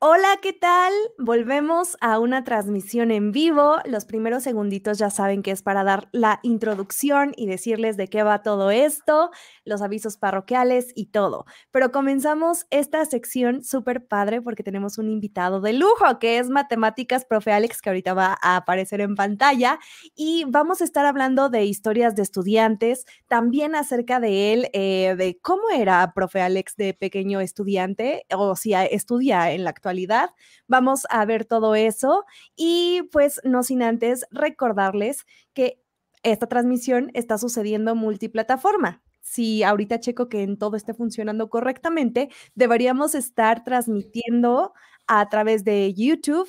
Hola, ¿qué tal? Volvemos a una transmisión en vivo. Los primeros segunditos ya saben que es para dar la introducción y decirles de qué va todo esto, los avisos parroquiales y todo. Pero comenzamos esta sección súper padre porque tenemos un invitado de lujo que es Matemáticas Profe Alex, que ahorita va a aparecer en pantalla. Y vamos a estar hablando de historias de estudiantes, también acerca de él, eh, de cómo era Profe Alex de pequeño estudiante o si estudia en la actualidad Vamos a ver todo eso y pues no sin antes recordarles que esta transmisión está sucediendo multiplataforma. Si ahorita checo que en todo esté funcionando correctamente, deberíamos estar transmitiendo a través de YouTube,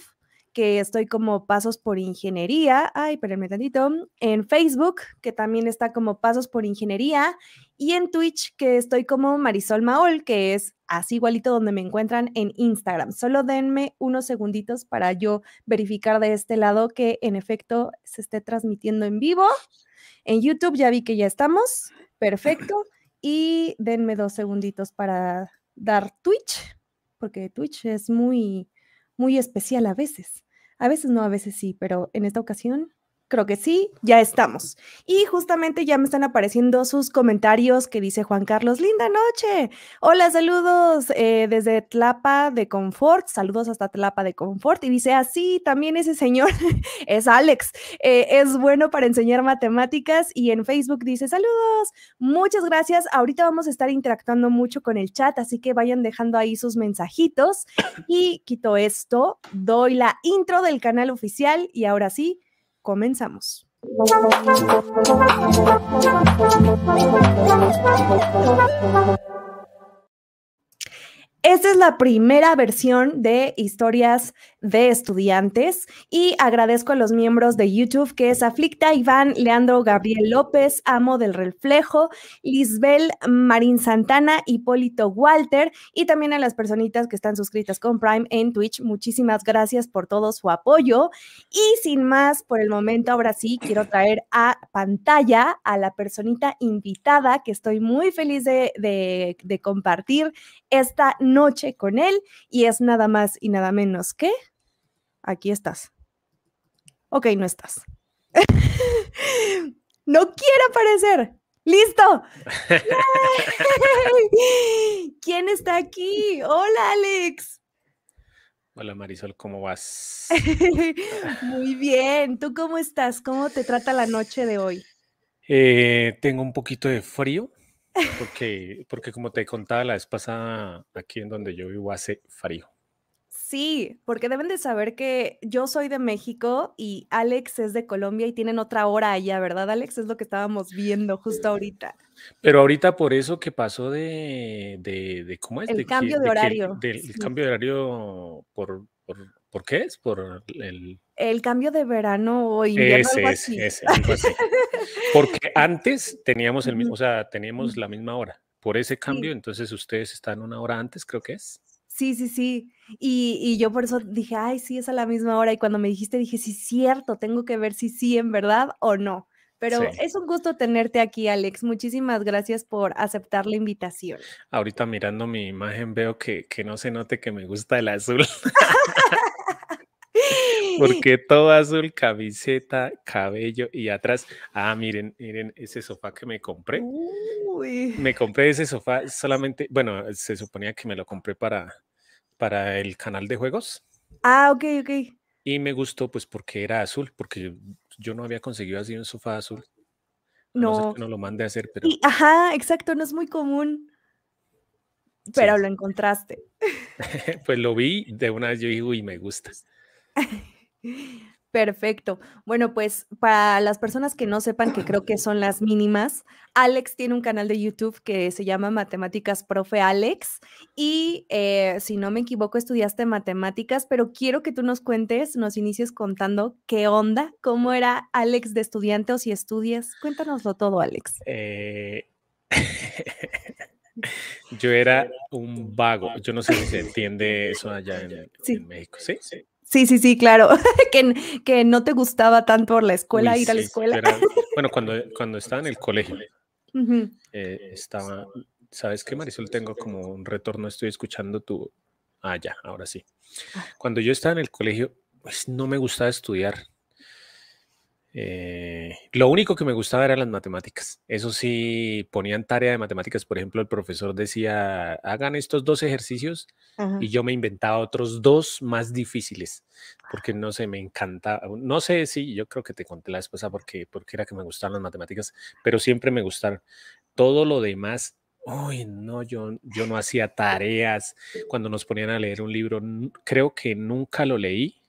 que estoy como Pasos por Ingeniería, ay, espérenme tantito, en Facebook, que también está como Pasos por Ingeniería, y en Twitch, que estoy como Marisol Maol, que es así igualito donde me encuentran en Instagram. Solo denme unos segunditos para yo verificar de este lado que en efecto se esté transmitiendo en vivo. En YouTube ya vi que ya estamos, perfecto, y denme dos segunditos para dar Twitch, porque Twitch es muy muy especial a veces. A veces no, a veces sí, pero en esta ocasión Creo que sí, ya estamos. Y justamente ya me están apareciendo sus comentarios que dice Juan Carlos, linda noche. Hola, saludos eh, desde Tlapa de Confort, saludos hasta Tlapa de Confort. Y dice, así, también ese señor es Alex, eh, es bueno para enseñar matemáticas. Y en Facebook dice, saludos, muchas gracias. Ahorita vamos a estar interactuando mucho con el chat, así que vayan dejando ahí sus mensajitos. Y quito esto, doy la intro del canal oficial y ahora sí Comenzamos. Esta es la primera versión de historias de estudiantes y agradezco a los miembros de YouTube que es Aflicta, Iván, Leandro, Gabriel López, Amo del Reflejo, Lisbel, Marín Santana, Hipólito Walter y también a las personitas que están suscritas con Prime en Twitch. Muchísimas gracias por todo su apoyo y sin más, por el momento, ahora sí, quiero traer a pantalla a la personita invitada que estoy muy feliz de, compartir esta noche con él y es nada más y nada menos que aquí estás. Ok, no estás. no quiere aparecer. ¡Listo! ¿Quién está aquí? Hola, Alex. Hola, Marisol, ¿cómo vas? Muy bien. ¿Tú cómo estás? ¿Cómo te trata la noche de hoy? Eh, tengo un poquito de frío, porque, porque como te contaba la vez pasada, aquí en donde yo vivo hace frío. Sí, porque deben de saber que yo soy de México y Alex es de Colombia y tienen otra hora allá, ¿verdad, Alex? Es lo que estábamos viendo justo ahorita. Pero ahorita por eso que pasó de, de, ¿cómo es? El cambio de, horario. del cambio de horario por, por, ¿por, qué es? Por el... El cambio de verano o invierno. Ese, ese, ese, algo así. Porque antes teníamos el mismo, o sea, teníamos la misma hora. Por ese cambio, entonces ustedes están una hora antes, creo que es. Sí, sí, sí. Y, yo por eso dije, ay, sí, es a la misma hora. Y cuando me dijiste, dije, sí, cierto, tengo que ver si sí en verdad o no. Pero es un gusto tenerte aquí, Alex. Muchísimas gracias por aceptar la invitación. Ahorita mirando mi imagen veo que, que no se note que me gusta el azul. Porque todo azul, camiseta, cabello y atrás. Ah, miren, miren ese sofá que me compré. Me compré ese sofá solamente, bueno, se suponía que me lo compré para, para el canal de juegos. Ah, ok, ok. Y me gustó pues porque era azul, porque yo no había conseguido así un sofá azul. No. No, no lo mande a hacer, pero... ajá, exacto, no es muy común. Pero lo encontraste. pues lo vi, de una vez yo digo, y me gusta. Perfecto. Bueno, pues para las personas que no sepan, que creo que son las mínimas, Alex tiene un canal de YouTube que se llama Matemáticas Profe Alex y eh, si no me equivoco estudiaste matemáticas, pero quiero que tú nos cuentes, nos inicies contando qué onda, cómo era Alex de estudiante o si estudias. Cuéntanoslo todo, Alex. Eh, yo era un vago. Yo no sé si se entiende eso allá en, en México. ¿Sí? sí. Sí, sí, sí, claro. que, que no te gustaba tanto la escuela, ir a la escuela. bueno, cuando, cuando estaba en el colegio, eh, estaba, ¿sabes qué, Marisol? Tengo como un retorno, estoy escuchando tu, Ah, ya, ahora sí. Ah. Cuando yo estaba en el colegio, pues no me gustaba estudiar. Eh, lo único que me gustaba eran las matemáticas. Eso sí, ponían tarea de matemáticas. Por ejemplo, el profesor decía, hagan estos dos ejercicios y yo me inventaba otros dos más difíciles, porque no sé, me encantaba. No sé si, yo creo que te conté la esposa porque, porque era que me gustaban las matemáticas, pero siempre me gustaron. Todo lo demás Uy, no, yo, yo no hacía tareas cuando nos ponían a leer un libro. Creo que nunca lo leí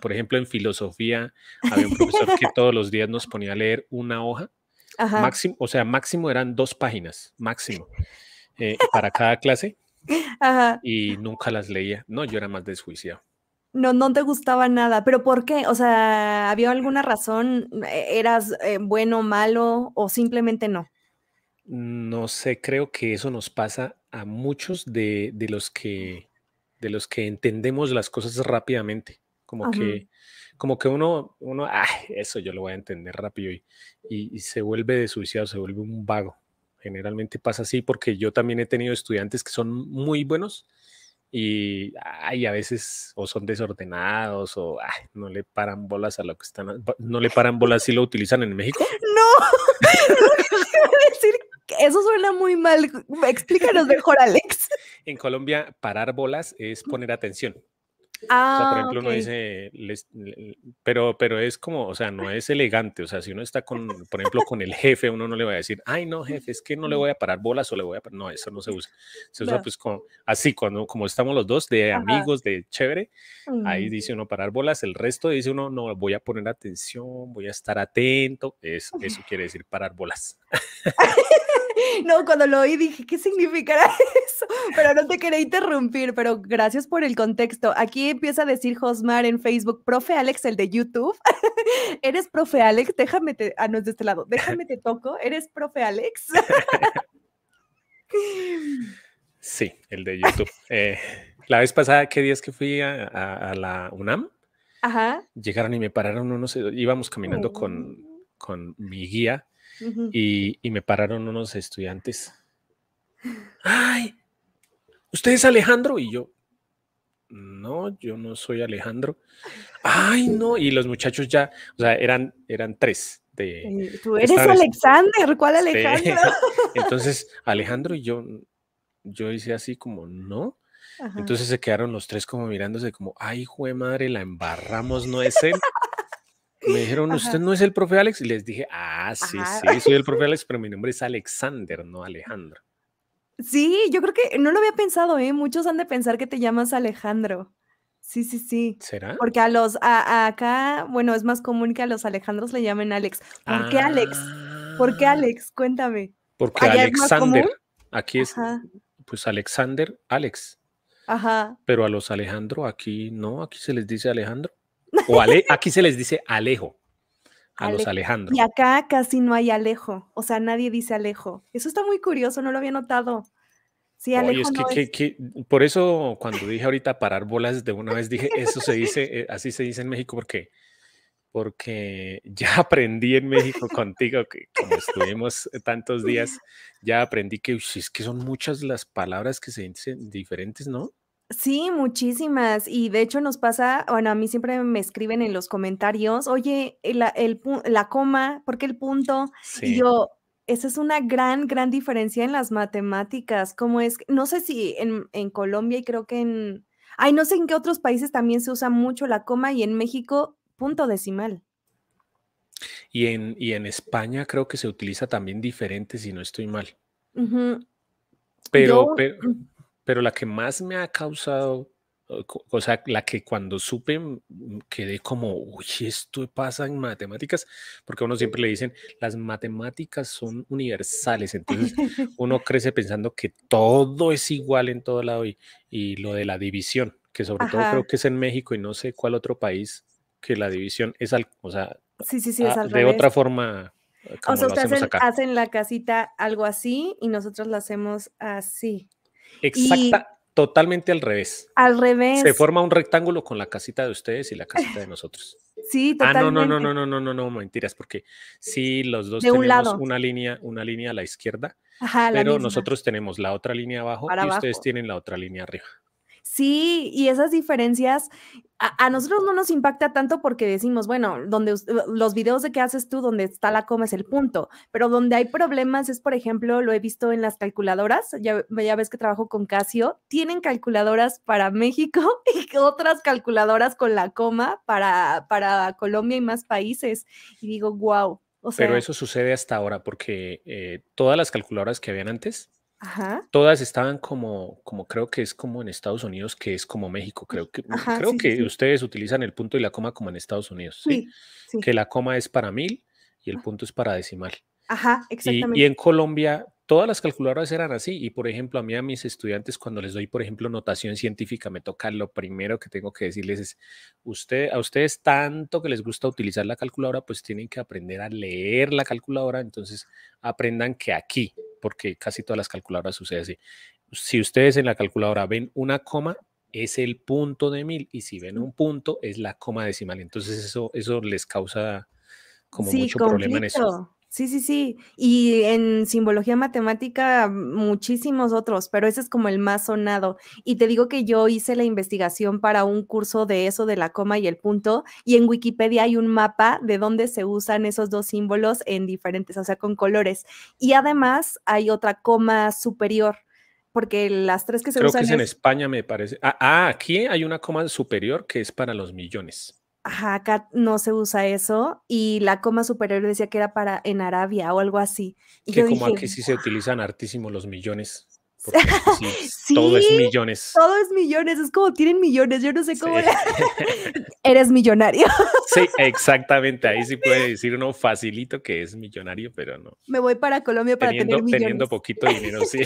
por ejemplo, en filosofía había un profesor que todos los días nos ponía a leer una hoja. Máximo, o sea, máximo eran dos páginas, máximo, eh, para cada clase. Y nunca las leía. No, yo era más desjuiciado. No, no te gustaba nada, pero ¿por qué? O sea, ¿había alguna razón? ¿E-, ¿Eras eh, bueno, malo o simplemente no? No sé, creo que eso nos pasa a muchos de, de los que de los que entendemos las cosas rápidamente. Como que, como que uno, uno, eso yo lo voy a entender rápido y, y, se vuelve desjuiciado, se vuelve un vago. Generalmente pasa así porque yo también he tenido estudiantes que son muy buenos y ay, a veces o son desordenados o no le paran bolas a lo que están, no le paran bolas si lo utilizan en México. No, decir eso suena muy mal. Explícanos mejor, Alex. En Colombia, parar bolas es poner atención. Ah, o sea, por ejemplo, uno dice, pero, pero es como, o sea, no es elegante. O sea, si uno está con, por ejemplo, con el jefe, uno no le va a decir, ay, no, jefe, es que no le voy a parar bolas o le voy a No, eso no se usa. Se usa pues como, así, cuando, como estamos los dos, de amigos, de chévere, ahí dice uno parar bolas. El resto dice uno, no, voy a poner atención, voy a estar atento. Es, eso quiere decir parar bolas. No, cuando lo oí dije, ¿qué significará eso? Pero no te quería interrumpir, pero gracias por el contexto. Aquí empieza a decir Josmar en Facebook, profe Alex, el de YouTube. ¿Eres profe Alex? Déjame te... Ah, no es de este lado. Déjame te toco. ¿Eres profe Alex? Sí, el de YouTube. Eh, la vez pasada, ¿qué días que fui a, la UNAM? Ajá. Llegaron y me pararon unos, íbamos caminando con, oh. con mi guía y, me pararon unos estudiantes. ¡Ay! ¿Usted es Alejandro? Y yo, no, yo no soy Alejandro. ¡Ay, no! Y los muchachos ya, o sea, eran, eran tres. De, Tú eres Alexander, ¿cuál Alejandro? Entonces, Alejandro y yo, yo hice así como, no. Entonces se quedaron los tres como mirándose como, ay, jue madre, la embarramos, no es él. Me dijeron, ¿usted no es el profe Alex? Y les dije, ah, sí, sí, soy el profe Alex, pero mi nombre es Alexander, no Alejandro. Sí, yo creo que no lo había pensado, ¿eh? Muchos han de pensar que te llamas Alejandro. Sí, sí, sí. ¿Será? Porque a los, a, acá, bueno, es más común que a los Alejandros le llamen Alex. ¿Por qué Alex? ¿Por qué ah. Alex? Cuéntame. Porque Alexander, aquí es, pues Alexander, Alex. Ajá. Pero a los Alejandro aquí no, aquí se les dice Alejandro. O aquí se les dice Alejo. A los Alejandro. Y acá casi no hay Alejo. O sea, nadie dice Alejo. Eso está muy curioso, no lo había notado. Sí, Alejo es que, por eso cuando dije ahorita parar bolas de una vez dije, eso se dice, eh, así se dice en México porque porque ya aprendí en México contigo, que como estuvimos tantos días, ya aprendí que es que son muchas las palabras que se dicen diferentes, ¿no? Sí, muchísimas. Y de hecho nos pasa, bueno, a mí siempre me escriben en los comentarios, oye, el, la coma, ¿por qué el punto? Y yo, esa es una gran, gran diferencia en las matemáticas. ¿Cómo es? No sé si en, en Colombia y creo que en, ay, no sé en qué otros países también se usa mucho la coma y en México, punto decimal. Y en, y en España creo que se utiliza también diferente, si no estoy mal. Pero, pero, mm, pero la que más me ha causado, o sea, la que cuando supe quedé como, uy, esto pasa en matemáticas, porque a uno siempre le dicen, las matemáticas son universales, entonces uno crece pensando que todo es igual en todo lado y, y lo de la división, que sobre todo creo que es en México y no sé cuál otro país que la división es al, o sea, sí, sí, sí, es al de otra forma. o sea, ustedes hacen, hacen la casita algo así y nosotros la hacemos así. Exacta, totalmente al revés. Al revés. Se forma un rectángulo con la casita de ustedes y la casita de nosotros. Sí, totalmente. Ah, no, no, no, no, no, no, no, mentiras, porque sí, los dos tenemos una línea, una línea a la izquierda, pero nosotros tenemos la otra línea abajo y ustedes tienen la otra línea arriba. Sí, y esas diferencias a, nosotros no nos impacta tanto porque decimos, bueno, donde los videos de que haces tú, donde está la coma es el punto, pero donde hay problemas es, por ejemplo, lo he visto en las calculadoras, ya, ya ves que trabajo con Casio, tienen calculadoras para México y otras calculadoras con la coma para, para Colombia y más países. Y digo, wow. pero eso sucede hasta ahora porque eh, todas las calculadoras que habían antes Todas estaban como, como creo que es como en Estados Unidos, que es como México. Creo que, creo que ustedes utilizan el punto y la coma como en Estados Unidos, ¿sí? Que la coma es para mil y el ah. punto es para decimal. Ajá, exactamente. Y, en Colombia todas las calculadoras eran así. Y por ejemplo, a mí a mis estudiantes cuando les doy, por ejemplo, notación científica, me toca lo primero que tengo que decirles es, usted, a ustedes tanto que les gusta utilizar la calculadora, pues tienen que aprender a leer la calculadora. Entonces, aprendan que aquí porque casi todas las calculadoras sucede así. Si ustedes en la calculadora ven una coma, es el punto de mil, y si ven un punto, es la coma decimal. Entonces eso, eso les causa como mucho problema en eso. Sí, sí, sí. Y en simbología matemática, muchísimos otros, pero ese es como el más sonado. Y te digo que yo hice la investigación para un curso de eso, de la coma y el punto, y en Wikipedia hay un mapa de dónde se usan esos dos símbolos en diferentes, o sea, con colores. Y además hay otra coma superior porque las tres que se usan. Creo que es en España, me parece. Ah, ah, aquí hay una coma superior que es para los millones. Ajá, acá no se usa eso y la coma superior decía que era para en Arabia o algo así. que como aquí sí se utilizan hartísimo los millones. sí, todo es millones. Todo es millones, es como tienen millones, yo no sé cómo. Eres millonario. sí, exactamente, ahí sí puede decir uno facilito que es millonario, pero no. Me voy para Colombia para tener millones. Teniendo poquito dinero, sí.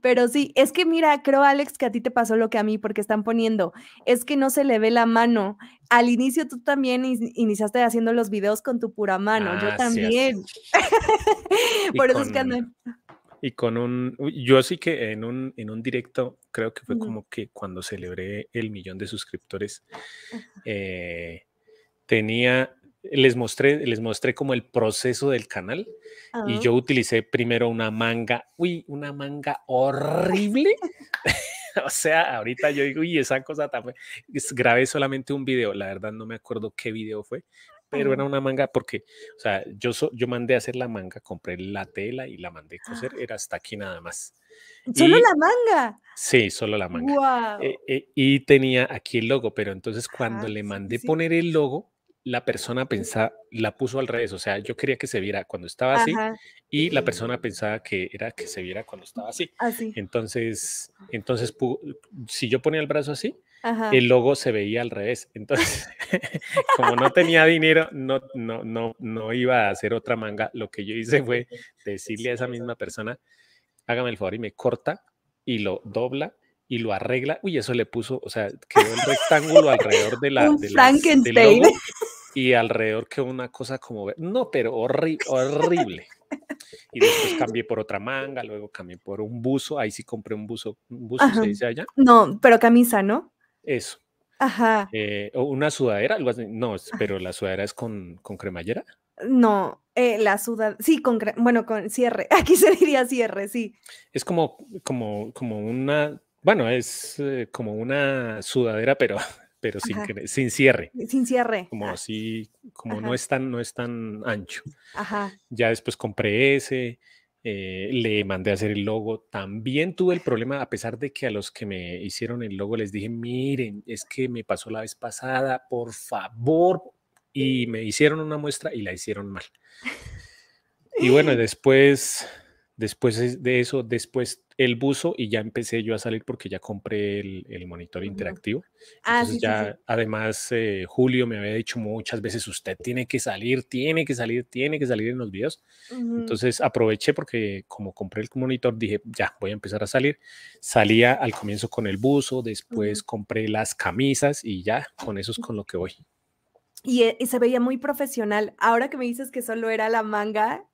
Pero sí, es que mira, creo Alex que a ti te pasó lo que a mí, porque están poniendo, es que no se le ve la mano. Al inicio tú también iniciaste haciendo los videos con tu pura mano, yo ah, también. Por eso es que andan. Y con un, yo sí que en un, en un directo, creo que fue como que cuando celebré el millón de suscriptores, eh, tenía, les mostré, les mostré como el proceso del canal y yo utilicé primero una manga, uy, una manga horrible. o sea, ahorita yo digo, uy, esa cosa también. Grabé solamente un video, la verdad no me acuerdo qué video fue, pero era una manga porque, o sea, yo, yo mandé a hacer la manga, compré la tela y la mandé a coser, era hasta aquí nada más. ¿Solo la manga? Sí, solo la manga. Eh, eh, y tenía aquí el logo, pero entonces cuando le mandé poner el logo, la persona pensaba, la puso al revés, o sea, yo quería que se viera cuando estaba así y la persona pensaba que era que se viera cuando estaba así. Entonces, entonces si yo ponía el brazo así, el logo se veía al revés. Entonces, como no tenía dinero, no, no, no, no iba a hacer otra manga. Lo que yo hice fue decirle a esa misma persona, hágame el favor y me corta y lo dobla y lo arregla. Uy, eso le puso, o sea, quedó el rectángulo alrededor de la, de Frankenstein. Y alrededor quedó una cosa como, no, pero horrible. Y después cambié por otra manga, luego cambié por un buzo, ahí sí compré un buzo, un buzo se dice allá. No, pero camisa, ¿no? Eso. Ajá. Eh, o una sudadera, algo así. No, pero la sudadera es con, con cremallera. No, eh, la sudadera, sí, con, bueno, con cierre. Aquí se diría cierre, sí. Es como, como, como una bueno, es eh, como una sudadera, pero, pero sin, sin cierre. Sin cierre. Como ah. así, como no es, tan, no es tan ancho. Ajá. Ya después compré ese, eh, le mandé a hacer el logo. También tuve el problema, a pesar de que a los que me hicieron el logo les dije, miren, es que me pasó la vez pasada, por favor. Y me hicieron una muestra y la hicieron mal. Y bueno, después Después de eso, después el buzo y ya empecé yo a salir porque ya compré el, monitor interactivo. Ah, Entonces ya, además, eh, Julio me había dicho muchas veces, usted tiene que salir, tiene que salir, tiene que salir en los videos. Entonces aproveché porque como compré el monitor, dije, ya, voy a empezar a salir. Salía al comienzo con el buzo, después compré las camisas y ya, con eso es con lo que voy. Eh, y, se veía muy profesional. Ahora que me dices que solo era la manga,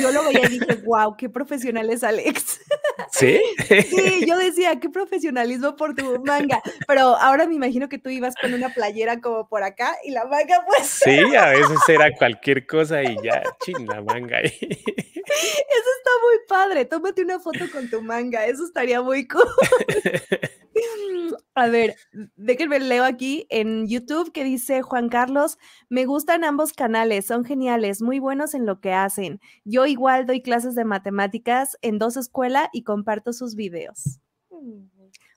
yo lo veía y dije, wow, qué profesional es Alex. ¿Sí? Sí, yo decía, qué profesionalismo por tu manga, pero ahora me imagino que tú ibas con una playera como por acá y la manga pues... Sí, a veces era cualquier cosa y ya, ching, la manga ahí. Eso está muy padre, tómate una foto con tu manga, eso estaría muy cool. A ver, déjenme leo aquí en YouTube que dice Juan Carlos, me gustan ambos canales, son geniales, muy buenos en lo que hacen. Yo igual doy clases de matemáticas en dos escuelas y comparto sus videos.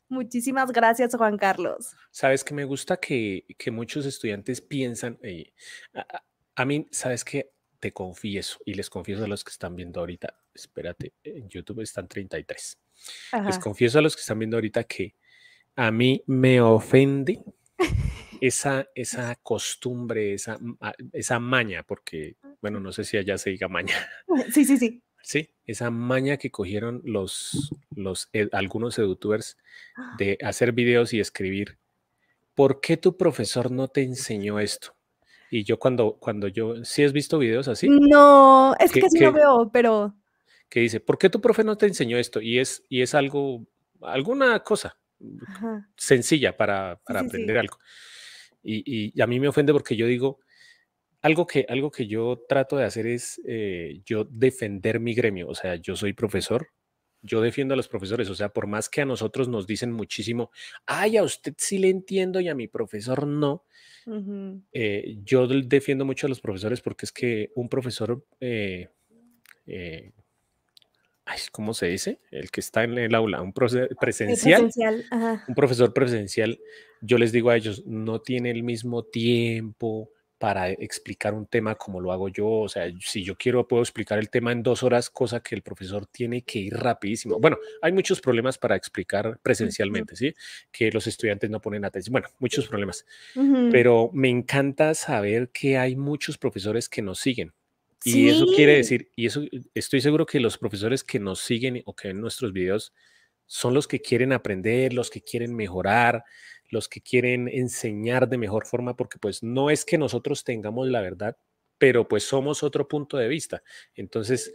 Muchísimas gracias, Juan Carlos. Sabes que me gusta que, muchos estudiantes piensan, eh, a, mí, sabes que te confieso y les confieso a los que están viendo ahorita, espérate, en YouTube están 33. Les confieso a los que están viendo ahorita que a mí me ofende esa, esa costumbre, esa, esa maña, porque, bueno, no sé si allá se diga maña. Sí, sí, sí. Sí, esa maña que cogieron los, los eh, algunos youtubers de hacer videos y escribir. ¿Por qué tu profesor no te enseñó esto? Y yo cuando, cuando yo, ¿sí has visto videos así? No, es que, casi no veo, pero... Que dice, ¿por qué tu profe no te enseñó esto? Y es, y es algo, alguna cosa, sencilla para, aprender algo. Y, a mí me ofende porque yo digo, algo que, algo que yo trato de hacer es eh, yo defender mi gremio. O sea, yo soy profesor, yo defiendo a los profesores. O sea, por más que a nosotros nos dicen muchísimo, ay, a usted sí le entiendo y a mi profesor no. Eh, yo defiendo mucho a los profesores porque es que un profesor eh, ¿cómo se dice? El que está en el aula, un presencial, un profesor presencial, yo les digo a ellos, no tiene el mismo tiempo para explicar un tema como lo hago yo. O sea, si yo quiero, puedo explicar el tema en dos horas, cosa que el profesor tiene que ir rapidísimo. Bueno, hay muchos problemas para explicar presencialmente, ¿sí? Que los estudiantes no ponen atención. Bueno, muchos problemas. Pero me encanta saber que hay muchos profesores que nos siguen y eso quiere decir, y eso estoy seguro que los profesores que nos siguen o que ven nuestros videos son los que quieren aprender, los que quieren mejorar, los que quieren enseñar de mejor forma, porque pues no es que nosotros tengamos la verdad, pero pues somos otro punto de vista. Entonces,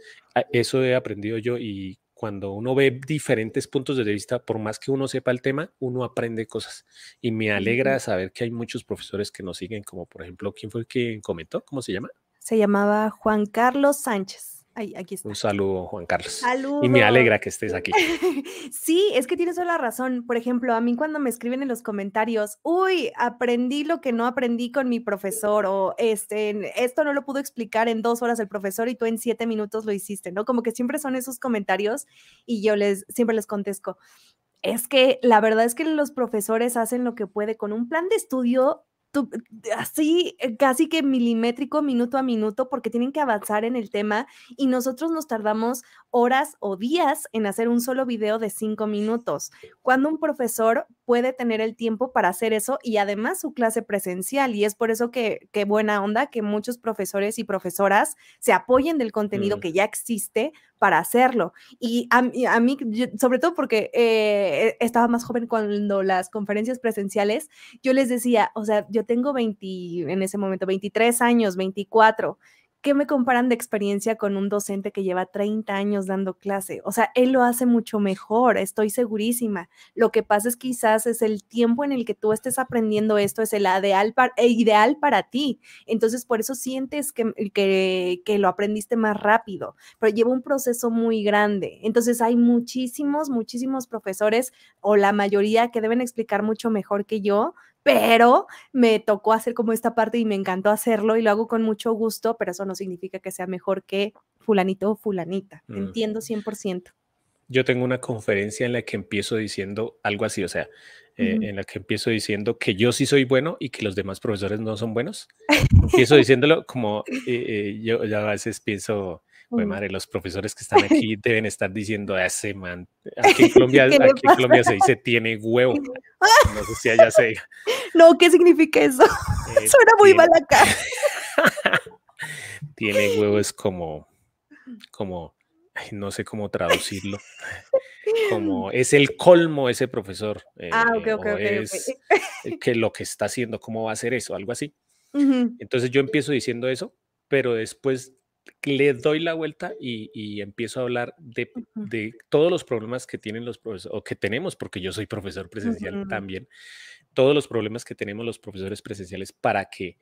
eso he aprendido yo y cuando uno ve diferentes puntos de vista, por más que uno sepa el tema, uno aprende cosas. Y me alegra saber que hay muchos profesores que nos siguen, como por ejemplo, ¿quién fue el que comentó? ¿Cómo se llama? Se llamaba Juan Carlos Sánchez. Ahí, aquí está. Un saludo, Juan Carlos. Y me alegra que estés aquí. sí, es que tienes toda la razón. Por ejemplo, a mí cuando me escriben en los comentarios, uy, aprendí lo que no aprendí con mi profesor, o este, esto no lo pudo explicar en dos horas el profesor y tú en siete minutos lo hiciste, ¿no? Como que siempre son esos comentarios y yo les, siempre les contesto. Es que la verdad es que los profesores hacen lo que puede con un plan de estudio así eh, casi que milimétrico, minuto a minuto, porque tienen que avanzar en el tema y nosotros nos tardamos horas o días en hacer un solo video de cinco minutos. Cuando un profesor puede tener el tiempo para hacer eso y además su clase presencial. Y es por eso que, qué buena onda que muchos profesores y profesoras se apoyen del contenido que ya existe para hacerlo. Y a, mí, sobre todo porque eh, estaba más joven cuando las conferencias presenciales, yo les decía, o sea, yo tengo 20, en ese momento 23 años, 24, ¿qué me comparan de experiencia con un docente que lleva 30 años dando clase? O sea, él lo hace mucho mejor, estoy segurísima. Lo que pasa es quizás es el tiempo en el que tú estés aprendiendo esto, es el ideal para, ideal para ti. Entonces, por eso sientes que, que, que lo aprendiste más rápido, pero lleva un proceso muy grande. Entonces, hay muchísimos, muchísimos profesores o la mayoría que deben explicar mucho mejor que yo pero me tocó hacer como esta parte y me encantó hacerlo y lo hago con mucho gusto, pero eso no significa que sea mejor que fulanito o fulanita. Mm. Entiendo 100%. Yo tengo una conferencia en la que empiezo diciendo algo así, o sea, eh, en la que empiezo diciendo que yo sí soy bueno y que los demás profesores no son buenos. empiezo diciéndolo como eh, eh, yo, yo, a veces pienso, pues madre, los profesores que están aquí deben estar diciendo ese man. Aquí en Colombia, aquí en Colombia se dice tiene huevo. No sé si allá se No, ¿qué significa eso? Eh, Suena muy mal acá. tiene huevo es como, como, no sé cómo traducirlo. Como es el colmo ese profesor. ah, ok, ok, eh, ok. Que lo que está haciendo, cómo va a hacer eso, algo así. Entonces yo empiezo diciendo eso, pero después le doy la vuelta y, empiezo a hablar de, todos los problemas que tienen los profesores, o que tenemos, porque yo soy profesor presencial también, todos los problemas que tenemos los profesores presenciales para que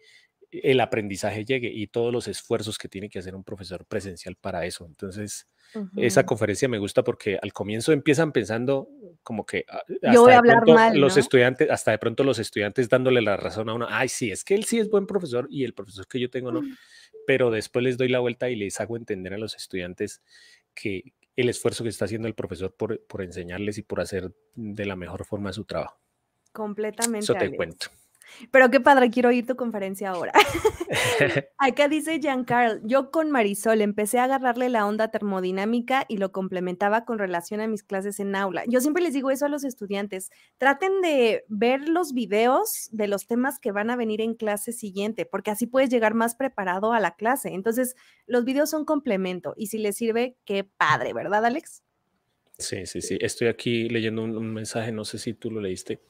el aprendizaje llegue y todos los esfuerzos que tiene que hacer un profesor presencial para eso. Entonces, esa conferencia me gusta porque al comienzo empiezan pensando como que ah, Yo voy a hablar mal, los estudiantes, hasta de pronto los estudiantes dándole la razón a uno, ay, sí, es que él sí es buen profesor y el profesor que yo tengo no. Pero después les doy la vuelta y les hago entender a los estudiantes que el esfuerzo que está haciendo el profesor por, por enseñarles y por hacer de la mejor forma su trabajo. Completamente. Eso te cuento. Pero qué padre, quiero oír tu conferencia ahora. Acá dice Carl, yo con Marisol empecé a agarrarle la onda termodinámica y lo complementaba con relación a mis clases en aula. Yo siempre les digo eso a los estudiantes, traten de ver los videos de los temas que van a venir en clase siguiente, porque así puedes llegar más preparado a la clase. Entonces, los videos son complemento y si les sirve, qué padre, ¿verdad, Alex? Sí, sí, sí. Estoy aquí leyendo un mensaje, no sé si tú lo leíste.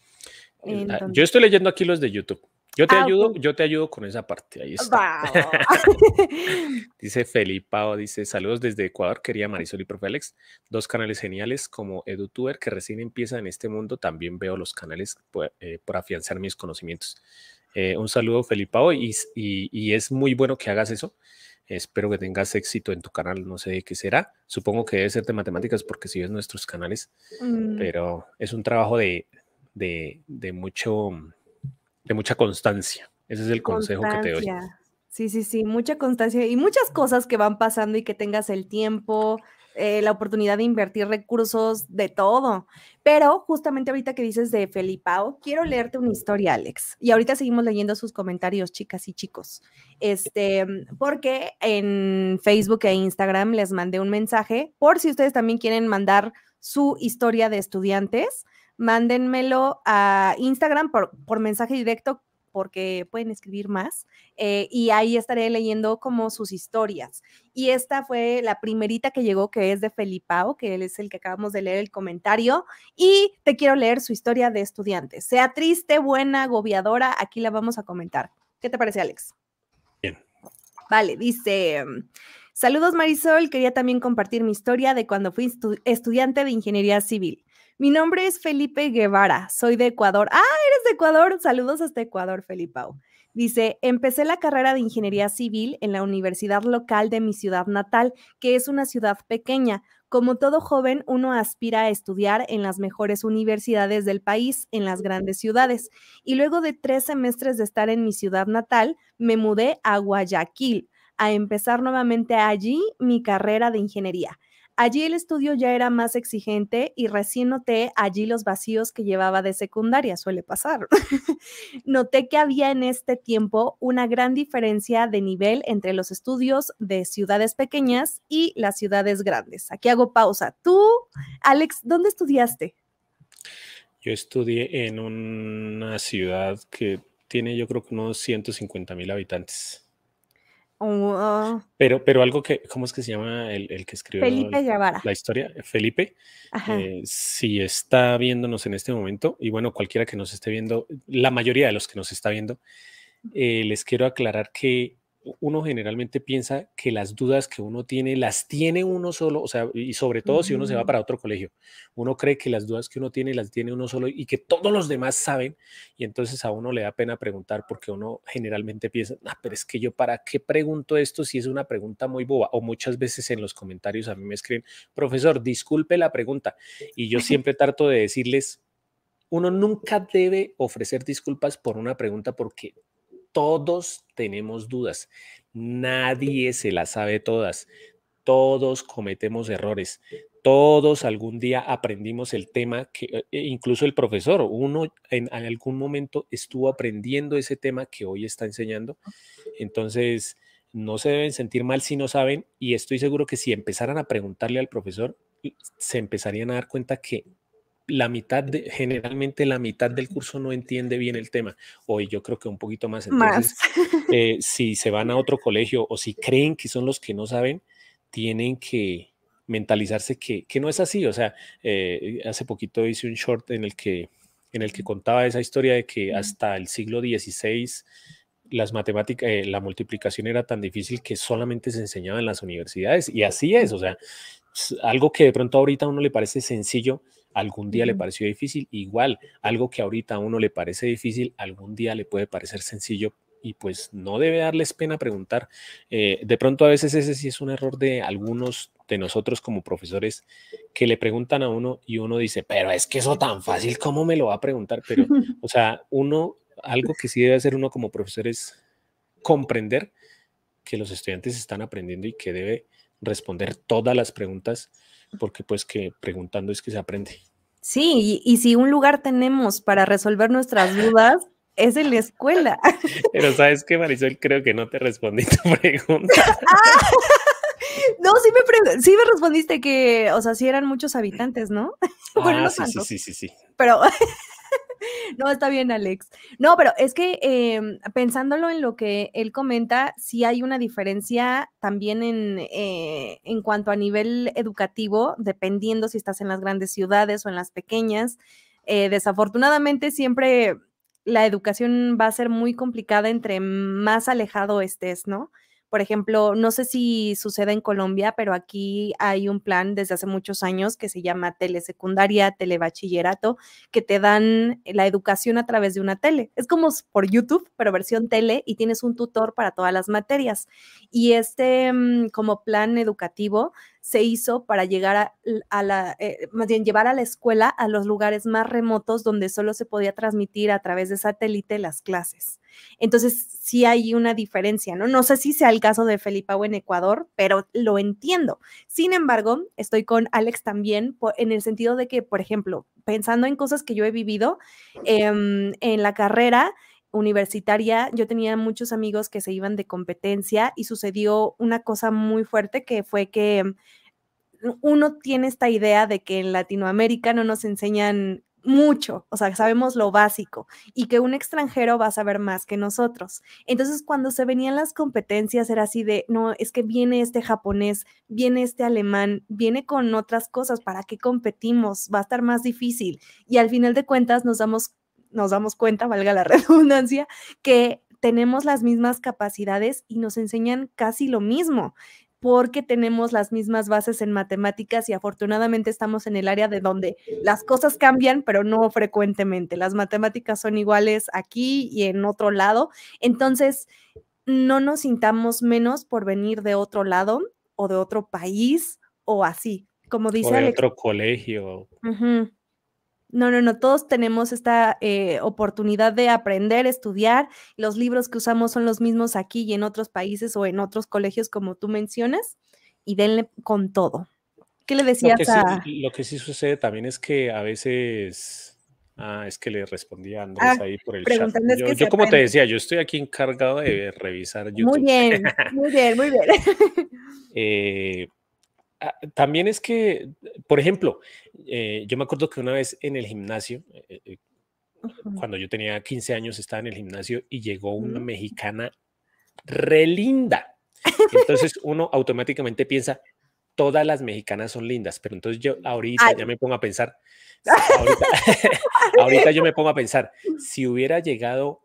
Yo estoy leyendo aquí los de YouTube. Yo te ah, ayudo, yo te ayudo con esa parte. Ahí está. dice Felipao, dice saludos desde Ecuador, quería Marisol y Profe Alex. Dos canales geniales como EduTuber que recién empieza en este mundo. También veo los canales por, eh, afianzar mis conocimientos. Eh, un saludo, Felipao, y, y, es muy bueno que hagas eso. Espero que tengas éxito en tu canal, no sé qué será. Supongo que debe ser de matemáticas porque si ves nuestros canales, mm. pero es un trabajo de, de, mucho, de mucha constancia. Ese es el consejo que te doy. Sí, sí, sí, mucha constancia y muchas cosas que van pasando y que tengas el tiempo, eh, la oportunidad de invertir recursos, de todo. Pero justamente ahorita que dices de Felipao, quiero leerte una historia, Alex. Y ahorita seguimos leyendo sus comentarios, chicas y chicos. Este, porque en Facebook e Instagram les mandé un mensaje por si ustedes también quieren mandar su historia de estudiantes mándenmelo a Instagram por, por mensaje directo porque pueden escribir más eh, y ahí estaré leyendo como sus historias. Y esta fue la primerita que llegó, que es de Felipao, que él es el que acabamos de leer el comentario, y te quiero leer su historia de estudiante. Sea triste, buena, agobiadora, aquí la vamos a comentar. ¿Qué te parece, Alex? Bien. Vale, dice... Saludos Marisol, quería también compartir mi historia de cuando fui estudiante de ingeniería civil. Mi nombre es Felipe Guevara, soy de Ecuador. Ah, eres de Ecuador. Saludos hasta Ecuador, Felipao. Dice, empecé la carrera de ingeniería civil en la universidad local de mi ciudad natal, que es una ciudad pequeña. Como todo joven, uno aspira a estudiar en las mejores universidades del país, en las grandes ciudades. Y luego de tres semestres de estar en mi ciudad natal, me mudé a Guayaquil a empezar nuevamente allí mi carrera de ingeniería. Allí el estudio ya era más exigente y recién noté allí los vacíos que llevaba de secundaria, suele pasar. noté que había en este tiempo una gran diferencia de nivel entre los estudios de ciudades pequeñas y las ciudades grandes. Aquí hago pausa. Tú, Alex, ¿dónde estudiaste? Yo estudié en una ciudad que tiene yo creo que unos 150 mil habitantes. Oh, pero, pero algo que, ¿cómo es que se llama el, que escribió Felipe la historia? Felipe, eh, si está viéndonos en este momento, y bueno, cualquiera que nos esté viendo, la mayoría de los que nos está viendo, eh, les quiero aclarar que uno generalmente piensa que las dudas que uno tiene las tiene uno solo, o sea, y sobre todo si uno se va para otro colegio, uno cree que las dudas que uno tiene las tiene uno solo y que todos los demás saben, y entonces a uno le da pena preguntar porque uno generalmente piensa, ah, pero es que yo para qué pregunto esto si es una pregunta muy boba, o muchas veces en los comentarios a mí me escriben, profesor, disculpe la pregunta, y yo siempre trato de decirles, uno nunca debe ofrecer disculpas por una pregunta porque todos tenemos dudas, nadie se las sabe todas, todos cometemos errores, todos algún día aprendimos el tema que e incluso el profesor, uno en, algún momento estuvo aprendiendo ese tema que hoy está enseñando. Entonces, no se deben sentir mal si no saben y estoy seguro que si empezaran a preguntarle al profesor, se empezarían a dar cuenta que la mitad, de, generalmente la mitad del curso no entiende bien el tema, hoy yo creo que un poquito más. Entonces, eh, si se van a otro colegio o si creen que son los que no saben, tienen que mentalizarse que, no es así. O sea, eh, hace poquito hice un short en el que, en el que contaba esa historia de que hasta el siglo XVI las matemáticas, eh, la multiplicación era tan difícil que solamente se enseñaba en las universidades. Y así es, o sea, algo que de pronto ahorita a uno le parece sencillo, algún día le pareció difícil. Igual, algo que ahorita a uno le parece difícil, algún día le puede parecer sencillo. Y pues no debe darles pena preguntar. Eh, de pronto a veces ese sí es un error de algunos de nosotros como profesores que le preguntan a uno y uno dice, pero es que eso tan fácil, ¿cómo me lo va a preguntar? Pero, o sea, uno, algo que sí debe hacer uno como profesor es comprender que los estudiantes están aprendiendo y que debe responder todas las preguntas, porque pues que preguntando es que se aprende. Sí, y, si un lugar tenemos para resolver nuestras dudas, es en la escuela. Pero sabes que Marisol, creo que no te respondí tu pregunta. No, sí me, sí me respondiste que, o sea, sí eran muchos habitantes, ¿no? Ah, sí, sí, sí, sí, sí. Pero, no, está bien, Alex. No, pero es que em, pensándolo en lo que él comenta, sí hay una diferencia también en, eh, en cuanto a nivel educativo, dependiendo si estás en las grandes ciudades o en las pequeñas. Eh, desafortunadamente, siempre la educación va a ser muy complicada entre más alejado estés, ¿no? Por ejemplo, no sé si sucede en Colombia, pero aquí hay un plan desde hace muchos años que se llama telesecundaria, telebachillerato, que te dan la educación a través de una tele. Es como por YouTube, pero versión tele y tienes un tutor para todas las materias. Y este mm, como plan educativo se hizo para llegar a, la, eh, más bien llevar a la escuela a los lugares más remotos donde solo se podía transmitir a través de satélite las clases. Entonces, sí hay una diferencia, ¿no? No sé si sea el caso de Felipe o en Ecuador, pero lo entiendo. Sin embargo, estoy con Alex también en el sentido de que, por ejemplo, pensando en cosas que yo he vivido em, en la carrera, universitaria, yo tenía muchos amigos que se iban de competencia y sucedió una cosa muy fuerte que fue que mm, uno tiene esta idea de que en Latinoamérica no nos enseñan mucho, o sea, sabemos lo básico y que un extranjero va a saber más que nosotros. Entonces, cuando se venían las competencias, era así de, no, es que viene este japonés, viene este alemán, viene con otras cosas, ¿para qué competimos? Va a estar más difícil. Y al final de cuentas nos damos nos damos cuenta, valga la redundancia, que tenemos las mismas capacidades y nos enseñan casi lo mismo porque tenemos las mismas bases en matemáticas y afortunadamente estamos en el área de donde las cosas cambian, pero no frecuentemente. Las matemáticas son iguales aquí y en otro lado. Entonces, no nos sintamos menos por venir de otro lado o de otro país o así, como dice. O de otro colegio. No, no, no, todos tenemos esta eh, oportunidad de aprender, estudiar. Los libros que usamos son los mismos aquí y en otros países o en otros colegios, como tú mencionas, y denle con todo. ¿Qué le decías lo que a...? Sí, lo que sí sucede también es que a veces... Ah, es que le respondía a Andrés ah, ahí por el chat. Yo, yo como te decía, yo estoy aquí encargado de revisar YouTube. Muy bien, muy bien, muy bien. eh, también es que, por ejemplo, eh, yo me acuerdo que una vez en el gimnasio, eh, eh, cuando yo tenía 15 años, estaba en el gimnasio y llegó una mexicana re linda. Entonces uno automáticamente piensa, todas las mexicanas son lindas, pero entonces yo ahorita ya me pongo a pensar, ahorita, ahorita yo me pongo a pensar, si hubiera llegado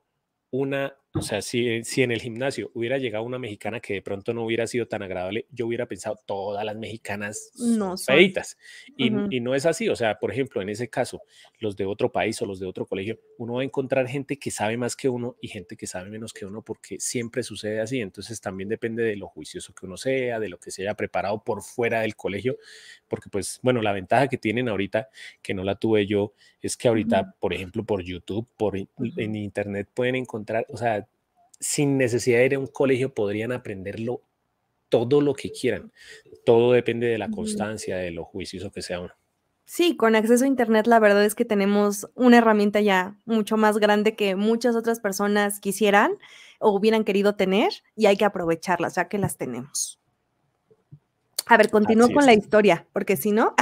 una o sea, si, si en el gimnasio hubiera llegado una mexicana que de pronto no hubiera sido tan agradable, yo hubiera pensado, todas las mexicanas no son feitas. Y, y, no es así. O sea, por ejemplo, en ese caso, los de otro país o los de otro colegio, uno va a encontrar gente que sabe más que uno y gente que sabe menos que uno porque siempre sucede así. Entonces también depende de lo juicioso que uno sea, de lo que se haya preparado por fuera del colegio. Porque pues, bueno, la ventaja que tienen ahorita, que no la tuve yo, es que ahorita, por ejemplo, por YouTube, por en Internet pueden encontrar, o sea, sin necesidad de ir a un colegio podrían aprenderlo todo lo que quieran. Todo depende de la constancia, de lo juicioso que sea uno. Sí, con acceso a Internet la verdad es que tenemos una herramienta ya mucho más grande que muchas otras personas quisieran o hubieran querido tener y hay que aprovecharlas ya que las tenemos. A ver, continúo con la historia, porque si no,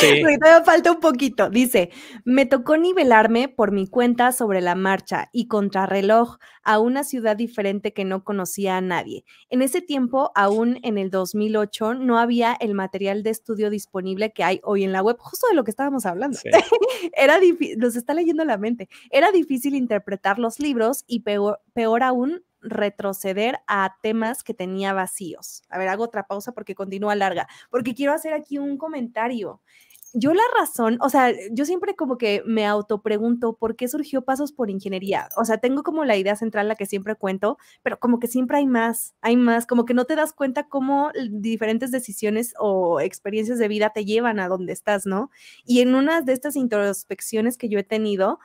Sí. todavía falta un poquito. Dice, me tocó nivelarme por mi cuenta sobre la marcha y contrarreloj a una ciudad diferente que no conocía a nadie. En ese tiempo, aún en el 2008, no había el material de estudio disponible que hay hoy en la web, justo de lo que estábamos hablando. Era difícil, nos está leyendo la mente. Era difícil interpretar los libros y peor, peor aún, retroceder a temas que tenía vacíos. A ver, hago otra pausa porque continúa larga, porque quiero hacer aquí un comentario yo la razón, o sea, yo siempre como que me autopregunto por qué surgió Pasos por Ingeniería. O sea, tengo como la idea central, la que siempre cuento, pero como que siempre hay más, hay más, como que no te das cuenta cómo diferentes decisiones o experiencias de vida te llevan a donde estás, ¿no? Y en una de estas introspecciones que yo he tenido,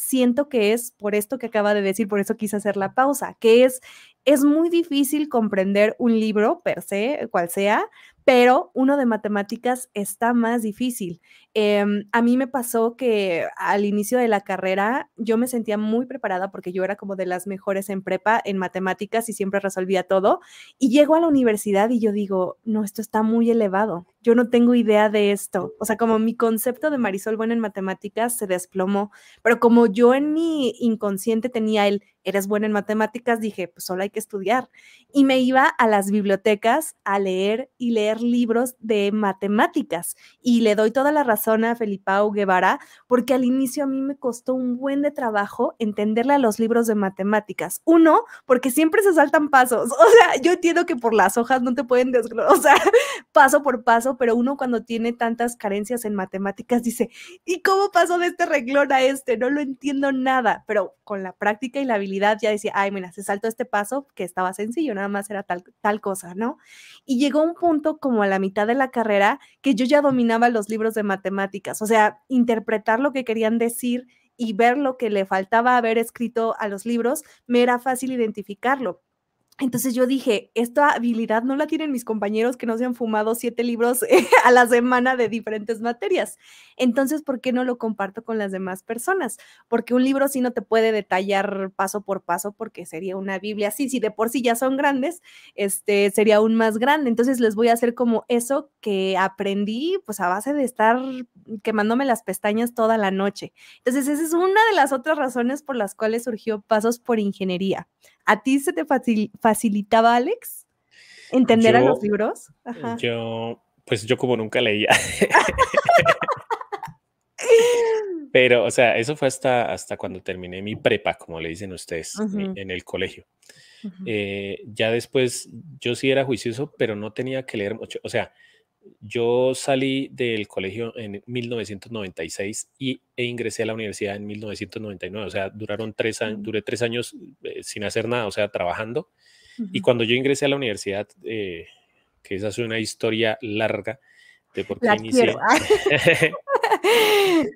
siento que es por esto que acaba de decir, por eso quise hacer la pausa, que es, es muy difícil comprender un libro per se, cual sea, pero uno de matemáticas está más difícil. Em, a mí me pasó que al inicio de la carrera yo me sentía muy preparada porque yo era como de las mejores en prepa en matemáticas y siempre resolvía todo. Y llego a la universidad y yo digo, no, esto está muy elevado. Yo no tengo idea de esto. O sea, como mi concepto de Marisol Bueno en matemáticas se desplomó, pero como yo en mi inconsciente tenía el eres buena en matemáticas, dije, pues solo hay que estudiar. Y me iba a las bibliotecas a leer y leer libros de matemáticas. Y le doy toda la razón a Felipao Guevara, porque al inicio a mí me costó un buen de trabajo entenderle a los libros de matemáticas. Uno, porque siempre se saltan pasos. O sea, yo entiendo que por las hojas no te pueden desglosar, paso por paso, pero uno cuando tiene tantas carencias en matemáticas dice, ¿y cómo pasó de este renglón a este? No lo entiendo nada, pero con la práctica y la habilidad ya decía, ay, mira, se saltó este paso que estaba sencillo, nada más era tal, tal cosa, ¿no? Y llegó un punto como a la mitad de la carrera que yo ya dominaba los libros de matemáticas, o sea, interpretar lo que querían decir y ver lo que le faltaba haber escrito a los libros, me era fácil identificarlo. Entonces yo dije, esta habilidad no la tienen mis compañeros que no se han fumado siete libros a la semana de diferentes materias. Entonces, ¿por qué no lo comparto con las demás personas? Porque un libro sí no te puede detallar paso por paso porque sería una Biblia así. Si de por sí ya son grandes, este sería aún más grande. Entonces les voy a hacer como eso que aprendí pues a base de estar quemándome las pestañas toda la noche. Entonces, esa es una de las otras razones por las cuales surgió Pasos por Ingeniería. ¿A ti se te facilitaba, Alex, entender a los libros? Yo, pues yo como nunca leía. Pero, o sea, eso fue hasta, hasta cuando terminé mi prepa, como le dicen ustedes, eh, en el colegio. Eh, ya después, yo sí era juicioso, pero no tenía que leer mucho. O sea, yo salí del colegio en 1996 y, e ingresé a la universidad en 1999. O sea, duraron tres años, duré tres años eh, sin hacer nada, o sea, trabajando. Y cuando yo ingresé a la universidad, eh, que esa es una historia larga de por qué inicié.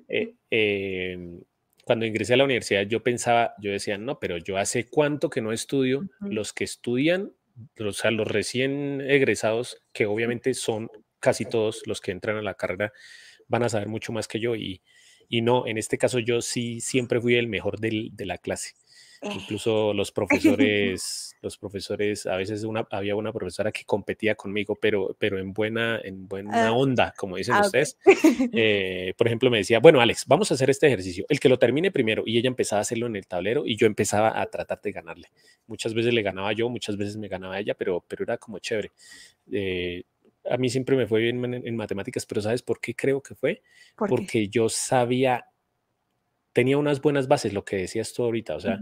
Eh, em, cuando ingresé a la universidad, yo pensaba, yo decía, no, pero yo hace cuánto que no estudio. Los que estudian, o sea, los recién egresados, que obviamente son casi todos los que entran a la carrera van a saber mucho más que yo y, y no, en este caso yo sí siempre fui el mejor del, de la clase. Eh. Incluso los profesores, los profesores, a veces una, había una profesora que competía conmigo, pero, pero en buena, en buena ah. onda, como dicen ah, ustedes. Eh, por ejemplo, me decía, bueno, Alex, vamos a hacer este ejercicio, el que lo termine primero, y ella empezaba a hacerlo en el tablero y yo empezaba a tratar de ganarle. Muchas veces le ganaba yo, muchas veces me ganaba ella, pero, pero era como chévere. Eh, a mí siempre me fue bien en, matemáticas, pero ¿sabes por qué creo que fue? Porque yo sabía, tenía unas buenas bases, lo que decías tú ahorita, o sea,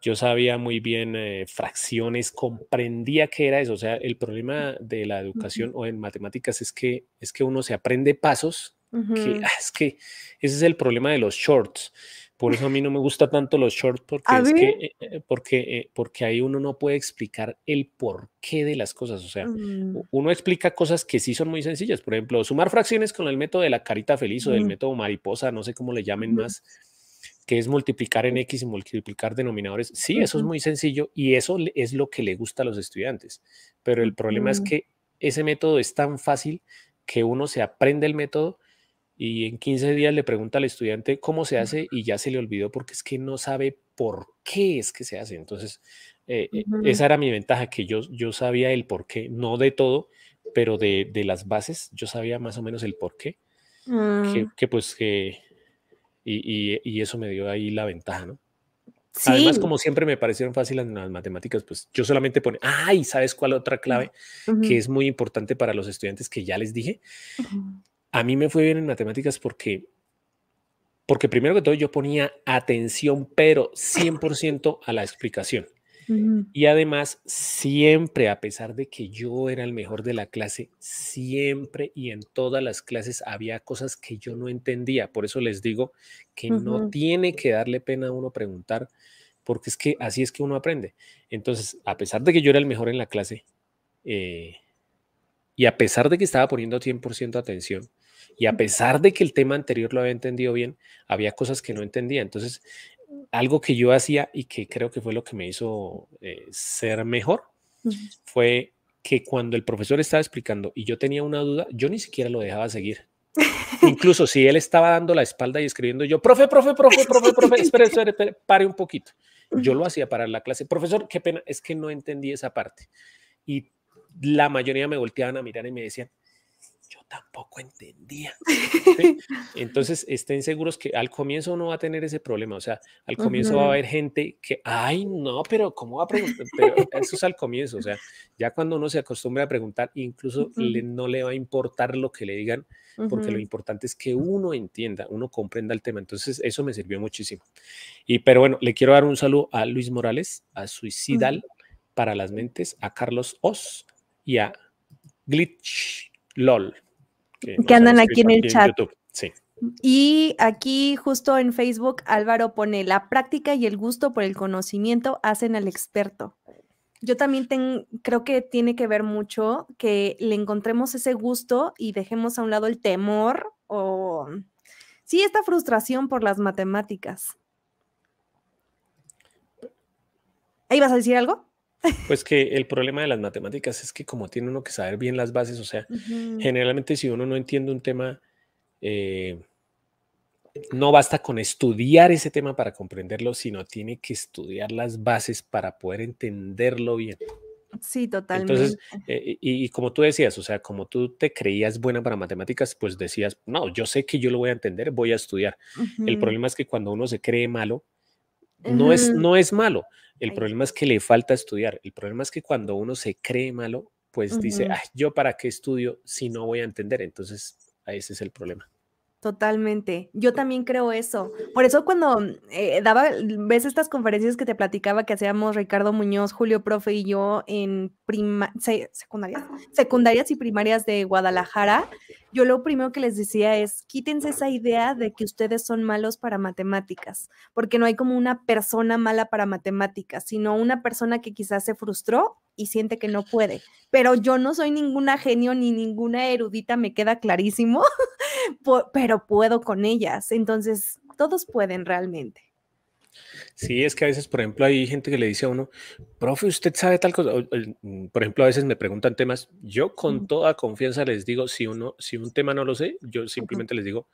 yo sabía muy bien eh, fracciones, comprendía qué era eso, o sea, el problema de la educación o en matemáticas es que, es que uno se aprende pasos, que, ah, es que ese es el problema de los shorts. Por eso a mí no me gusta tanto los shorts porque es que eh, eh, porque, eh, porque ahí uno no puede explicar el porqué de las cosas. O sea, mm. uno explica cosas que sí son muy sencillas. Por ejemplo, sumar fracciones con el método de la carita feliz o del método mariposa, no sé cómo le llamen más, que es multiplicar en X y multiplicar denominadores. Sí, eso es muy sencillo y eso es lo que le gusta a los estudiantes. Pero el problema es que ese método es tan fácil que uno se aprende el método y en 15 días le pregunta al estudiante cómo se hace y ya se le olvidó porque es que no sabe por qué es que se hace. Entonces, eh, eh, esa era mi ventaja, que yo, yo sabía el por qué, no de todo, pero de, de las bases, yo sabía más o menos el por qué, que, mm. que, pues que, y, y, y, eso me dio ahí la ventaja, ¿no? Además, como siempre me parecieron fáciles las matemáticas, pues yo solamente pone, ay, ¿sabes cuál otra clave que es muy importante para los estudiantes que ya les dije? A mí me fue bien en matemáticas porque, porque primero que todo yo ponía atención, pero 100% a la explicación. Y además, siempre, a pesar de que yo era el mejor de la clase, siempre y en todas las clases había cosas que yo no entendía. Por eso les digo que no tiene que darle pena a uno preguntar, porque es que así es que uno aprende. Entonces, a pesar de que yo era el mejor en la clase, eh, y a pesar de que estaba poniendo 100% atención, y a pesar de que el tema anterior lo había entendido bien, había cosas que no entendía. Entonces, algo que yo hacía y que creo que fue lo que me hizo eh, ser mejor fue que cuando el profesor estaba explicando y yo tenía una duda, yo ni siquiera lo dejaba seguir. Incluso si él estaba dando la espalda y escribiendo yo, profe, profe, profe, profe, profe, espere, espere, espere, pare un poquito. Yo lo hacía para la clase. Profesor, qué pena, es que no entendí esa parte. Y la mayoría me volteaban a mirar y me decían, tampoco entendía. Entonces, estén seguros que al comienzo no va a tener ese problema. O sea, al comienzo va a haber gente que, ay, no, pero ¿cómo va a preguntar? Pero eso es al comienzo. O sea, ya cuando uno se acostumbra a preguntar, incluso no le va a importar lo que le digan, porque lo importante es que uno entienda, uno comprenda el tema. Entonces, eso me sirvió muchísimo. Y, pero bueno, le quiero dar un saludo a Luis Morales, a Suicidal para las mentes, a Carlos Oz y a Glitch LOL. Que, andan aquí en el chat. Y aquí justo en Facebook Álvaro pone, la práctica y el gusto por el conocimiento hacen al experto. Yo también creo que tiene que ver mucho que le encontremos ese gusto y dejemos a un lado el temor o, sí, esta frustración por las matemáticas. ¿Ahí vas a decir algo? Pues que el problema de las matemáticas es que como tiene uno que saber bien las bases, o sea, generalmente si uno no entiende un tema, eh, no basta con estudiar ese tema para comprenderlo, sino tiene que estudiar las bases para poder entenderlo bien. Sí, totalmente. Entonces, eh, y, como tú decías, o sea, como tú te creías buena para matemáticas, pues decías, no, yo sé que yo lo voy a entender, voy a estudiar. El problema es que cuando uno se cree malo, no, es, no es malo. El problema es que le falta estudiar. El problema es que cuando uno se cree malo, pues dice, yo para qué estudio si no voy a entender. Entonces, ese es el problema. Totalmente. Yo también creo eso. Por eso cuando eh, daba, ves estas conferencias que te platicaba que hacíamos Ricardo Muñoz, Julio Profe y yo en prima, secundarias, secundarias y primarias de Guadalajara, yo lo primero que les decía es, quítense esa idea de que ustedes son malos para matemáticas, porque no hay como una persona mala para matemáticas, sino una persona que quizás se frustró y siente que no puede. Pero yo no soy ninguna genio ni ninguna erudita, me queda clarísimo, pero puedo con ellas. Entonces, todos pueden realmente. Sí, es que a veces, por ejemplo, hay gente que le dice a uno, profe, usted sabe tal cosa. Mm, por ejemplo, a veces me preguntan temas. Yo con toda confianza les digo, si uno, si un tema no lo sé, yo simplemente les digo,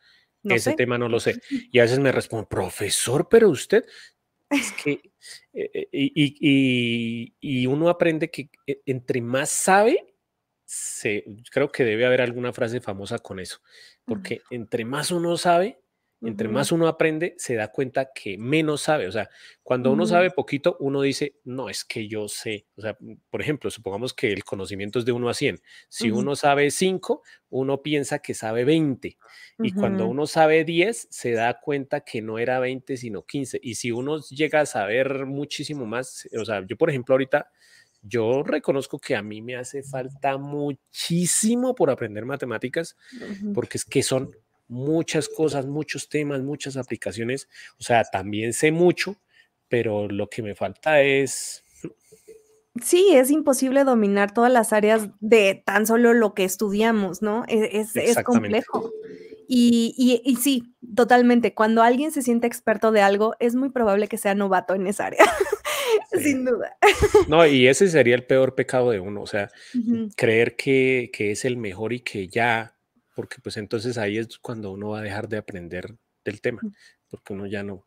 ese tema no lo sé. Y a veces me responden, profesor, pero usted, es que, eh, eh, y, y, uno aprende que eh, entre más sabe, se, creo que debe haber alguna frase famosa con eso, porque entre más uno sabe, entre más uno aprende, se da cuenta que menos sabe. O sea, cuando uno sabe poquito, uno dice, no, es que yo sé. O sea, mm, por ejemplo, supongamos que el conocimiento es de 1 a 100. Si uno sabe 5, uno piensa que sabe 20. Y cuando uno sabe 10, se da cuenta que no era 20, sino 15. Y si uno llega a saber muchísimo más, o sea, yo, por ejemplo, ahorita yo reconozco que a mí me hace falta muchísimo por aprender matemáticas, porque es que son muchas cosas, muchos temas, muchas aplicaciones. O sea, también sé mucho, pero lo que me falta es... Sí, es imposible dominar todas las áreas de tan solo lo que estudiamos, ¿no? E-, es, es, complejo. Y, y, y, sí, totalmente. Cuando alguien se siente experto de algo, es muy probable que sea novato en esa área, sin duda. No, y ese sería el peor pecado de uno, o sea, creer que, que, es el mejor y que ya porque pues entonces ahí es cuando uno va a dejar de aprender del tema, porque uno ya no,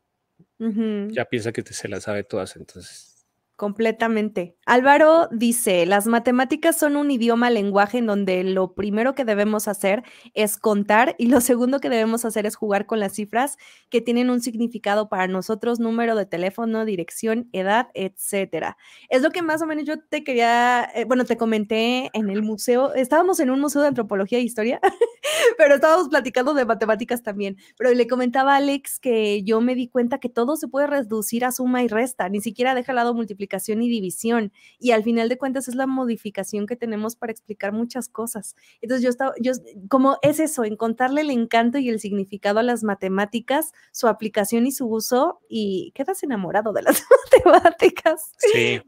ya piensa que se la sabe todas, entonces Completamente. Álvaro dice, las matemáticas son un idioma, lenguaje en donde lo primero que debemos hacer es contar y lo segundo que debemos hacer es jugar con las cifras que tienen un significado para nosotros, número de teléfono, dirección, edad, etcétera. Es lo que más o menos yo te quería, eh, bueno, te comenté en el museo, estábamos en un museo de antropología e historia, pero estábamos platicando de matemáticas también, pero le comentaba a Alex que yo me di cuenta que todo se puede reducir a suma y resta, ni siquiera deja al lado multiplicar y división. Y al final de cuentas es la modificación que tenemos para explicar muchas cosas. Entonces yo estaba, yo, como es eso, encontrarle el encanto y el significado a las matemáticas, su aplicación y su uso, y quedas enamorado de las matemáticas. Sí.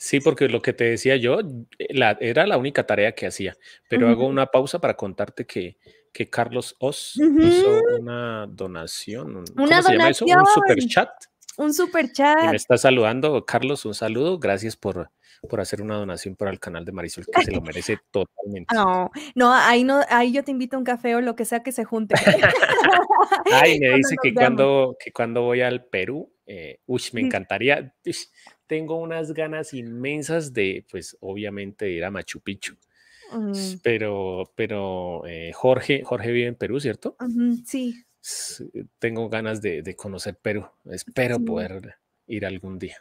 Sí, porque lo que te decía yo la, era la única tarea que hacía, pero hago una pausa para contarte que, que Carlos Oz hizo una donación. ¿Una se llama eso? Un super chat. Un super chat. me está saludando, Carlos, un saludo. Gracias por, por hacer una donación para el canal de Marisol, que se lo merece totalmente. No, no, ahí no, ahí yo te invito a un café o lo que sea que se junte. Ay, me dice que cuando, que cuando voy al Perú, eh, uy, me encantaría tengo unas ganas inmensas de, pues obviamente, ir a Machu Picchu. Pero, pero eh, Jorge, Jorge vive en Perú, ¿cierto? sí. Tengo ganas de, conocer Perú. Espero poder ir algún día.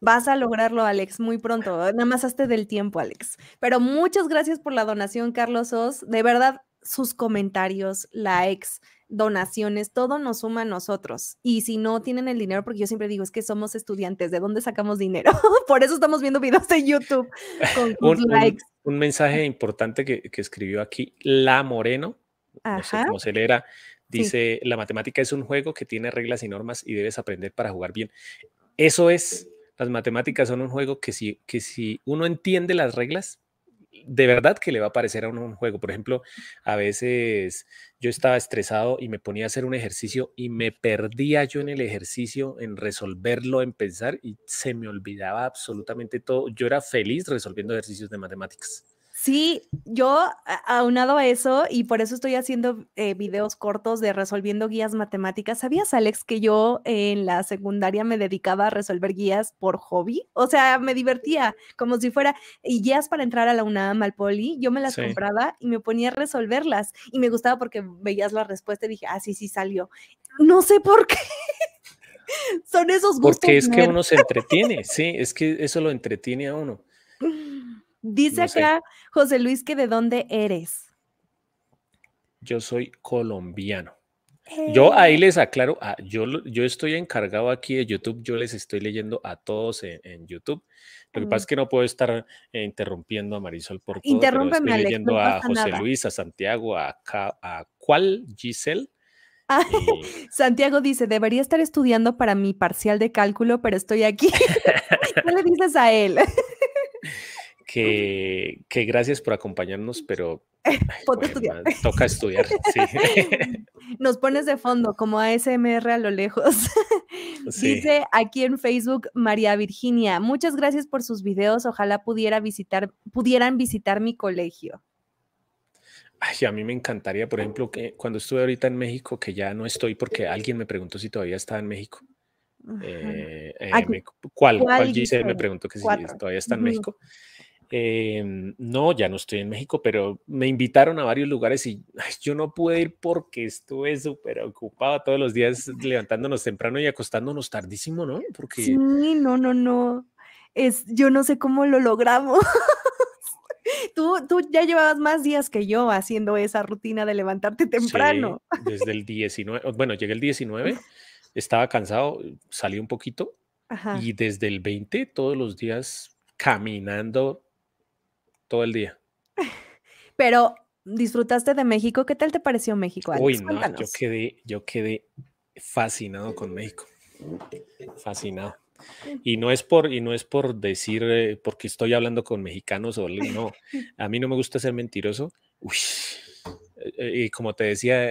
Vas a lograrlo, Alex, muy pronto. Nada más hazte del tiempo, Alex. Pero muchas gracias por la donación, Carlos Os. De verdad, sus comentarios, likes, donaciones, todo nos suma a nosotros. Y si no tienen el dinero, porque yo siempre digo, es que somos estudiantes, ¿de dónde sacamos dinero? Por eso estamos viendo videos de YouTube con un, likes. Un, mensaje importante que, escribió aquí, La Moreno, no sé cómo se leerá, dice, la matemática es un juego que tiene reglas y normas y debes aprender para jugar bien. Eso es, las matemáticas son un juego que si, que si uno entiende las reglas, de verdad que le va a parecer a uno un juego. Por ejemplo, a veces yo estaba estresado y me ponía a hacer un ejercicio y me perdía yo en el ejercicio, en resolverlo, en pensar y se me olvidaba absolutamente todo. Yo era feliz resolviendo ejercicios de matemáticas. Sí, yo aunado a eso y por eso estoy haciendo eh, videos cortos de resolviendo guías matemáticas. ¿Sabías, Alex, que yo en la secundaria me dedicaba a resolver guías por hobby? O sea, me divertía como si fuera y guías para entrar a la UNAM, al Poli. Yo me las compraba y me ponía a resolverlas y me gustaba porque veías la respuesta y dije, ah, sí, sí salió. No sé por qué. Son esos gustos. Porque es que uno se entretiene, sí, es que eso lo entretiene a uno. Dice acá José Luis que de dónde eres. Yo soy colombiano. Yo ahí eh. les aclaro, ah, yo, yo estoy encargado aquí de YouTube, yo les estoy leyendo a todos en, YouTube. Lo que pasa es que no puedo estar eh, interrumpiendo a Marisol por todo. Interrúmpeme, estoy leyendo a José Luis, a Santiago, a, a cuál Giselle. Ah, Santiago dice, debería estar estudiando para mi parcial de cálculo, pero estoy aquí. ¿Qué le dices a él? que, gracias por acompañarnos, pero toca estudiar. Nos pones de fondo como ASMR a lo lejos. Dice aquí en Facebook María Virginia, muchas gracias por sus videos, ojalá pudiera visitar, pudieran visitar mi colegio. Ay, a mí me encantaría, por ejemplo, que cuando estuve ahorita en México, que ya no estoy porque alguien me preguntó si todavía estaba en México. Eh, eh, ¿Cuál? ¿Cuál, Me preguntó que si todavía está en México. Em, no, ya no estoy en México, pero me invitaron a varios lugares y yo no pude ir porque estuve súper ocupado todos los días levantándonos temprano y acostándonos tardísimo, ¿no? Porque... Sí, no, no, no. Es, yo no sé cómo lo logramos. tú, tú ya llevabas más días que yo haciendo esa rutina de levantarte temprano. desde el 19, bueno, llegué el 19, estaba cansado, salí un poquito y desde el 20 todos los días caminando todo el día. Pero disfrutaste de México. ¿Qué tal te pareció México? Uy, no, yo quedé, yo quedé fascinado con México. Fascinado. Y no es por, y no es por decir, eh, porque estoy hablando con mexicanos o no. A mí no me gusta ser mentiroso. Uy, eh, eh, y como te decía,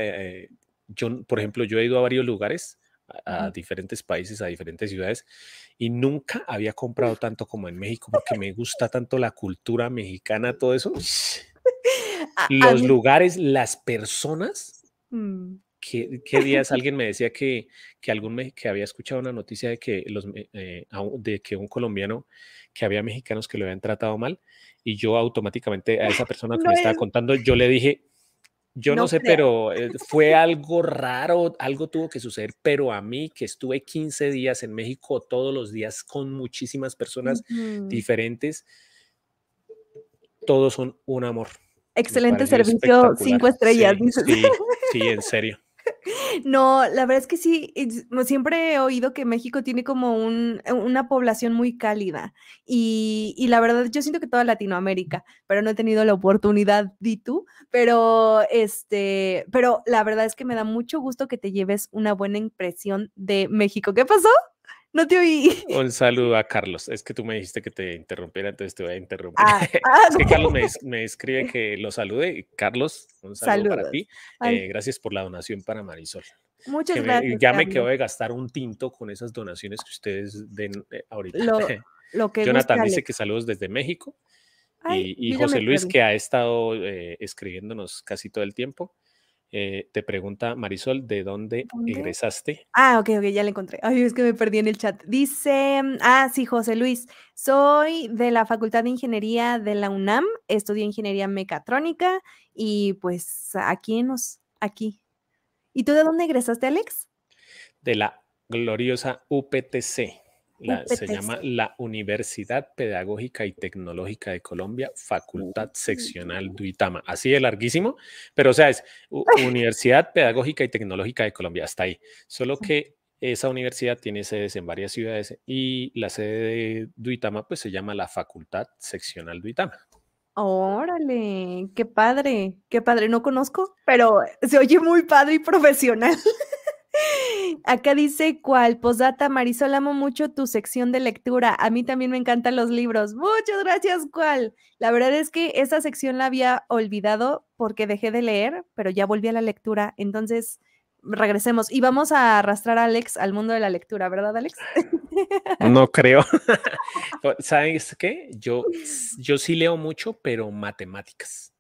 yo, por ejemplo, yo he ido a varios lugares, a diferentes países, a diferentes ciudades, y nunca había comprado tanto como en México porque me gusta tanto la cultura mexicana, todo eso. Los lugares, las personas. Mm. ¿Qué, días alguien me decía que, que, algún, que había escuchado una noticia de que, los, eh, de que un colombiano, que había mexicanos que lo habían tratado mal? Y yo automáticamente a esa persona que me estaba contando, yo le dije, yo no, sé, pero eh, fue algo raro, algo tuvo que suceder, pero a mí que estuve 15 días en México todos los días con muchísimas personas diferentes, todos son un amor. Excelente servicio, cinco estrellas, sí, Sí, sí, en serio. No, la verdad es que sí, siempre he oído que México tiene como un, una población muy cálida y, y, la verdad yo siento que toda Latinoamérica, pero no he tenido la oportunidad, di tú, pero este, pero la verdad es que me da mucho gusto que te lleves una buena impresión de México. ¿Qué pasó? No te oí. Un saludo a Carlos. Es que tú me dijiste que te interrumpiera, entonces te voy a interrumpir. Ah, ah, es que Carlos me, escribe que lo salude. Carlos, un saludo para ti. Eh, gracias por la donación para Marisol. Muchas gracias. ya me quedo de gastar un tinto con esas donaciones que ustedes den eh, ahorita. Lo, que Jonathan dice que saludos desde México. y, José Luis, que ha estado eh, escribiéndonos casi todo el tiempo. Eh, te pregunta Marisol, ¿de dónde, egresaste? Ah, ok, ok, ya la encontré. Ay, es que me perdí en el chat. Dice, mm, ah, sí, José Luis, soy de la Facultad de Ingeniería de la UNAM, estudié Ingeniería Mecatrónica y pues aquí nos, aquí. ¿Y tú de dónde egresaste, Alex? De la gloriosa UPTC se llama la Universidad Pedagógica y Tecnológica de Colombia, Facultad Seccional Duitama. Así de larguísimo, pero o sea, es Universidad Pedagógica y Tecnológica de Colombia, hasta ahí. Solo que esa universidad tiene sedes en varias ciudades y la sede de Duitama pues se llama la Facultad Seccional Duitama. Órale, qué padre, qué padre, no conozco, pero se oye muy padre y profesional. Acá dice cuál, posdata, Marisol, amo mucho tu sección de lectura. A mí también me encantan los libros. Muchas gracias, cuál. La verdad es que esa sección la había olvidado porque dejé de leer, pero ya volví a la lectura. Entonces, regresemos y vamos a arrastrar a Alex al mundo de la lectura, ¿verdad, Alex? No creo. ¿Sabes qué? Yo, yo sí leo mucho, pero matemáticas.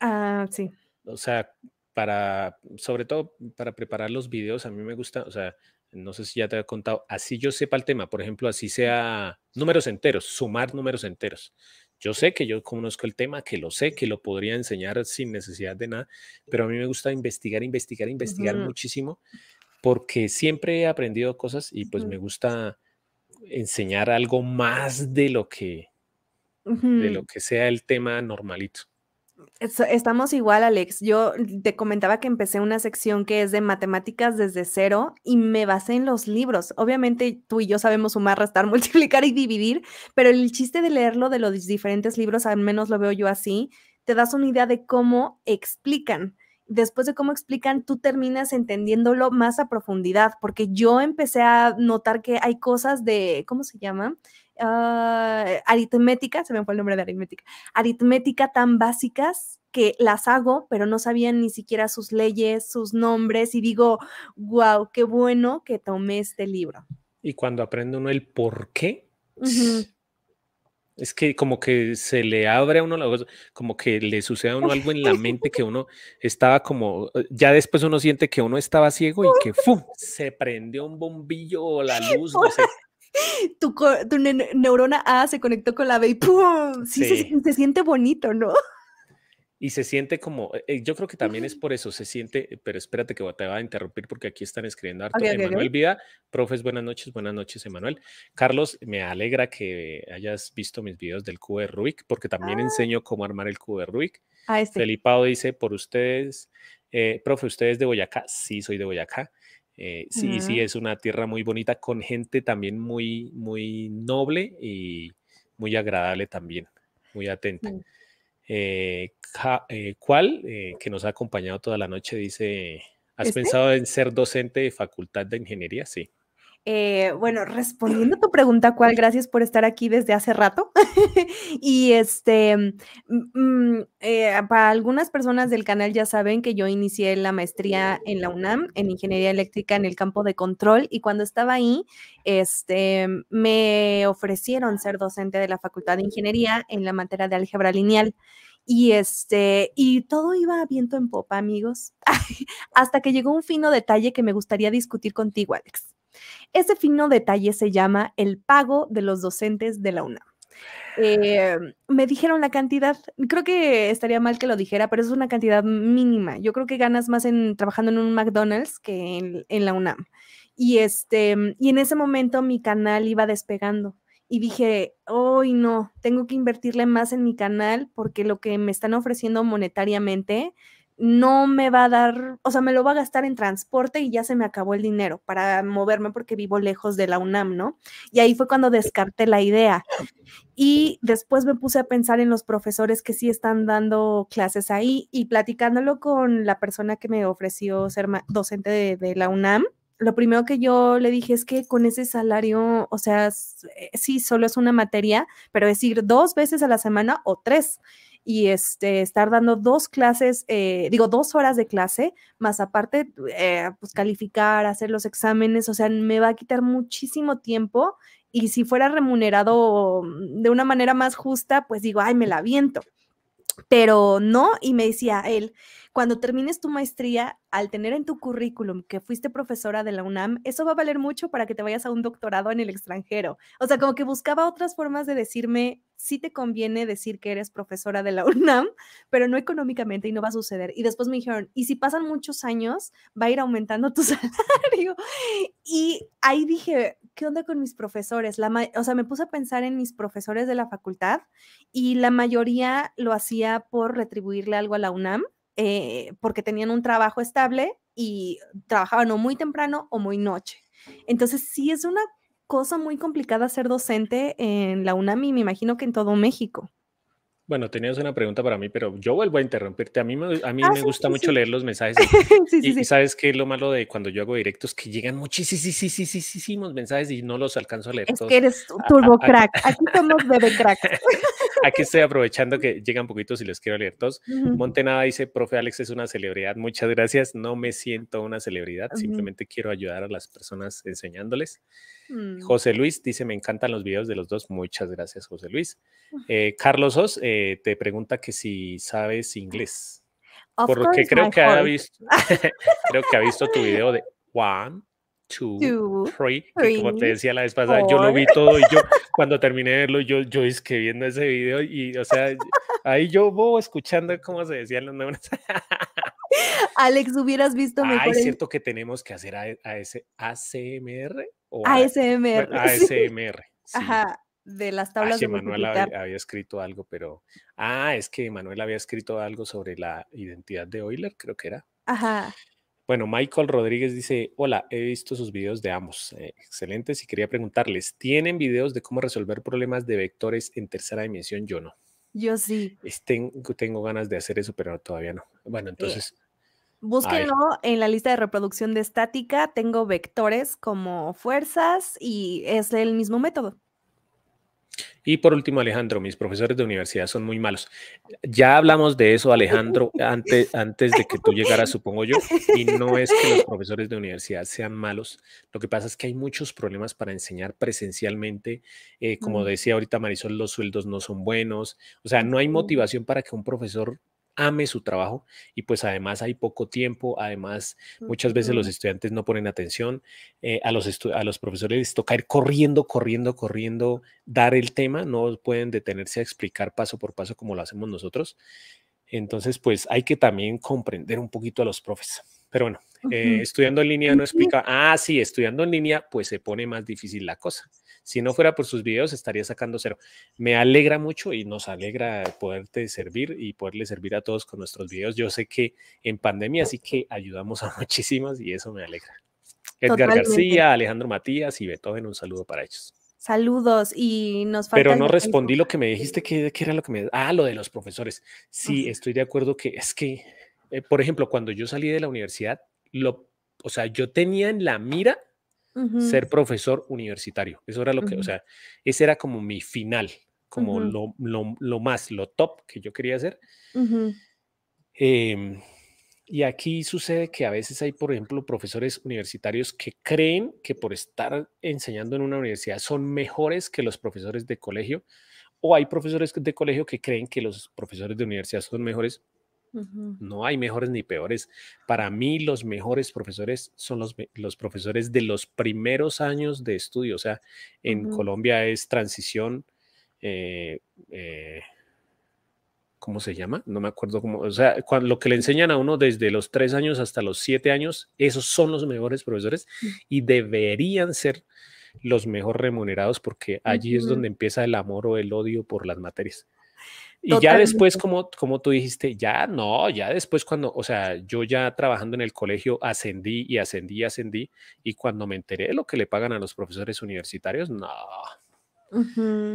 Ah, sí. O sea, para, sobre todo para preparar los videos, a mí me gusta, o sea, no sé si ya te he contado, así yo sepa el tema, por ejemplo, así sea números enteros, sumar números enteros. Yo sé que yo conozco el tema, que lo sé, que lo podría enseñar sin necesidad de nada, pero a mí me gusta investigar, investigar, investigar muchísimo, porque siempre he aprendido cosas y pues me gusta enseñar algo más de lo que, de lo que sea el tema normalito. Estamos igual, Alex. Yo te comentaba que empecé una sección que es de matemáticas desde cero y me basé en los libros. Obviamente tú y yo sabemos sumar, restar, multiplicar y dividir, pero el chiste de leerlo de los diferentes libros, al menos lo veo yo así, te das una idea de cómo explican. Después de cómo explican, tú terminas entendiéndolo más a profundidad, porque yo empecé a notar que hay cosas de, ¿cómo se llama? Uh, aritmética, se me fue el nombre de aritmética, aritmética tan básicas que las hago, pero no sabían ni siquiera sus leyes, sus nombres, y digo, wow, qué bueno que tomé este libro. Y cuando aprende uno el por qué, es que como que se le abre a uno la como que le sucede a uno algo en la mente que uno estaba como, ya después uno siente que uno estaba ciego y que ¡fum! se prendió un bombillo o la luz, no sé, tu, neurona A se conectó con la B y ¡pum! Sí, Se, siente bonito, ¿no? Y se siente como, eh, yo creo que también es por eso, se siente, pero espérate que te va a interrumpir porque aquí están escribiendo harto. Emanuel Vida, profes, buenas noches, buenas noches, Emanuel. Carlos, me alegra que hayas visto mis videos del cubo de Rubik, porque también ah. enseño cómo armar el cubo de Rubik. Ah, este. Felipao dice, por ustedes, eh, profe, ¿ustedes de Boyacá? Sí, soy de Boyacá. Eh, sí, sí, es una tierra muy bonita con gente también muy, muy noble y muy agradable también, muy atenta. Eh, eh, ¿Cuál, que nos ha acompañado toda la noche, dice, ¿has ¿Este? pensado en ser docente de facultad de ingeniería? Sí. Eh, bueno, respondiendo a tu pregunta, ¿cuál? Gracias por estar aquí desde hace rato. y este, mm, mm, eh, para algunas personas del canal ya saben que yo inicié la maestría en la UNAM en ingeniería eléctrica en el campo de control y cuando estaba ahí, este, me ofrecieron ser docente de la Facultad de Ingeniería en la materia de álgebra lineal. Y este, y todo iba viento en popa, amigos, hasta que llegó un fino detalle que me gustaría discutir contigo, Alex. Ese fino detalle se llama el pago de los docentes de la UNAM. Eh, me dijeron la cantidad, creo que estaría mal que lo dijera, pero es una cantidad mínima. Yo creo que ganas más en trabajando en un McDonald's que en, la UNAM. Y este, y en ese momento mi canal iba despegando y dije, hoy no, tengo que invertirle más en mi canal porque lo que me están ofreciendo monetariamente no me va a dar, o sea, me lo va a gastar en transporte y ya se me acabó el dinero para moverme porque vivo lejos de la UNAM, ¿no? Y ahí fue cuando descarté la idea. Y después me puse a pensar en los profesores que sí están dando clases ahí y platicándolo con la persona que me ofreció ser docente de, la UNAM. Lo primero que yo le dije es que con ese salario, o sea, eh, sí, solo es una materia, pero decir dos veces a la semana o tres y este, estar dando dos clases, eh, digo, dos horas de clase, más aparte, eh, pues calificar, hacer los exámenes, o sea, me va a quitar muchísimo tiempo y si fuera remunerado de una manera más justa, pues digo, ay, me la aviento. Pero no, y me decía él, cuando termines tu maestría, al tener en tu currículum que fuiste profesora de la UNAM, eso va a valer mucho para que te vayas a un doctorado en el extranjero. O sea, como que buscaba otras formas de decirme, sí te conviene decir que eres profesora de la UNAM, pero no económicamente y no va a suceder. Y después me dijeron, y si pasan muchos años, va a ir aumentando tu salario. Y ahí dije, ¿qué onda con mis profesores? La o sea, me puse a pensar en mis profesores de la facultad y la mayoría lo hacía por retribuirle algo a la UNAM eh, porque tenían un trabajo estable y trabajaban o muy temprano o muy noche. Entonces, sí es una cosa muy complicada ser docente en la UNAM y me imagino que en todo México. Bueno, tenías una pregunta para mí, pero yo vuelvo a interrumpirte. A mí me, a mí ah, me gusta mucho leer los mensajes. Y, y, sabes qué es lo malo de cuando yo hago directos, que llegan muchísimos mensajes y no los alcanzo a leer. Es que eres turbo crack. Aquí somos bebé crack. Aquí estoy aprovechando que llegan poquitos y les quiero leer todos. Montenada dice, profe Alex es una celebridad. Muchas gracias. No me siento una celebridad. Simplemente quiero ayudar a las personas enseñándoles. Mm. José Luis dice, me encantan los videos de los dos. Muchas gracias, José Luis. Eh, Carlos Os eh, te pregunta que si sabes inglés. Porque creo que, ha visto, creo que ha visto tu video de One, Two, three, como te decía la vez pasada, yo lo vi todo y yo cuando terminé de verlo, yo, yo es que viendo ese video y, o sea, ahí yo voy escuchando cómo se decían los nombres. Alex, hubieras visto mejor. Ah, es cierto que tenemos que hacer a, ese ASMR o ASMR. ASMR. Ajá, de las tablas de Manuel había, había, escrito algo, pero. Ah, es que Manuel había escrito algo sobre la identidad de Euler, creo que era. Ajá. Bueno, Michael Rodríguez dice, hola, he visto sus videos de ambos, eh, excelentes, y quería preguntarles, ¿tienen videos de cómo resolver problemas de vectores en tercera dimensión? Yo no. Yo sí. Tengo, ganas de hacer eso, pero todavía no. Bueno, entonces... Búsquenlo en la lista de reproducción de estática. Tengo vectores como fuerzas y es el mismo método. Y por último, Alejandro, mis profesores de universidad son muy malos. Ya hablamos de eso, Alejandro, antes, antes de que tú llegaras, supongo yo, y no es que los profesores de universidad sean malos. Lo que pasa es que hay muchos problemas para enseñar presencialmente. Eh, como decía ahorita Marisol, los sueldos no son buenos. O sea, no hay motivación para que un profesor ame su trabajo y pues además hay poco tiempo, además muchas veces los estudiantes no ponen atención, eh, a, los a los profesores les toca ir corriendo, corriendo, corriendo, dar el tema, no pueden detenerse a explicar paso por paso como lo hacemos nosotros. Entonces, pues hay que también comprender un poquito a los profes. Pero bueno, eh, estudiando en línea no explica, ah, sí, estudiando en línea, pues se pone más difícil la cosa. Si no fuera por sus videos, estaría sacando cero. Me alegra mucho y nos alegra poderte servir y poderle servir a todos con nuestros videos. Yo sé que en pandemia sí que ayudamos a muchísimos y eso me alegra. Edgar García, Alejandro Matías y Beethoven, un saludo para ellos. Saludos y nos falta Pero no respondí lo que me dijiste, que, era lo que me... Ah, lo de los profesores. Sí, estoy de acuerdo que es que, eh, por ejemplo, cuando yo salí de la universidad, lo, o sea, yo tenía en la mira ser profesor universitario. Eso era lo que, o sea, ese era como mi final, como lo, lo, más, lo top que yo quería hacer. Em, y aquí sucede que a veces hay, por ejemplo, profesores universitarios que creen que por estar enseñando en una universidad son mejores que los profesores de colegio, o hay profesores de colegio que creen que los profesores de universidad son mejores no hay mejores ni peores. Para mí los mejores profesores son los, los profesores de los primeros años de estudio. O sea, en Colombia es transición, eh, eh, ¿cómo se llama? No me acuerdo cómo. O sea, lo que le enseñan a uno desde los tres años hasta los siete años, esos son los mejores profesores mm. y deberían ser los mejor remunerados porque allí es donde empieza el amor o el odio por las materias. Y ya después, como, como tú dijiste, ya no, ya después cuando, o sea, yo ya trabajando en el colegio ascendí y ascendí y ascendí, y cuando me enteré de lo que le pagan a los profesores universitarios, no,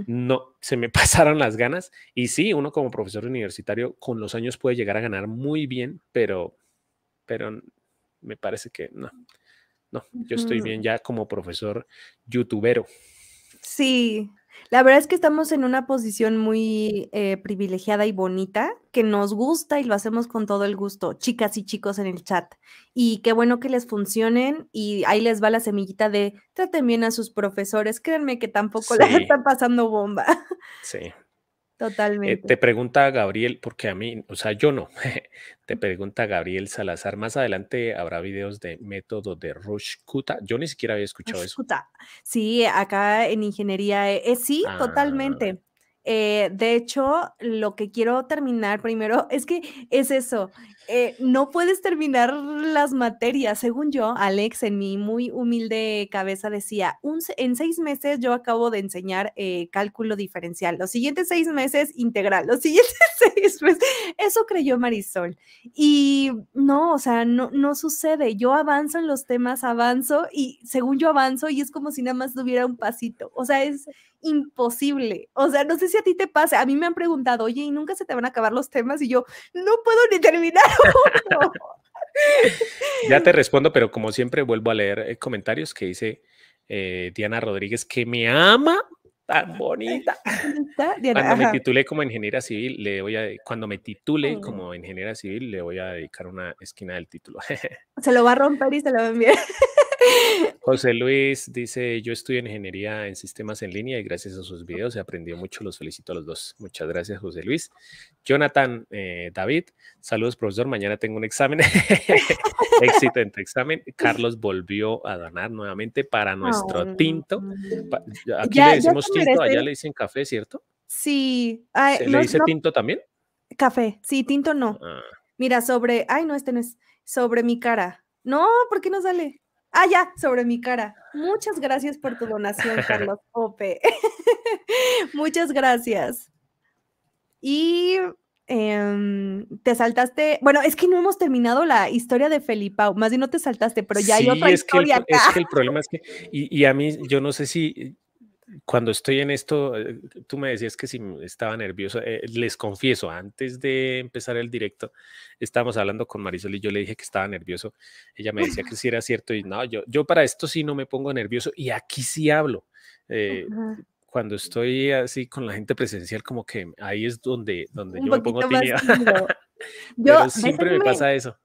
no, se me pasaron las ganas. Y sí, uno como profesor universitario con los años puede llegar a ganar muy bien, pero, pero me parece que no, no, yo estoy bien ya como profesor youtubero. Sí, la verdad es que estamos en una posición muy eh, privilegiada y bonita, que nos gusta y lo hacemos con todo el gusto, chicas y chicos en el chat. Y qué bueno que les funcionen y ahí les va la semillita de traten bien a sus profesores, créanme que tampoco les están pasando bomba. Sí, eh, Totalmente. te pregunta Gabriel, porque a mí, o sea, yo no, te pregunta Gabriel Salazar, más adelante habrá videos de método de Rush Kuta. Yo ni siquiera había escuchado eso. Sí, acá en ingeniería, eh, eh sí, ah. totalmente. De hecho, lo que quiero terminar primero es que es eso. Eh, no puedes terminar las materias. Según yo, Alex, en mi muy humilde cabeza decía, en seis meses yo acabo de enseñar eh, cálculo diferencial, los siguientes seis meses integral, los siguientes seis meses. Eso creyó Marisol. Y no, o sea, no, no sucede. Yo avanzo en los temas, avanzo y según yo avanzo y es como si nada más tuviera un pasito. O sea, es imposible. O sea, no sé si a ti te pasa. A mí me han preguntado, oye, ¿y nunca se te van a acabar los temas? Y yo, no puedo ni terminar ya te respondo, pero como siempre vuelvo a leer eh, comentarios que dice eh, Diana Rodríguez que me ama tan bonita. cuando me titule como ingeniera civil, le voy a, cuando me titule como ingeniera civil, le voy a dedicar una esquina del título. se lo va a romper y se lo va a enviar. José Luis dice, yo estudio ingeniería en sistemas en línea y gracias a sus videos he aprendido mucho, los felicito a los dos. Muchas gracias, José Luis. Jonathan eh, David, saludos, profesor, mañana tengo un examen. Éxito en tu examen. Carlos volvió a donar nuevamente para nuestro tinto. Aquí le decimos tinto, allá le dicen café, ¿cierto? Sí. ¿Se le dice tinto también? Café, sí, tinto no. Ah. Mira, sobre, ay, no, este no es, sobre mi cara. No, ¿por qué no sale? Ah, ya, sobre mi cara. Muchas gracias por tu donación, Carlos Ope. Muchas gracias. Y em, te saltaste, bueno, es que no hemos terminado la historia de Felipao, más bien no te saltaste, pero ya hay otra historia Es que el problema es que, y, y, a mí, yo no sé si cuando estoy en esto, eh, tú me decías que si estaba nervioso, eh, les confieso, antes de empezar el directo, estábamos hablando con Marisol y yo le dije que estaba nervioso. Ella me decía que sí era cierto y no, yo, yo para esto sí no me pongo nervioso y aquí sí hablo. Eh, cuando estoy así con la gente presencial, como que ahí es donde, donde yo me pongo tímida. Pero siempre me pasa eso.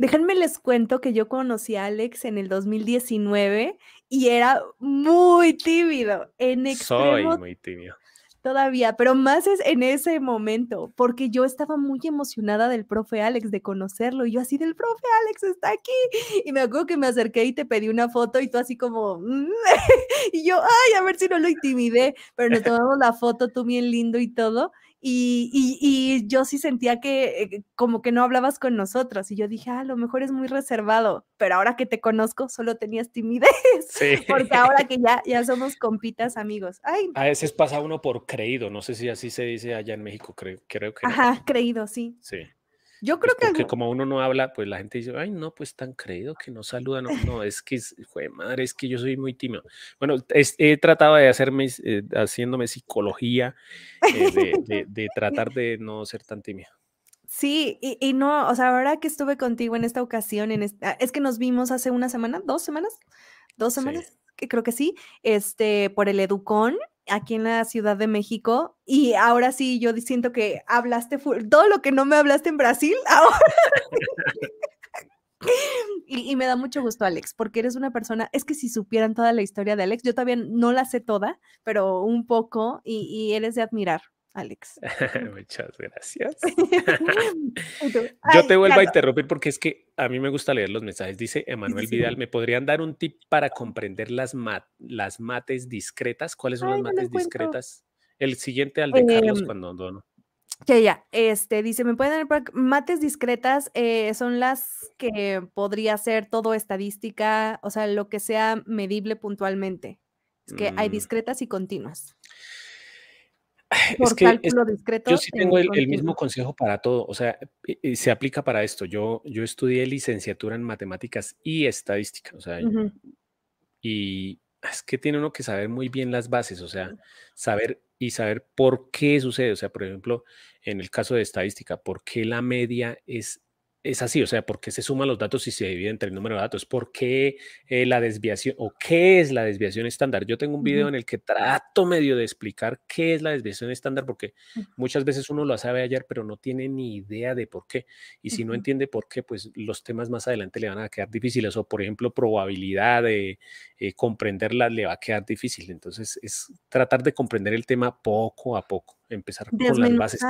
Déjenme les cuento que yo conocí a Alex en el 2019 y era muy tímido. En extremo, Soy muy tímido. Todavía, pero más es en ese momento, porque yo estaba muy emocionada del profe Alex, de conocerlo, y yo así del profe Alex está aquí. Y me acuerdo que me acerqué y te pedí una foto y tú así como, mm", y yo, ay, a ver si no lo intimidé, pero nos tomamos la foto, tú bien lindo y todo. Y, yo sí sentía que eh, como que no hablabas con nosotros y yo dije, ah, a lo mejor es muy reservado, pero ahora que te conozco solo tenías timidez, sí. porque ahora que ya, ya somos compitas amigos. Ay. A veces pasa uno por creído, no sé si así se dice allá en México, creo, creo que. Ajá, creído, sí. Sí. Yo creo que. Porque como uno no habla, pues la gente dice, ay, no, pues tan creído que no saluda. No, no es que, fue madre, es que yo soy muy tímido. Bueno, he tratado de hacerme, eh, haciéndome psicología, eh, de, tratar de no ser tan tímido. Sí, y, no, o sea, ahora que estuve contigo en esta ocasión, en esta, es que nos vimos hace una semana, dos semanas, dos semanas, que creo que sí, este, por el Educón, aquí en la Ciudad de México y ahora sí yo siento que hablaste todo lo que no me hablaste en Brasil, ahora y, me da mucho gusto, Alex, porque eres una persona, es que si supieran toda la historia de Alex, yo todavía no la sé toda, pero un poco y eres de admirar. Alex. Muchas gracias. Yo te vuelvo a interrumpir porque es que a mí me gusta leer los mensajes. Dice Emanuel Vidal, ¿me podrían dar un tip para comprender las, las mates discretas? ¿Cuáles son las mates discretas? El siguiente al de Carlos em, cuando dono. Ya, ya, este, dice, ¿me pueden dar mates discretas? Eh, son las que podría ser todo estadística, o sea, lo que sea medible puntualmente. Es que hay mm. discretas y continuas. por cálculo discreto. Yo sí tengo el, mismo consejo para todo, o sea, se aplica para esto. Yo, yo estudié licenciatura en matemáticas y estadística, o sea, y es que tiene uno que saber muy bien las bases, o sea, saber y saber por qué sucede, o sea, por ejemplo, en el caso de estadística, por qué la media es es así, o sea, ¿por qué se suman los datos y se divide entre el número de datos? ¿Por qué eh, la desviación o qué es la desviación estándar? Yo tengo un video en el que trato medio de explicar qué es la desviación estándar porque muchas veces uno lo sabe ayer, pero no tiene ni idea de por qué. Y si no entiende por qué, pues los temas más adelante le van a quedar difíciles o, por ejemplo, probabilidad de eh, comprenderla le va a quedar difícil. Entonces, es tratar de comprender el tema poco a poco, empezar con las bases.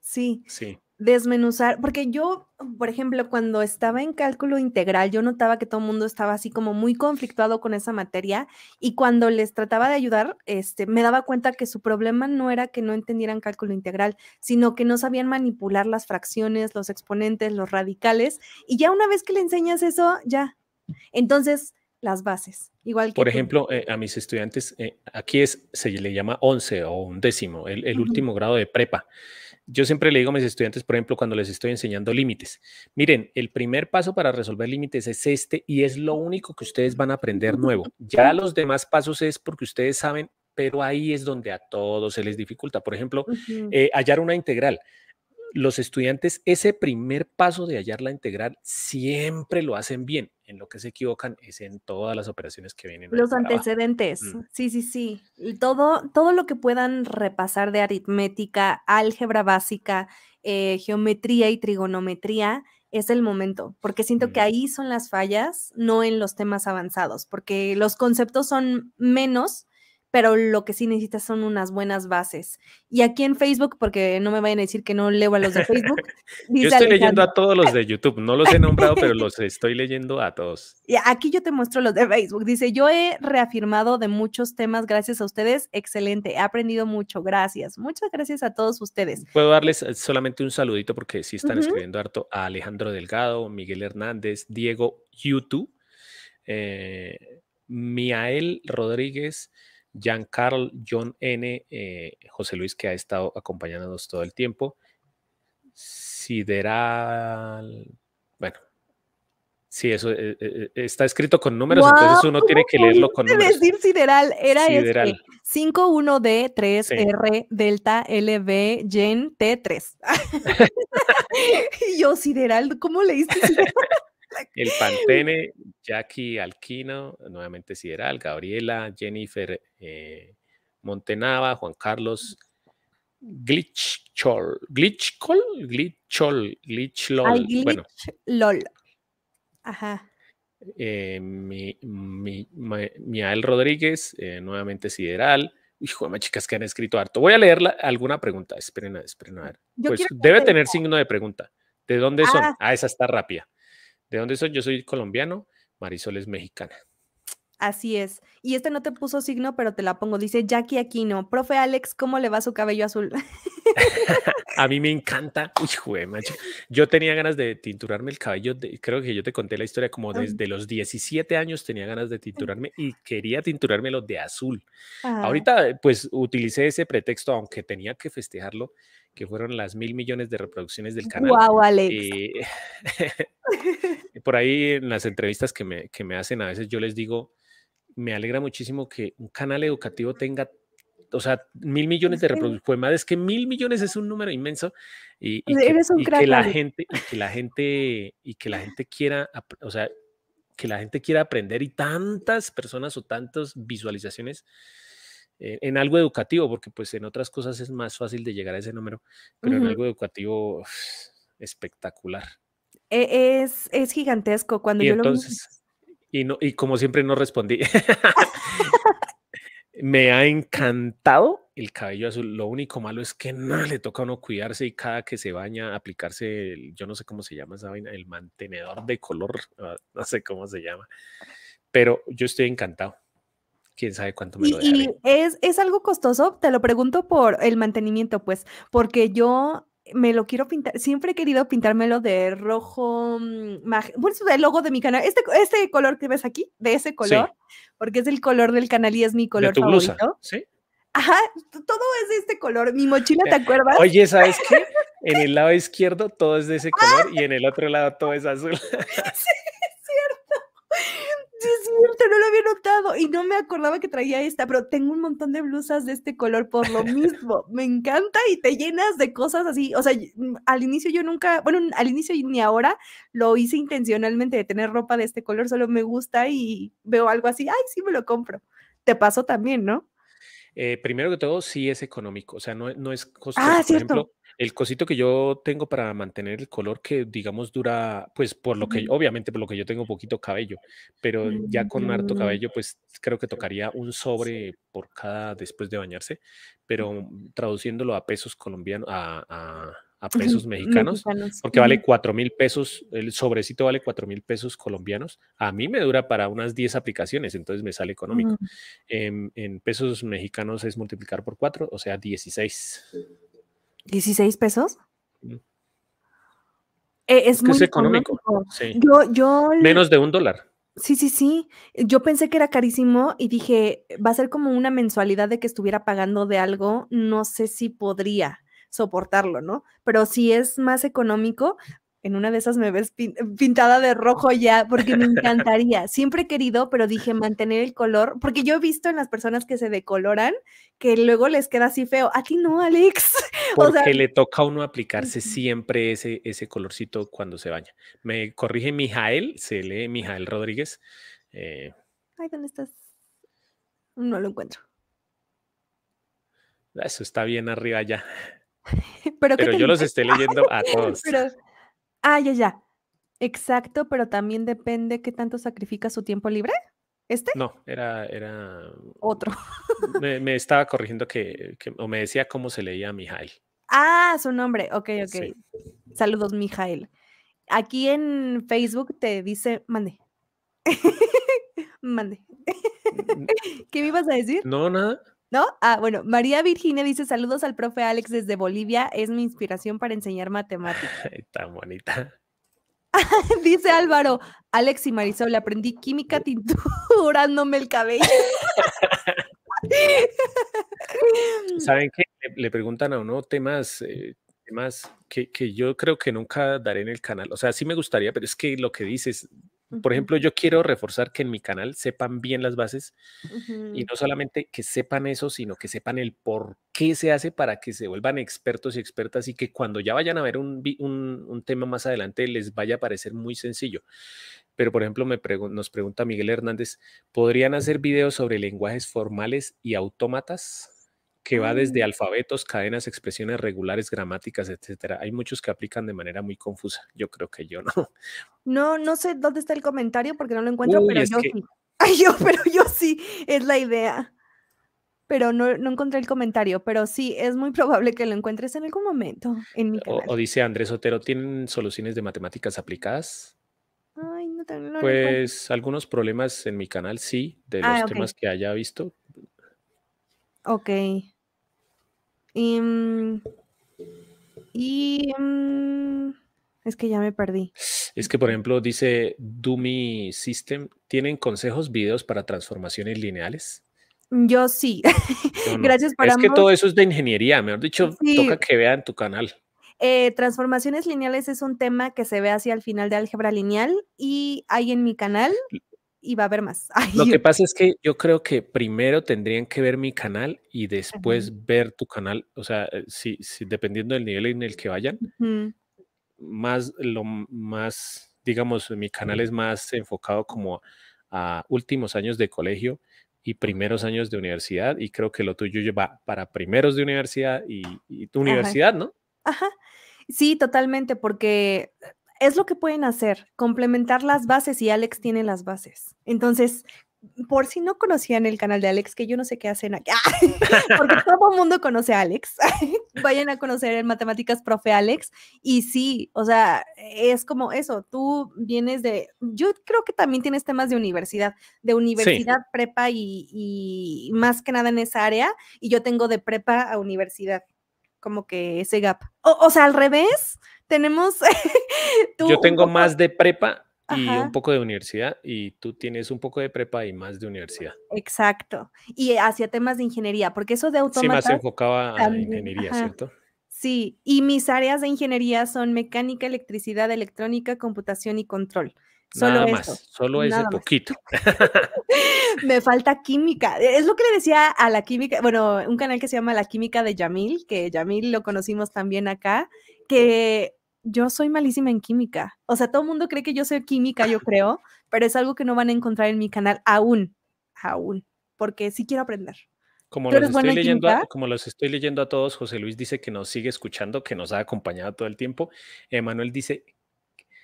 Sí. Sí desmenuzar, porque yo, por ejemplo, cuando estaba en cálculo integral, yo notaba que todo el mundo estaba así como muy conflictuado con esa materia y cuando les trataba de ayudar, este, me daba cuenta que su problema no era que no entendieran cálculo integral, sino que no sabían manipular las fracciones, los exponentes, los radicales y ya una vez que le enseñas eso, ya. Entonces, las bases. Igual que Por ejemplo, eh, a mis estudiantes, eh, aquí es, se le llama 11 o un décimo, el, último grado de prepa. Yo siempre le digo a mis estudiantes, por ejemplo, cuando les estoy enseñando límites, miren, el primer paso para resolver límites es este y es lo único que ustedes van a aprender nuevo. Ya los demás pasos es porque ustedes saben, pero ahí es donde a todos se les dificulta. Por ejemplo, eh, hallar una integral los estudiantes ese primer paso de hallar la integral siempre lo hacen bien. En lo que se equivocan es en todas las operaciones que vienen. Los antecedentes. Mm. Sí, sí, sí. Todo, todo lo que puedan repasar de aritmética, álgebra básica, eh, geometría y trigonometría es el momento, porque siento que mm. ahí son las fallas, no en los temas avanzados, porque los conceptos son menos, pero lo que sí necesitas son unas buenas bases. Y aquí en Facebook, porque no me vayan a decir que no leo a los de Facebook. yo estoy leyendo a todos los de YouTube, no los he nombrado, pero los estoy leyendo a todos. Y aquí yo te muestro los de Facebook. Dice, yo he reafirmado de muchos temas gracias a ustedes. Excelente, he aprendido mucho, gracias. Muchas gracias a todos ustedes. Puedo darles eh, solamente un saludito porque sí están escribiendo harto a Alejandro Delgado, Miguel Hernández, Diego YouTube, eh, Miael Rodríguez, Jean Carl, John N., eh, José Luis, que ha estado acompañándonos todo el tiempo. Sideral. Bueno, sí, eso eh, eh, está escrito con números, entonces uno tiene que leerlo con números. decir sideral? Era este, sideral. 51D, 3R, Delta, LB, Gen, T3. y yo, sideral, ¿cómo leíste sideral? El Pantene, Jackie Alquino, nuevamente Sideral, Gabriela, Jennifer eh, Montenava, Juan Carlos Glitchol, Glitchcol, Glitchol, Glitchlol. bueno. LOL. Ajá. Eh, mi, mi, Miael Rodríguez, eh, nuevamente Sideral. Hijo de chicas que han escrito harto. Voy a leer alguna pregunta. Esperen, esperen a ver. Pues debe tener signo de pregunta. ¿De dónde son? Ah. ah, esa está rápida. ¿De dónde soy? Yo soy colombiano, Marisol es mexicana. Así es. Y este no te puso signo, pero te la pongo. Dice Jackie Aquino. Profe Alex, ¿cómo le va su cabello azul? a mí me encanta. Uy, jue, macho. Yo tenía ganas de tinturarme el cabello. creo que yo te conté la historia como desde los 17 años tenía ganas de tinturarme y quería tinturármelo de azul. Ahorita, pues, utilicé ese pretexto, aunque tenía que festejarlo que fueron las mil millones de reproducciones del canal. ¡Wow, Alex! por ahí en las entrevistas que me, que me hacen, a veces yo les digo, me alegra muchísimo que un canal educativo tenga o sea, mil millones de reproducciones, pues más es que mil millones es un número inmenso y, y, que, la gente y que la gente y que la gente quiera, o sea, que la gente quiera aprender y tantas personas o tantas visualizaciones en algo educativo, porque pues en otras cosas es más fácil de llegar a ese número, pero en algo educativo espectacular. E, es, es gigantesco cuando yo entonces, Y, no, y como siempre no respondí. Me ha encantado el cabello azul. Lo único malo es que no le toca a uno cuidarse y cada que se baña aplicarse, el, yo no sé cómo se llama esa vaina, el mantenedor de color, ah, no sé cómo se llama. Pero yo estoy encantado quién sabe cuánto me lo Y es, es algo costoso, te lo pregunto por el mantenimiento, pues, porque yo me lo quiero pintar, siempre he querido pintármelo de rojo, mm, bueno, es el logo de mi canal, este, este color que ves aquí, de ese color, porque es el color del canal y es mi color ¿De tu favorito. Blusa? ¿Sí? Ajá, todo es de este color. Mi mochila, ¿te acuerdas? Oye, ¿sabes qué? En el lado izquierdo todo es de ese color y en el otro lado todo es azul. Sí. Sí, es cierto, no lo había notado y no me acordaba que traía esta, pero tengo un montón de blusas de este color por lo mismo. Me encanta y te llenas de cosas así. O sea, al inicio yo nunca, bueno, al inicio ni ahora lo hice intencionalmente de tener ropa de este color, solo me gusta y veo algo así, ay, sí me lo compro. Te pasó también, ¿no? Eh, primero que todo, sí es económico, o sea, no, no es costoso. Ah, por ejemplo, el cosito que yo tengo para mantener el color que, digamos, dura, pues por lo que, obviamente por lo que yo tengo poquito cabello, pero ya con harto cabello, pues creo que tocaría un sobre por cada después de bañarse, pero traduciéndolo a pesos colombianos, a a pesos mexicanos, porque vale cuatro mil pesos, el sobrecito vale cuatro mil pesos colombianos. A mí me dura para unas 10 aplicaciones, entonces me sale económico. en, pesos mexicanos es multiplicar por cuatro, o sea, 16. ¿16 pesos? E, es muy económico. Yo, yo Menos de un dólar. Sí, sí, sí. Yo pensé que era carísimo y dije, va a ser como una mensualidad de que estuviera pagando de algo. No sé si podría soportarlo, ¿no? Pero si es más económico, en una de esas me ves pintada de rojo ya, porque me encantaría. Siempre he querido, pero dije mantener el color, porque yo he visto en las personas que se decoloran que luego les queda así feo. A ti no, Alex. Porque le toca a uno aplicarse siempre ese, ese colorcito cuando se baña. Me corrige Mijael, se lee Mijael Rodríguez. Eh. Ay, ¿dónde estás? No lo encuentro. Eso está bien arriba ya. pero, yo los estoy leyendo a todos. Ah, ya, ya. Exacto, pero también depende qué tanto sacrifica su tiempo libre. ¿Este? No, era, era. Otro. Me, estaba corrigiendo que, o me decía cómo se leía Mijael. Ah, su nombre. Ok, ok. Saludos, Mijael. Aquí en Facebook te dice, mande. mande. ¿Qué me ibas a decir? No, nada. ¿No? Ah, bueno, María Virginia dice saludos al profe Alex desde Bolivia, es mi inspiración para enseñar matemáticas. Tan bonita. dice Álvaro, Alex y Marisol, aprendí química tinturándome el cabello. ¿Saben qué? Le, preguntan a uno temas, eh, temas que, que, yo creo que nunca daré en el canal. O sea, sí me gustaría, pero es que lo que dices, por ejemplo, yo quiero reforzar que en mi canal sepan bien las bases y no solamente que sepan eso, sino que sepan el por qué se hace para que se vuelvan expertos y expertas y que cuando ya vayan a ver un, un, tema más adelante les vaya a parecer muy sencillo. Pero, por ejemplo, me nos pregunta Miguel Hernández, ¿podrían hacer videos sobre lenguajes formales y autómatas? Que va desde mm. alfabetos, cadenas, expresiones regulares, gramáticas, etcétera. Hay muchos que aplican de manera muy confusa. Yo creo que yo no. No, no sé dónde está el comentario porque no lo encuentro, pero yo sí. Ay, yo, pero yo sí, es la idea. Pero no, no, encontré el comentario, pero sí, es muy probable que lo encuentres en algún momento en mi canal. O, dice Andrés Otero, ¿tienen soluciones de matemáticas aplicadas? Ay, no, no Pues algunos problemas en mi canal, sí, de los ah, temas que haya visto. Ok. Y, mm, y mm, es que ya me perdí. Es que, por ejemplo, dice Dumi System, ¿tienen consejos, videos para transformaciones lineales? Yo sí. Gracias por Es que todo eso es de ingeniería, mejor dicho, toca que vean tu canal. Eh, transformaciones lineales es un tema que se ve hacia el final de álgebra lineal y hay en mi canal y va a haber más. Lo que pasa es que yo creo que primero tendrían que ver mi canal y después ver tu canal. O sea, eh, si, si, dependiendo del nivel en el que vayan, más lo más, digamos, mi canal es más enfocado como a últimos años de colegio y primeros años de universidad. Y creo que lo tuyo va para primeros de universidad y, tu universidad, ¿no? Ajá. Sí, totalmente, porque es lo que pueden hacer, complementar las bases y Alex tiene las bases. Entonces, por si no conocían el canal de Alex, que yo no sé qué hacen aquí, porque todo el mundo conoce a Alex, vayan a conocer el Matemáticas Profe Alex. Y sí, o sea, es como eso, tú vienes de, yo creo que también tienes temas de universidad, de universidad, prepa y, más que nada en esa área, y yo tengo de prepa a universidad, como que ese gap. o sea, al revés, tenemos... Yo tengo más de prepa y un poco de universidad y tú tienes un poco de prepa y más de universidad. Exacto. Y hacia temas de ingeniería, porque eso de automata... Sí, más enfocaba a ingeniería, ¿cierto? Sí, y mis áreas de ingeniería son mecánica, electricidad, electrónica, computación y control. Solo Nada más, solo ese poquito. Me falta química. Es lo que le decía a la química, bueno, un canal que se llama La Química de Yamil, que Yamil lo conocimos también acá, que yo soy malísima en química. O sea, todo el mundo cree que yo soy química, yo creo, pero es algo que no van a encontrar en mi canal aún, aún, porque sí quiero aprender. Como los, estoy leyendo a, como los estoy leyendo a todos, José Luis dice que nos sigue escuchando, que nos ha acompañado todo el tiempo. Emanuel dice,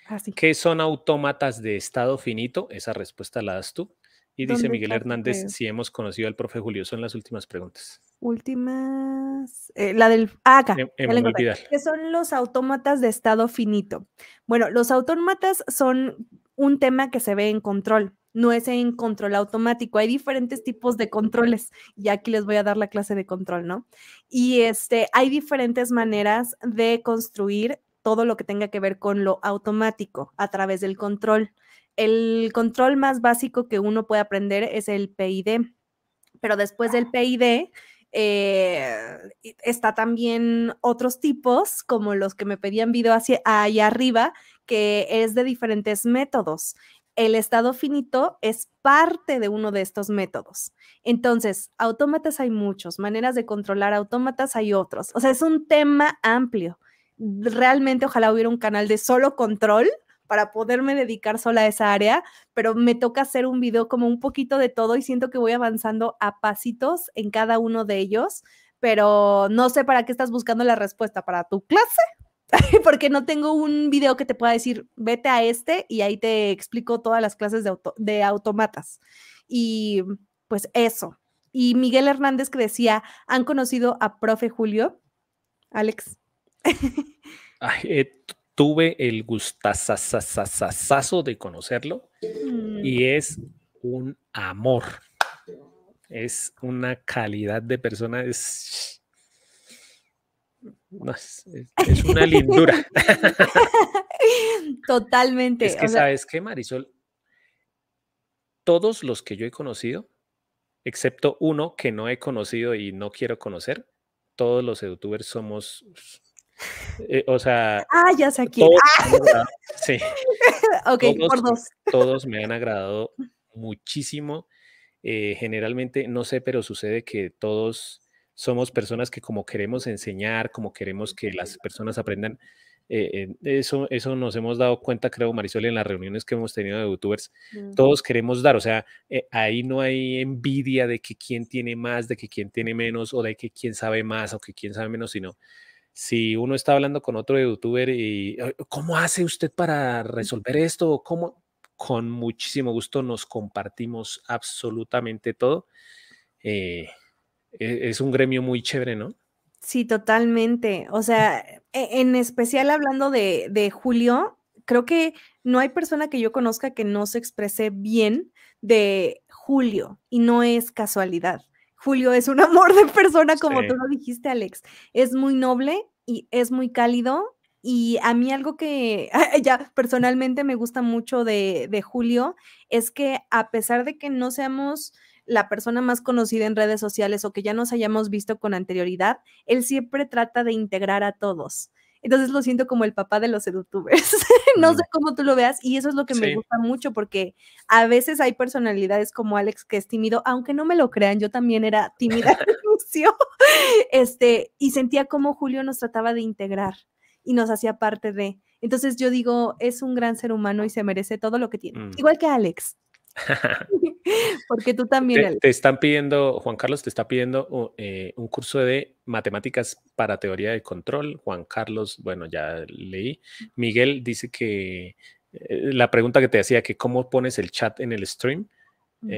ah, ¿qué son autómatas de estado finito? Esa respuesta la das tú. Y dice Miguel Hernández, si hemos conocido al profe Julio, son las últimas preguntas. Últimas, eh, la del, ah, acá, em, ¿Qué son los autómatas de estado finito? Bueno, los autómatas son un tema que se ve en control, no es en control automático, hay diferentes tipos de controles, y aquí les voy a dar la clase de control, ¿no? Y este, hay diferentes maneras de construir todo lo que tenga que ver con lo automático a través del control el control más básico que uno puede aprender es el PID, pero después del PID eh, está también otros tipos, como los que me pedían video hacia allá arriba, que es de diferentes métodos. El estado finito es parte de uno de estos métodos. Entonces, autómatas hay muchos, maneras de controlar autómatas hay otros. O sea, es un tema amplio. Realmente, ojalá hubiera un canal de solo control para poderme dedicar sola a esa área, pero me toca hacer un video como un poquito de todo y siento que voy avanzando a pasitos en cada uno de ellos, pero no sé para qué estás buscando la respuesta para tu clase. Porque no tengo un video que te pueda decir, vete a este y ahí te explico todas las clases de, automatas. Y pues eso. Y Miguel Hernández que decía, ¿han conocido a profe Julio? Alex. Ay, eh, tuve el gustazazazazazo de conocerlo mm. y es un amor. Es una calidad de persona, es, es, una lindura. Totalmente. Es que, ¿sabes qué, Marisol? Todos los que yo he conocido, excepto uno que no he conocido y no quiero conocer, todos los youtubers somos eh, o sea. Ah, ya sé aquí. Ah. sí. ok, por dos. Todos me han agradado muchísimo. Eh, generalmente, no sé, pero sucede que todos somos personas que como queremos enseñar, como queremos que las personas aprendan. Eh, eso, eso nos hemos dado cuenta, creo, Marisol, en las reuniones que hemos tenido de youtubers. Todos queremos dar, o sea, ahí no hay envidia de que quién tiene más, de que quién tiene menos, o de que quién sabe más o que quién sabe menos, sino si uno está hablando con otro youtuber y, ¿cómo hace usted para resolver esto? ¿Cómo? Con muchísimo gusto nos compartimos absolutamente todo. Eh, e, es un gremio muy chévere, ¿no? Sí, totalmente. O sea, e, en especial hablando de, de, Julio, creo que no hay persona que yo conozca que no se exprese bien de Julio y no es casualidad. Julio es un amor de persona, como tú lo dijiste, Alex. Es muy noble y es muy cálido. Y a mí algo que ya personalmente me gusta mucho de, de Julio es que a pesar de que no seamos la persona más conocida en redes sociales o que ya nos hayamos visto con anterioridad, él siempre trata de integrar a todos. Entonces lo siento como el papá de los youtubers. no sé cómo tú lo veas y eso es lo que me gusta mucho porque a veces hay personalidades como Alex que es tímido, aunque no me lo crean, yo también era tímida este, y sentía como Julio nos trataba de integrar y nos hacía parte de. Entonces yo digo, es un gran ser humano y se merece todo lo que tiene. Mm. Igual que Alex. Porque tú también. Te, están pidiendo, Juan Carlos te está pidiendo eh, un curso de matemáticas para teoría de control. Juan Carlos, bueno, ya leí. Miguel dice que eh, la pregunta que te hacía, que cómo pones el chat en el stream. Mm.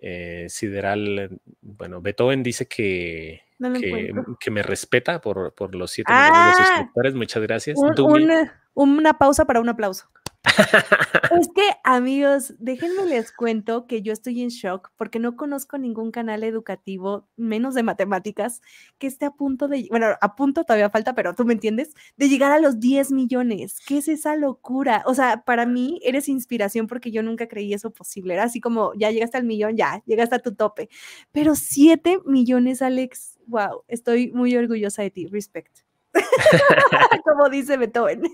Eh, Sideral, bueno, Beethoven dice que, que, me respeta por, por los siete millones de ah. suscriptores. Muchas gracias. una pausa para un aplauso. Es que, amigos, déjenme les cuento que yo estoy en shock porque no conozco ningún canal educativo, menos de matemáticas, que esté a punto de, bueno, a punto todavía falta, pero tú me entiendes, de llegar a los 10 millones. ¿Qué es esa locura? O sea, para mí eres inspiración porque yo nunca creí eso posible. Era así como, ya llegaste al millón, ya, llegaste a tu tope. Pero 7 millones, Alex, wow, estoy muy orgullosa de ti. Respect. como dice Beethoven.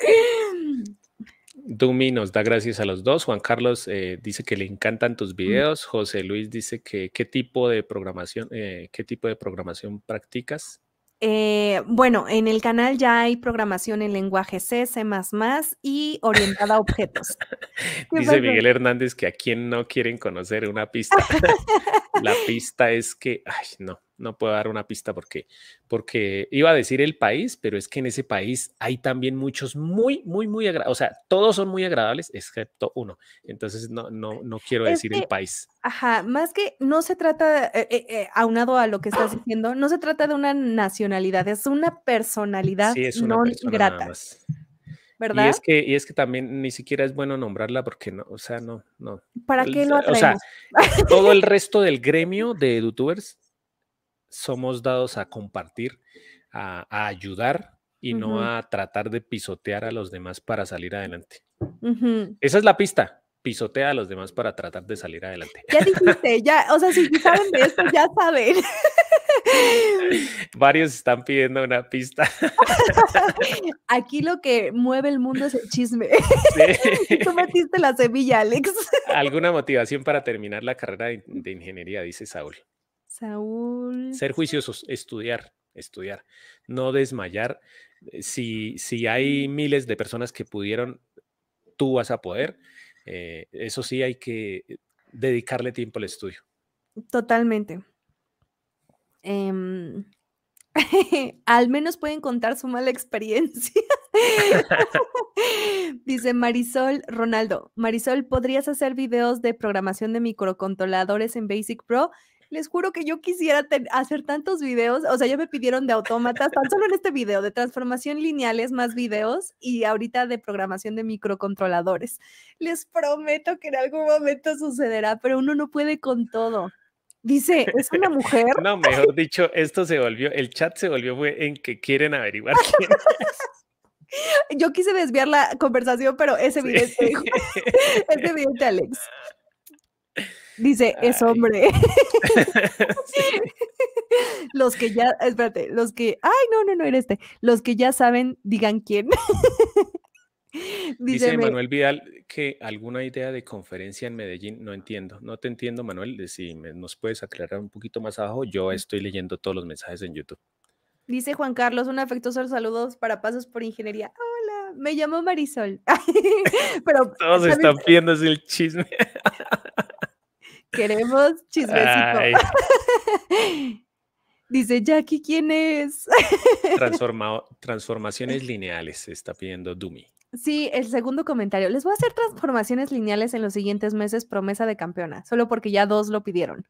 Dumi nos da gracias a los dos. Juan Carlos eh, dice que le encantan tus videos. José Luis dice que qué tipo de programación, eh, qué tipo de programación practicas. Eh, bueno, en el canal ya hay programación en lenguaje C, C++ y orientada a objetos. Dice Miguel Hernández que a quien no quieren conocer una pista. La pista es que, ay, no, no puedo dar una pista porque, porque iba a decir el país, pero es que en ese país hay también muchos muy, muy, muy agradables. O sea, todos son muy agradables, excepto uno. Entonces, no, no, no quiero decir el país. Ajá, más que no se trata, eh, eh, eh, aunado a lo que estás diciendo, no se trata de una nacionalidad, es una personalidad sí, es una no grata. ¿verdad? Y es que, y es que también ni siquiera es bueno nombrarla porque no, o sea, no, no. ¿Para qué lo O sea, todo el resto del gremio de youtubers somos dados a compartir, a, ayudar y no a tratar de pisotear a los demás para salir adelante. Esa es la pista. Pisotea a los demás para tratar de salir adelante. Ya dijiste, ya, o sea, si saben de esto, ya saben. Varios están pidiendo una pista. Aquí lo que mueve el mundo es el chisme. Tú metiste la semilla, Alex. ¿Alguna motivación para terminar la carrera de ingeniería? Dice Saúl. Saúl. Ser juiciosos, estudiar, estudiar, no desmayar. Eh, si, si hay miles de personas que pudieron, tú vas a poder. Eh, eso sí, hay que dedicarle tiempo al estudio. Totalmente. Em, al menos pueden contar su mala experiencia. Dice Marisol Ronaldo. Marisol, ¿podrías hacer videos de programación de microcontroladores en Basic Pro? Les juro que yo quisiera hacer tantos videos, o sea, ya me pidieron de autómatas, tan solo en este video, de transformación lineales, más videos, y ahorita de programación de microcontroladores. Les prometo que en algún momento sucederá, pero uno no puede con todo. Dice, ¿es una mujer? No, mejor dicho, esto se volvió, el chat se volvió en que quieren averiguar quién es. Yo quise desviar la conversación, pero es evidente, es evidente, Alex. Dice, es hombre. los que ya, espérate, los que, ay, no, no, no era este. Los que ya saben, digan quién. Dice Manuel Vidal que alguna idea de conferencia en Medellín, no entiendo, no te entiendo Manuel, si nos puedes aclarar un poquito más abajo, yo estoy leyendo todos los mensajes en YouTube. Dice Juan Carlos, un afectuoso saludos para Pasos por Ingeniería. Hola, me llamo Marisol. Pero todos están pidiendo el chisme. Queremos chismecito. Dice Jackie, ¿quién es? transformaciones lineales, está pidiendo Dumi. Sí, el segundo comentario. Les voy a hacer transformaciones lineales en los siguientes meses, promesa de campeona, solo porque ya dos lo pidieron.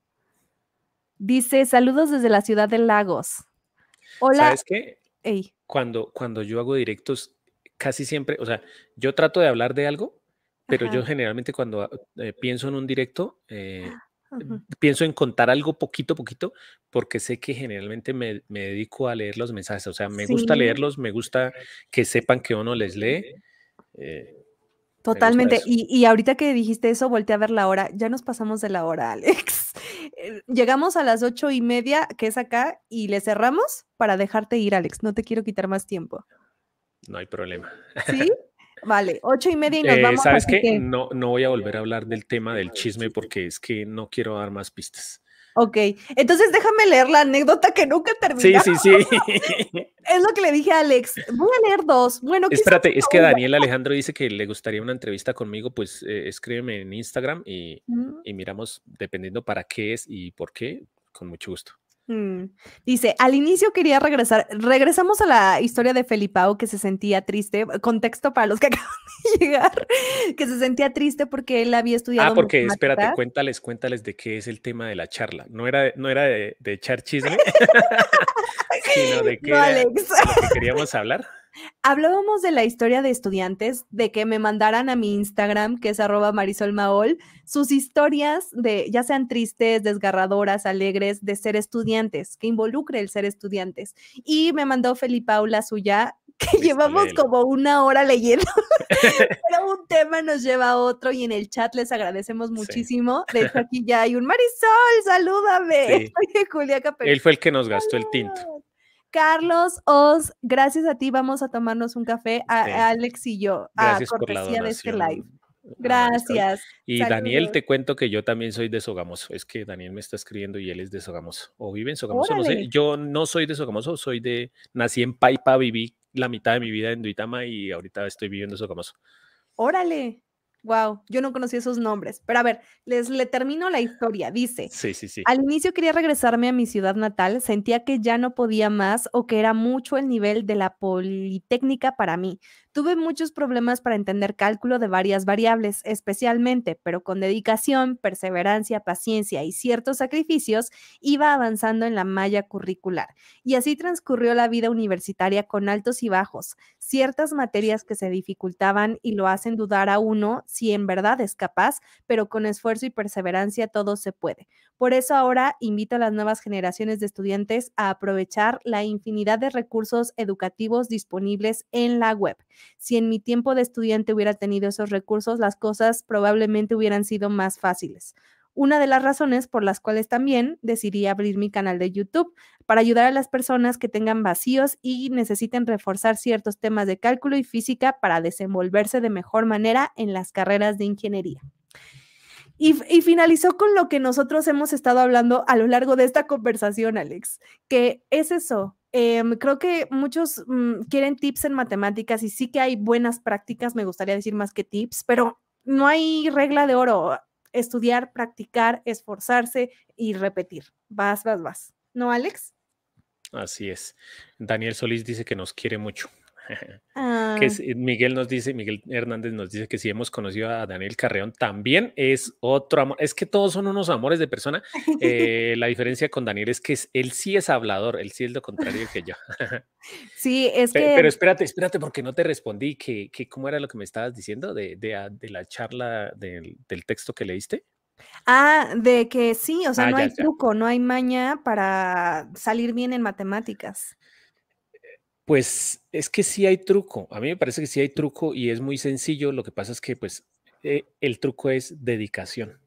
Dice, saludos desde la ciudad de Lagos. Hola. ¿Sabes qué? Cuando, cuando yo hago directos, casi siempre, o sea, yo trato de hablar de algo pero yo generalmente cuando eh, pienso en un directo, eh, pienso en contar algo poquito, poquito, porque sé que generalmente me, dedico a leer los mensajes. O sea, me gusta leerlos, me gusta que sepan que uno les lee. Eh, Totalmente. Y, y, ahorita que dijiste eso, volteé a ver la hora. Ya nos pasamos de la hora, Alex. Llegamos a las ocho y media, que es acá, y le cerramos para dejarte ir, Alex. No te quiero quitar más tiempo. No hay problema. ¿Sí? Vale, ocho y media y nos eh, vamos. ¿Sabes qué? No, no voy a volver a hablar del tema del chisme porque es que no quiero dar más pistas. Ok, entonces déjame leer la anécdota que nunca terminó. Sí, sí, sí. es lo que le dije a Alex. Voy a leer dos. Bueno, espérate, es que Daniel Alejandro dice que le gustaría una entrevista conmigo, pues eh, escríbeme en Instagram y, y miramos dependiendo para qué es y por qué, con mucho gusto. Mm, dice, al inicio quería regresar, regresamos a la historia de Felipao que se sentía triste, contexto para los que acaban de llegar, que se sentía triste porque él había estudiado. Ah, porque espérate, cuéntales, cuéntales de qué es el tema de la charla. No era, no era de, echar chisme, sino de qué, queríamos hablar. Hablábamos de la historia de estudiantes, de que me mandaran a mi Instagram, que es arroba marisolmaol, sus historias de, ya sean tristes, desgarradoras, alegres, de ser estudiantes, que involucre el ser estudiantes. Y me mandó Paula suya, que llevamos como una hora leyendo, pero un tema nos lleva a otro y en el chat les agradecemos muchísimo. De hecho, aquí ya hay un Marisol, salúdame. Él fue el que nos gastó el tinto. Carlos Oz, gracias a ti vamos a tomarnos un café, a, Alex y yo, a cortesía de este live. Gracias. Y Daniel, te cuento que yo también soy de Sogamoso. Es que Daniel me está escribiendo y él es de Sogamoso. O vive en Sogamoso, no sé. Yo no soy de Sogamoso, soy de. Nací en Paipa, viví la mitad de mi vida en Duitama y ahorita estoy viviendo en Sogamoso. Órale. Wow, yo no conocí esos nombres. Pero a ver, les le termino la historia. Dice: Sí, sí, sí. Al inicio quería regresarme a mi ciudad natal, sentía que ya no podía más o que era mucho el nivel de la Politécnica para mí. Tuve muchos problemas para entender cálculo de varias variables, especialmente, pero con dedicación, perseverancia, paciencia y ciertos sacrificios, iba avanzando en la malla curricular. Y así transcurrió la vida universitaria con altos y bajos, ciertas materias que se dificultaban y lo hacen dudar a uno si en verdad es capaz, pero con esfuerzo y perseverancia todo se puede. Por eso ahora invito a las nuevas generaciones de estudiantes a aprovechar la infinidad de recursos educativos disponibles en la web. Si en mi tiempo de estudiante hubiera tenido esos recursos, las cosas probablemente hubieran sido más fáciles. Una de las razones por las cuales también decidí abrir mi canal de YouTube para ayudar a las personas que tengan vacíos y necesiten reforzar ciertos temas de cálculo y física para desenvolverse de mejor manera en las carreras de ingeniería. Y, finalizó con lo que nosotros hemos estado hablando a lo largo de esta conversación, Alex, que es eso. Em, creo que muchos mm, quieren tips en matemáticas y sí que hay buenas prácticas, me gustaría decir más que tips, pero no hay regla de oro. Estudiar, practicar, esforzarse y repetir. Vas, vas, vas. ¿No, Alex? Así es. Daniel Solís dice que nos quiere mucho. Ah. que eh, Miguel nos dice, Miguel Hernández nos dice que si hemos conocido a Daniel Carreón, también es otro amor. Es que todos son unos amores de persona. Eh, la diferencia con Daniel es que él sí es hablador, él sí es lo contrario que yo. sí, es que. Pero espérate, espérate, porque no te respondí. que, ¿Cómo era lo que me estabas diciendo de, de, la charla del, texto que leíste? Ah, de que sí, o sea, ah, no hay truco, no hay maña para salir bien en matemáticas. Pues es que sí hay truco. A mí me parece que sí hay truco y es muy sencillo. Lo que pasa es que pues eh, el truco es dedicación.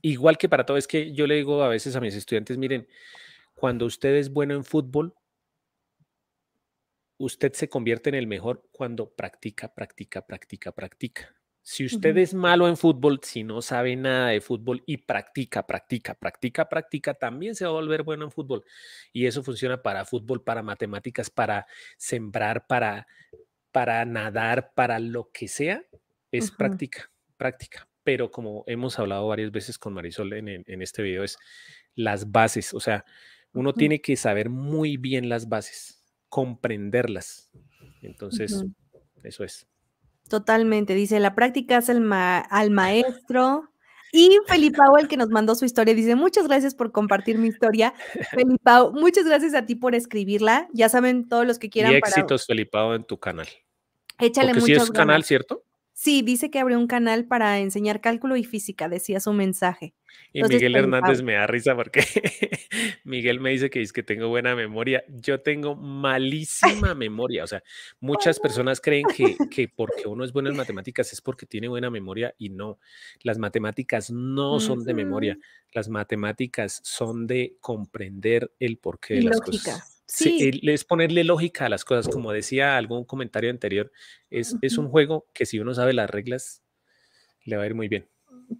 Igual que para todo, es que yo le digo a veces a mis estudiantes, miren, cuando usted es bueno en fútbol, usted se convierte en el mejor cuando practica, practica, practica, practica. Si usted es malo en fútbol, si no sabe nada de fútbol y practica, practica, practica, practica, también se va a volver bueno en fútbol. Y eso funciona para fútbol, para matemáticas, para sembrar, para, para nadar, para lo que sea, es práctica, práctica. Pero como hemos hablado varias veces con Marisol en, este video, es las bases. O sea, uno tiene que saber muy bien las bases, comprenderlas. Entonces, eso es. Totalmente, dice, la práctica es el al maestro. Y Felipe el que nos mandó su historia, dice, muchas gracias por compartir mi historia. Felipe muchas gracias a ti por escribirla. Ya saben todos los que quieran. Y éxitos, para... en tu canal. Échale Porque es canal, ¿cierto? Sí, dice que abrió un canal para enseñar cálculo y física, decía su mensaje. Y Miguel Hernández me da risa porque Miguel me dice que es que tengo buena memoria. Yo tengo malísima memoria. O sea, muchas personas creen que, que, porque uno es bueno en matemáticas es porque tiene buena memoria y no. Las matemáticas no son de memoria. Las matemáticas son de comprender el porqué de las cosas. Sí. es ponerle lógica a las cosas. Como decía algún comentario anterior, es, es un juego que si uno sabe las reglas, le va a ir muy bien.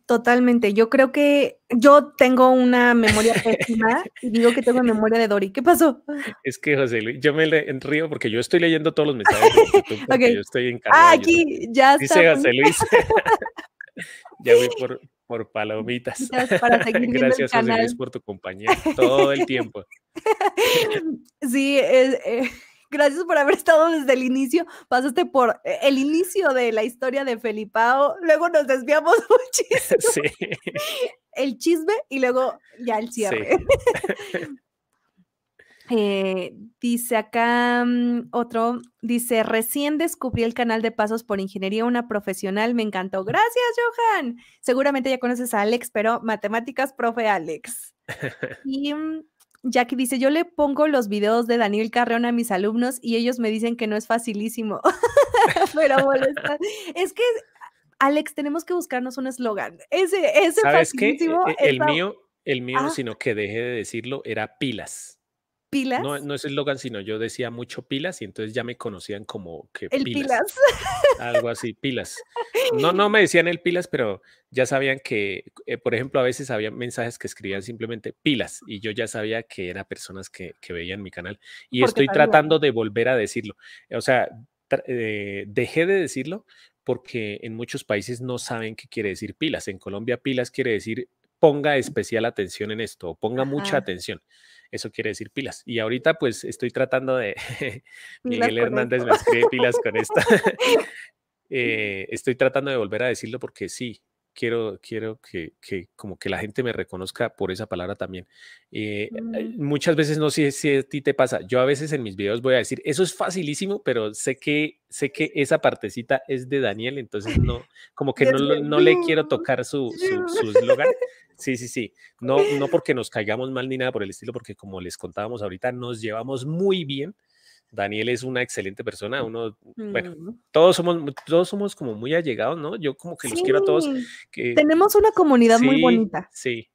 Totalmente. Yo creo que yo tengo una memoria pésima y digo que tengo memoria de Dory. ¿Qué pasó? Es que José Luis, yo me río porque yo estoy leyendo todos los mensajes de YouTube porque yo estoy en Ah, aquí ya está. Dice José Luis. ya voy por, por palomitas. Gracias, José Luis, por tu compañía todo el tiempo. sí, eh, gracias por haber estado desde el inicio. Pasaste por eh, el inicio de la historia de Felipao, luego nos desviamos muchísimo. Sí. El chisme y luego ya el cierre. Eh, dice acá mm, otro, dice, recién descubrí el canal de Pasos por Ingeniería, una profesional, me encantó. Gracias, Johan. Seguramente ya conoces a Alex, pero matemáticas, profe Alex. y mm, Jackie dice, yo le pongo los videos de Daniel Carreón a mis alumnos y ellos me dicen que no es facilísimo, pero molesta. Es que, Alex, tenemos que buscarnos un eslogan. Ese, ese ¿Sabes qué? E, e, el mío, el mío, ah. sino que deje de decirlo, era pilas. ¿Pilas? No, no es eslogan, sino yo decía mucho pilas y entonces ya me conocían como que el pilas. Algo así, pilas. No, no me decían el pilas, pero ya sabían que, eh, por ejemplo, a veces había mensajes que escribían simplemente pilas y yo ya sabía que eran personas que, veían mi canal y estoy tratando de volver a decirlo. O sea, eh, dejé de decirlo porque en muchos países no saben qué quiere decir pilas. En Colombia pilas quiere decir ponga especial atención en esto o ponga mucha atención eso quiere decir pilas. Y ahorita pues estoy tratando de, Miguel Hernández me escribe pilas con esto. Eh, estoy tratando de volver a decirlo porque sí, quiero, quiero que, como que la gente me reconozca por esa palabra también. Eh, mm. Muchas veces no sé si a ti te pasa. Yo a veces en mis videos voy a decir, eso es facilísimo, pero sé que, sé que esa partecita es de Daniel, entonces no, como que no, no le quiero tocar su eslogan. Su, Sí, sí, sí. No, no porque nos caigamos mal ni nada por el estilo, porque como les contábamos ahorita, nos llevamos muy bien. Daniel es una excelente persona, uno, bueno, mm. todos somos, todos somos como muy allegados, ¿no? Yo como que los quiero a todos. Que, Tenemos una comunidad muy bonita. Sí.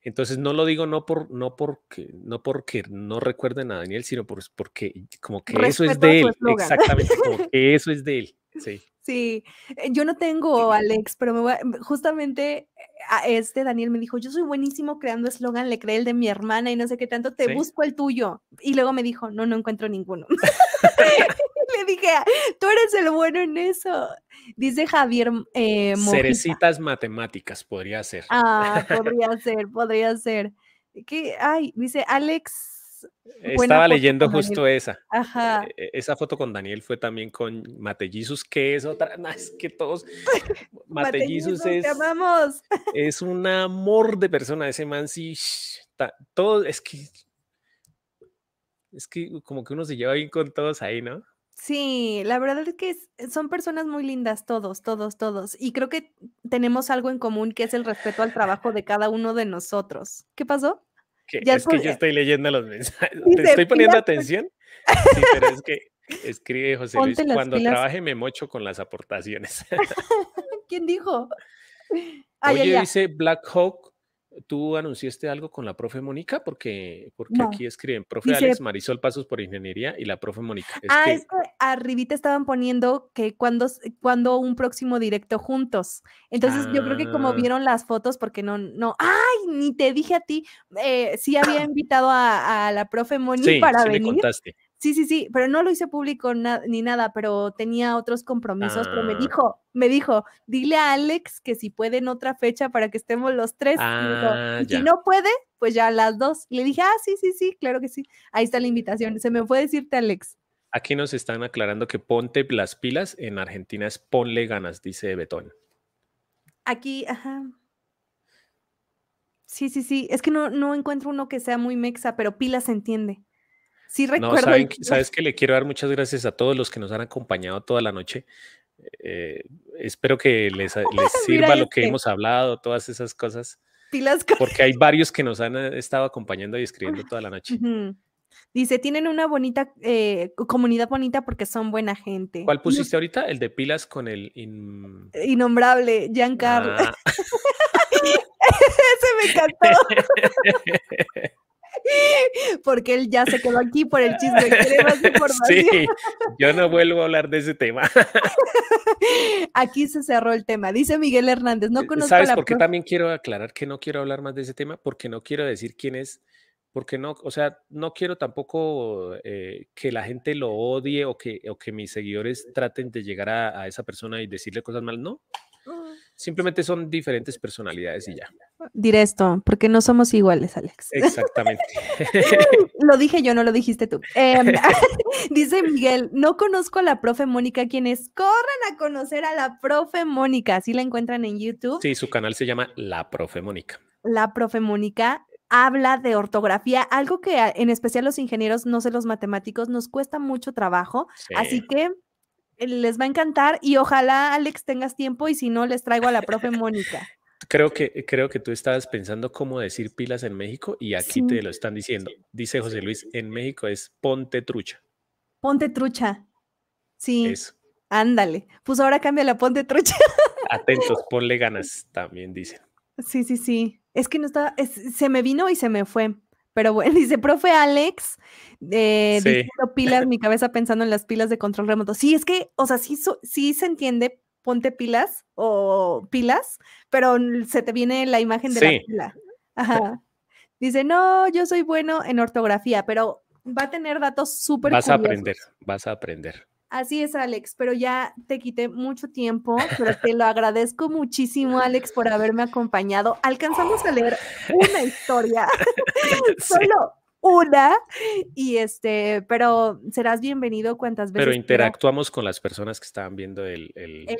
Entonces no lo digo no por, no porque, no porque no recuerden a Daniel, sino por, porque como que eso es de él. Exactamente, como que eso es de él. Sí. Sí, eh, yo no tengo Alex, pero me voy justamente a este Daniel me dijo, yo soy buenísimo creando eslogan, le creé el de mi hermana y no sé qué tanto, te busco el tuyo. Y luego me dijo, no, no encuentro ninguno. le dije, ah, tú eres el bueno en eso. Dice Javier eh, Cerecitas matemáticas podría ser. Ah, podría ser, podría ser. ¿Qué? Ay, dice Alex estaba leyendo justo esa. Ajá. E, e, esa foto con Daniel fue también con Matellizos, que es otra. No, es que todos. Matellizos es. amamos. Es un amor de persona. Ese man sí. todo es que. Es que como que uno se lleva bien con todos ahí, ¿no? Sí, la verdad es que son personas muy lindas, todos, todos, todos. Y creo que tenemos algo en común que es el respeto al trabajo de cada uno de nosotros. ¿Qué pasó? Es que yo estoy leyendo los mensajes. ¿Te estoy poniendo atención? Sí, pero es que escribe José Luis, cuando trabaje me mocho con las aportaciones. ¿Quién dijo? Oye, dice Black Hawk ¿Tú anunciaste algo con la profe Mónica? Porque, porque aquí escriben, profe Alex Marisol Pasos por Ingeniería y la profe Mónica. ah, es que arribita estaban poniendo que cuando, cuando un próximo directo juntos. Entonces yo creo que como ah. vieron las fotos, porque no, no, ay, ni te dije a ti, eh, sí había invitado a, la profe Mónica para sí venir. Me contaste. Sí, sí, sí, pero no lo hice público ni nada, pero tenía otros compromisos, pero me ah. dijo, me dijo, dile a Alex que si puede en otra fecha para que estemos los tres. Ah, y si no puede, pues ya las dos. Y le dije, ah, sí, sí, sí, claro que sí. Ahí está la invitación. Se me fue decirte, Alex. Aquí nos están aclarando que ponte las pilas, en Argentina es ponle ganas, dice Betón. Aquí, ajá. Sí, sí, sí. Es que no, no encuentro uno que sea muy mexa, pero pilas se entiende. Sí recuerdo. No, sabes que le quiero dar muchas gracias a todos los que nos han acompañado toda la noche. Eh, espero que les, sirva lo que este. hemos hablado, todas esas cosas. Porque hay varios que nos han eh, estado acompañando y escribiendo toda la noche. Dice, tienen una bonita eh, comunidad bonita porque son buena gente. ¿Cuál pusiste ahorita? El de pilas con el innombrable, Giancarlo. Ah. Ese me encantó. porque él ya se quedó aquí por el chisme. ¿Quiere más información? Sí, yo no vuelvo a hablar de ese tema. Aquí se cerró el tema. Dice Miguel Hernández, no eh, conozco ¿Sabes por qué también quiero aclarar que no quiero hablar más de ese tema? Porque no quiero decir quién es, porque no, o sea, no quiero tampoco eh, que la gente lo odie o que, o que mis seguidores traten de llegar a, a esa persona y decirle cosas mal. No, Simplemente son diferentes personalidades y ya. Diré esto, porque no somos iguales, Alex. Exactamente. lo dije yo, no lo dijiste tú. Em, dice Miguel, no conozco a la profe Mónica, quienes corran a conocer a la profe Mónica. Así la encuentran en YouTube. Sí, su canal se llama La Profe Mónica. La Profe Mónica. habla de ortografía, algo que en especial los ingenieros, no sé, los matemáticos, nos cuesta mucho trabajo. Así que les va a encantar y ojalá, Alex, tengas tiempo y si no, les traigo a la profe Mónica. Creo que, creo que tú estabas pensando cómo decir pilas en México y aquí te lo están diciendo. Dice José Luis, en México es ponte trucha. Ponte trucha. Sí. Eso. Ándale. Pues ahora cambia la ponte trucha. Atentos, ponle ganas, también dicen. Sí, sí, sí. Es que no estaba, se me vino y se me fue. Pero bueno, dice, profe Alex, eh, diciendo pilas, mi cabeza pensando en las pilas de control remoto. Sí, es que, o sea, sí, sí se entiende, ponte pilas o pilas, pero se te viene la imagen de la pila. Ajá. Dice, no, yo soy bueno en ortografía, pero va a tener datos súper Vas a aprender, vas a aprender. Así es, Alex, pero ya te quité mucho tiempo, pero te lo agradezco muchísimo, Alex, por haberme acompañado. Alcanzamos a leer una historia, solo una, y este, pero serás bienvenido cuantas veces. Pero interactuamos con las personas que estaban viendo el,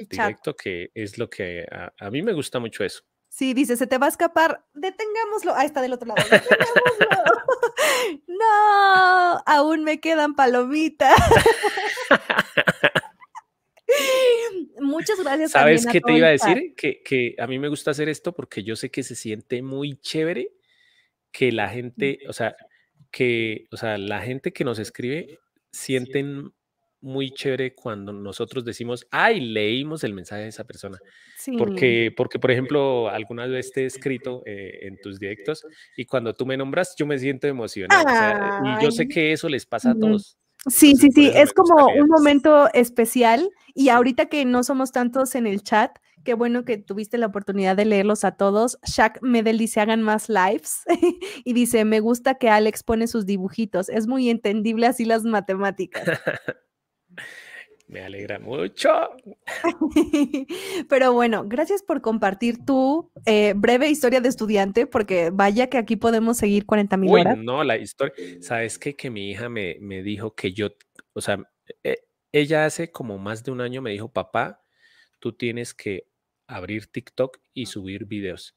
directo, que es lo que a, mí me gusta mucho eso. Sí, dice, se te va a escapar, detengámoslo. Ahí está del otro lado. no, aún me quedan palomitas. Muchas gracias. ¿Sabes qué te iba a decir? Que, a mí me gusta hacer esto porque yo sé que se siente muy chévere que la gente, o sea, que, o sea, la gente que nos escribe sienten muy chévere cuando nosotros decimos, ay, leímos el mensaje de esa persona. Porque, porque, por ejemplo, alguna vez te he escrito eh, en tus directos y cuando tú me nombras, yo me siento emocionado. y yo sé que eso les pasa a todos. Sí, sí, sí, es como un momento especial y ahorita que no somos tantos en el chat, qué bueno que tuviste la oportunidad de leerlos a todos. Shaq Medel dice, hagan más lives y dice, me gusta que Alex pone sus dibujitos, es muy entendible así las matemáticas. Me alegra mucho. Pero bueno, gracias por compartir tu eh, breve historia de estudiante, porque vaya que aquí podemos seguir 40 mil horas. No, la historia, ¿sabes qué? Que mi hija me, me dijo que yo, o sea, eh, ella hace como más de un año me dijo, papá, tú tienes que abrir TikTok y subir videos.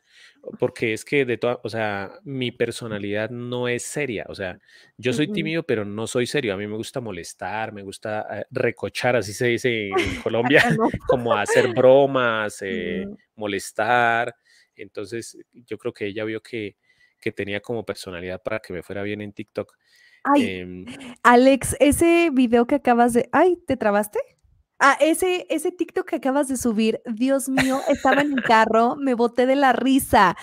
Porque es que de toda, o sea, mi personalidad no es seria. O sea, yo soy tímido, pero no soy serio. A mí me gusta molestar, me gusta eh, recochar, así se dice en Colombia, como hacer bromas, eh, molestar. Entonces, yo creo que ella vio que, que tenía como personalidad para que me fuera bien en TikTok. Ay, em Alex, ese video que acabas de... Ay, ¿te trabaste? Ah, ese, ese TikTok que acabas de subir, Dios mío, estaba en mi carro, me boté de la risa.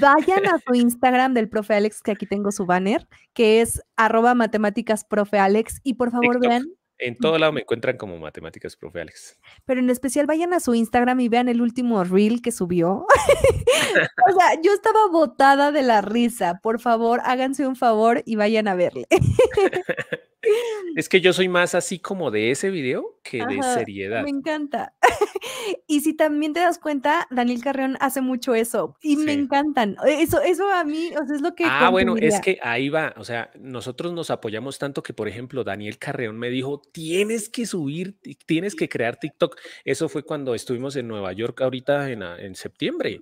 Vayan a su Instagram del profe Alex, que aquí tengo su banner, que es arroba matemáticas profe Alex, y por favor vean en todo lado me encuentran como Matemáticas Profe Alex. Pero en especial vayan a su Instagram y vean el último reel que subió. o sea, yo estaba botada de la risa. Por favor, háganse un favor y vayan a verle. es que yo soy más así como de ese video que de seriedad. Me encanta. y si también te das cuenta, Daniel Carreón hace mucho eso y me encantan. Eso, eso a mí, o sea, es lo que. Ah, bueno, es que ahí va. O sea, nosotros nos apoyamos tanto que, por ejemplo, Daniel Carreón me dijo: tienes que subir, tienes que crear TikTok. Eso fue cuando estuvimos en Nueva York ahorita en, en septiembre.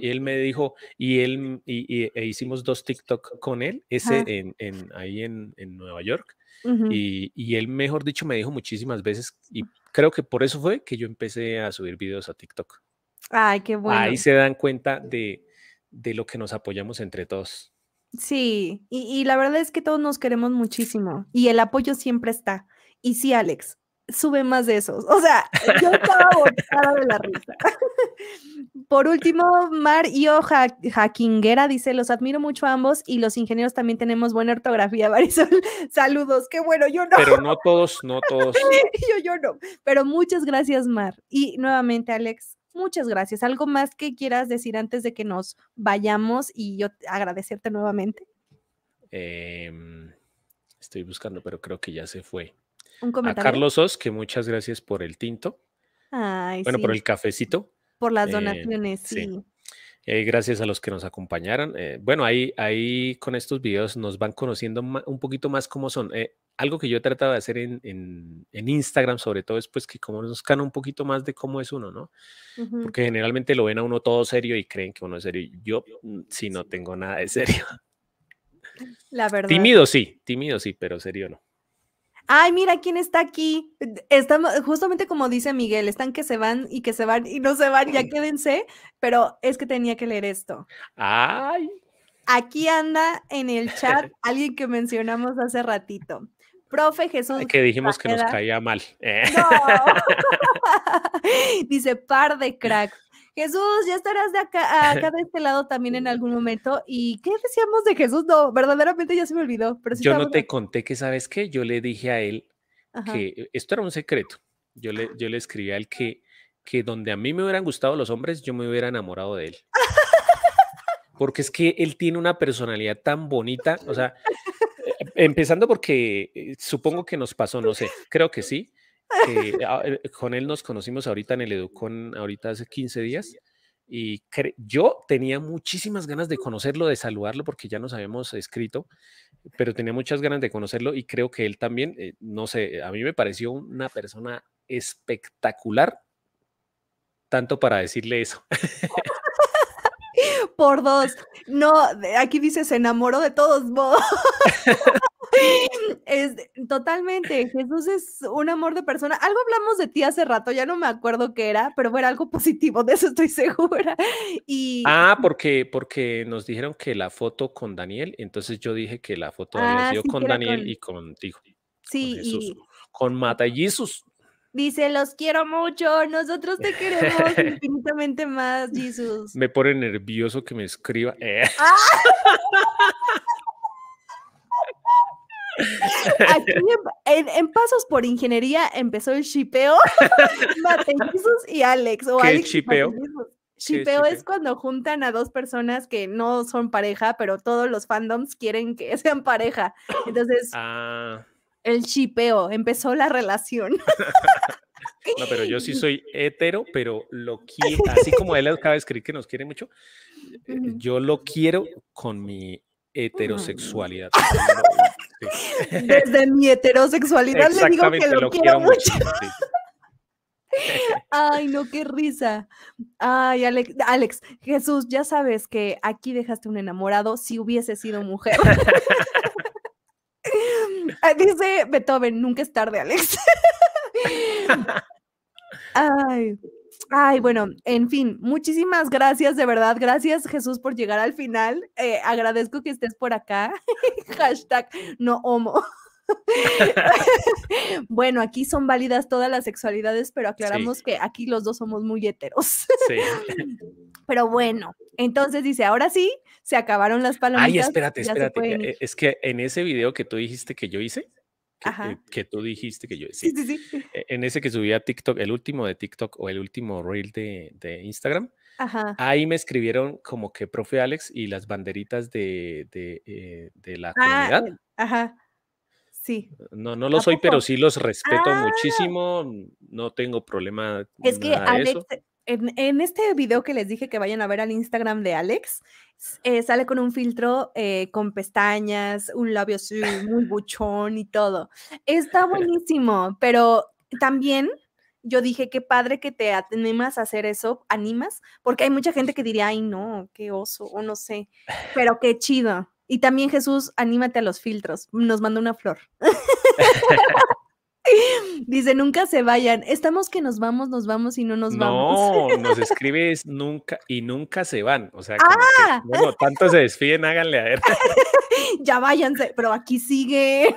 Y él me dijo, y él, y, e hicimos dos TikTok con él, ese en, en, ahí en, en Nueva York y, él, mejor dicho, me dijo muchísimas veces, y creo que por eso fue que yo empecé a subir videos a TikTok. Ay, qué bueno. Ahí se dan cuenta de, lo que nos apoyamos entre todos. Sí, y, y, la verdad es que todos nos queremos muchísimo y el apoyo siempre está. Y sí, Alex, sube más de esos. O sea, yo estaba botada de la risa. Por último, Mar Io Jaquinguera dice: Los admiro mucho a ambos y los ingenieros también tenemos buena ortografía. Marisol, saludos. Qué bueno, yo no. Pero no todos, no todos. yo, yo no. Pero muchas gracias, Mar. Y nuevamente, Alex, muchas gracias. ¿Algo más que quieras decir antes de que nos vayamos y yo agradecerte nuevamente? Em, estoy buscando, pero creo que ya se fue. A Carlos Os, que muchas gracias por el tinto. bueno, por el cafecito. Por las eh, donaciones, sí. Eh, gracias a los que nos acompañaron. Eh, bueno, ahí, ahí con estos videos nos van conociendo un poquito más cómo son. Algo que yo he tratado de hacer en, en, Instagram, sobre todo, es pues que como nos un poquito más de cómo es uno, ¿no? Porque generalmente lo ven a uno todo serio y creen que uno es serio. Yo mm, sí no tengo nada de serio. La verdad. Tímido sí, tímido sí, pero serio no. Ay, mira quién está aquí. Estamos, justamente como dice Miguel, están que se van y que se van y no se van, ya quédense, pero es que tenía que leer esto. Ay. Aquí anda en el chat alguien que mencionamos hace ratito. Profe Jesús. Que dijimos que nos caía mal. No. Dice par de crack. Jesús, ya estarás de acá, acá de este lado también en algún momento. ¿Y qué decíamos de Jesús? No, verdaderamente ya se me olvidó. Pero yo no te conté que, ¿sabes qué? Yo le dije a él que esto era un secreto. Yo le, yo le escribí a él que, que donde a mí me hubieran gustado los hombres, yo me hubiera enamorado de él. Porque es que él tiene una personalidad tan bonita, o sea, eh, empezando porque eh, supongo que nos pasó, no sé, creo que sí, Ah, eh, con él nos conocimos ahorita en el Educon, ahorita hace 15 días, y yo tenía muchísimas ganas de conocerlo, de saludarlo, porque ya nos habíamos escrito, pero tenía muchas ganas de conocerlo y creo que él también, eh, no sé, a mí me pareció una persona espectacular, tanto para decirle eso. Por dos. No, aquí dice, se enamoró de todos modos. Es, totalmente, Jesús es un amor de persona. Algo hablamos de ti hace rato, ya no me acuerdo qué era, pero fue algo positivo, de eso estoy segura. Y, ah, porque, porque nos dijeron que la foto con Daniel, entonces yo dije que la foto había ah, con Daniel y contigo. Sí, con Jesús, con Mata Jesús. Dice, los quiero mucho, nosotros te queremos infinitamente más, Jesús. Me pone nervioso que me escriba. Eh. ¡Ah! Aquí en, Pasos por Ingeniería empezó el shipeo Mateisus y Alex. O ¿Qué Alex shipeo? Shipeo es cuando juntan a dos personas que no son pareja, pero todos los fandoms quieren que sean pareja. Entonces, ah. el shipeo, empezó la relación. No, pero yo sí soy hetero, pero lo quiero, así como él acaba de escribir que nos quiere mucho, yo lo quiero con mi heterosexualidad. Desde mi heterosexualidad le digo que lo, quiero, mucho. Ay, no, qué risa. Ay, Alex, Alex, Jesús, ya sabes que aquí dejaste un enamorado si hubiese sido mujer. Ah, dice Beethoven, nunca es tarde, Alex. Ay. Ay, bueno, en fin, muchísimas gracias, de verdad. Gracias, Jesús, por llegar al final. Eh, agradezco que estés por acá. Hashtag no homo. bueno, aquí son válidas todas las sexualidades, pero aclaramos que aquí los dos somos muy heteros. sí. Pero bueno, entonces dice, ahora sí, se acabaron las palomitas. Ay, espérate, espérate. Es que en ese video que tú dijiste que yo hice, eh, que, tú dijiste que yo sí, sí, sí, e, En ese que subí a TikTok, el último de TikTok o el último reel de, de Instagram, ahí me escribieron como que profe Alex y las banderitas de, de, eh, de la ah, comunidad. Ajá. Sí. No, no lo soy, pero sí los respeto ah. muchísimo. No tengo problema. Es que Alex, en, este video que les dije que vayan a ver al Instagram de Alex, eh, sale con un filtro eh, con pestañas, un labio así muy buchón y todo. Está buenísimo, pero también yo dije, qué padre que te animas a hacer eso, animas, porque hay mucha gente que diría, ay, no, qué oso, o no sé, pero qué chido. Y también Jesús, anímate a los filtros, nos manda una flor. Dice, nunca se vayan. Estamos que nos vamos, nos vamos y no nos vamos. No, nos escribes nunca y nunca se van. O sea, ¡Ah! bueno, tanto se despiden, háganle a ver. ya váyanse, pero aquí sigue.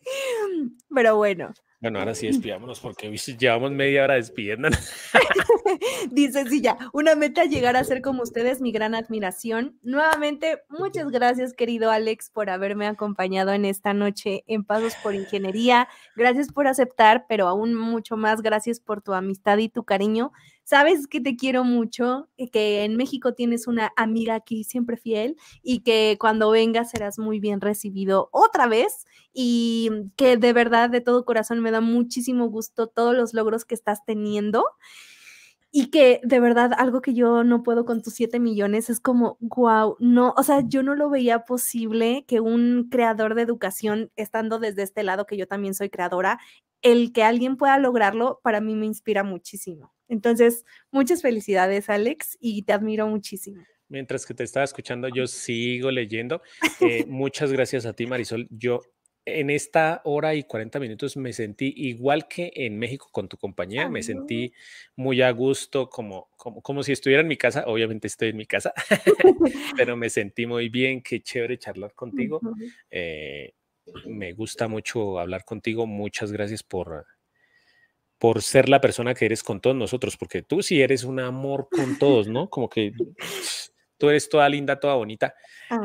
pero bueno. Bueno, ahora sí despidámonos porque llevamos media hora despidiéndonos. Dice sí, ya, una meta llegar a ser como ustedes, mi gran admiración. Nuevamente, muchas gracias, querido Alex, por haberme acompañado en esta noche en Pasos por Ingeniería. Gracias por aceptar, pero aún mucho más gracias por tu amistad y tu cariño. Sabes que te quiero mucho, que en México tienes una amiga aquí siempre fiel y que cuando vengas serás muy bien recibido otra vez y que de verdad, de todo corazón, me da muchísimo gusto todos los logros que estás teniendo. Y que de verdad algo que yo no puedo con tus 7 millones es como, wow, no, o sea, yo no lo veía posible que un creador de educación, estando desde este lado, que yo también soy creadora, el que alguien pueda lograrlo, para mí me inspira muchísimo. Entonces, muchas felicidades, Alex, y te admiro muchísimo. Mientras que te estaba escuchando, yo sigo leyendo. Eh, muchas gracias a ti, Marisol. Yo en esta hora y 40 minutos me sentí igual que en México con tu compañía, me sentí muy a gusto, como, como, como si estuviera en mi casa, obviamente estoy en mi casa, pero me sentí muy bien, qué chévere charlar contigo. Eh, me gusta mucho hablar contigo, muchas gracias por, por ser la persona que eres con todos nosotros, porque tú sí eres un amor con todos, ¿no? Como que tú eres toda linda, toda bonita.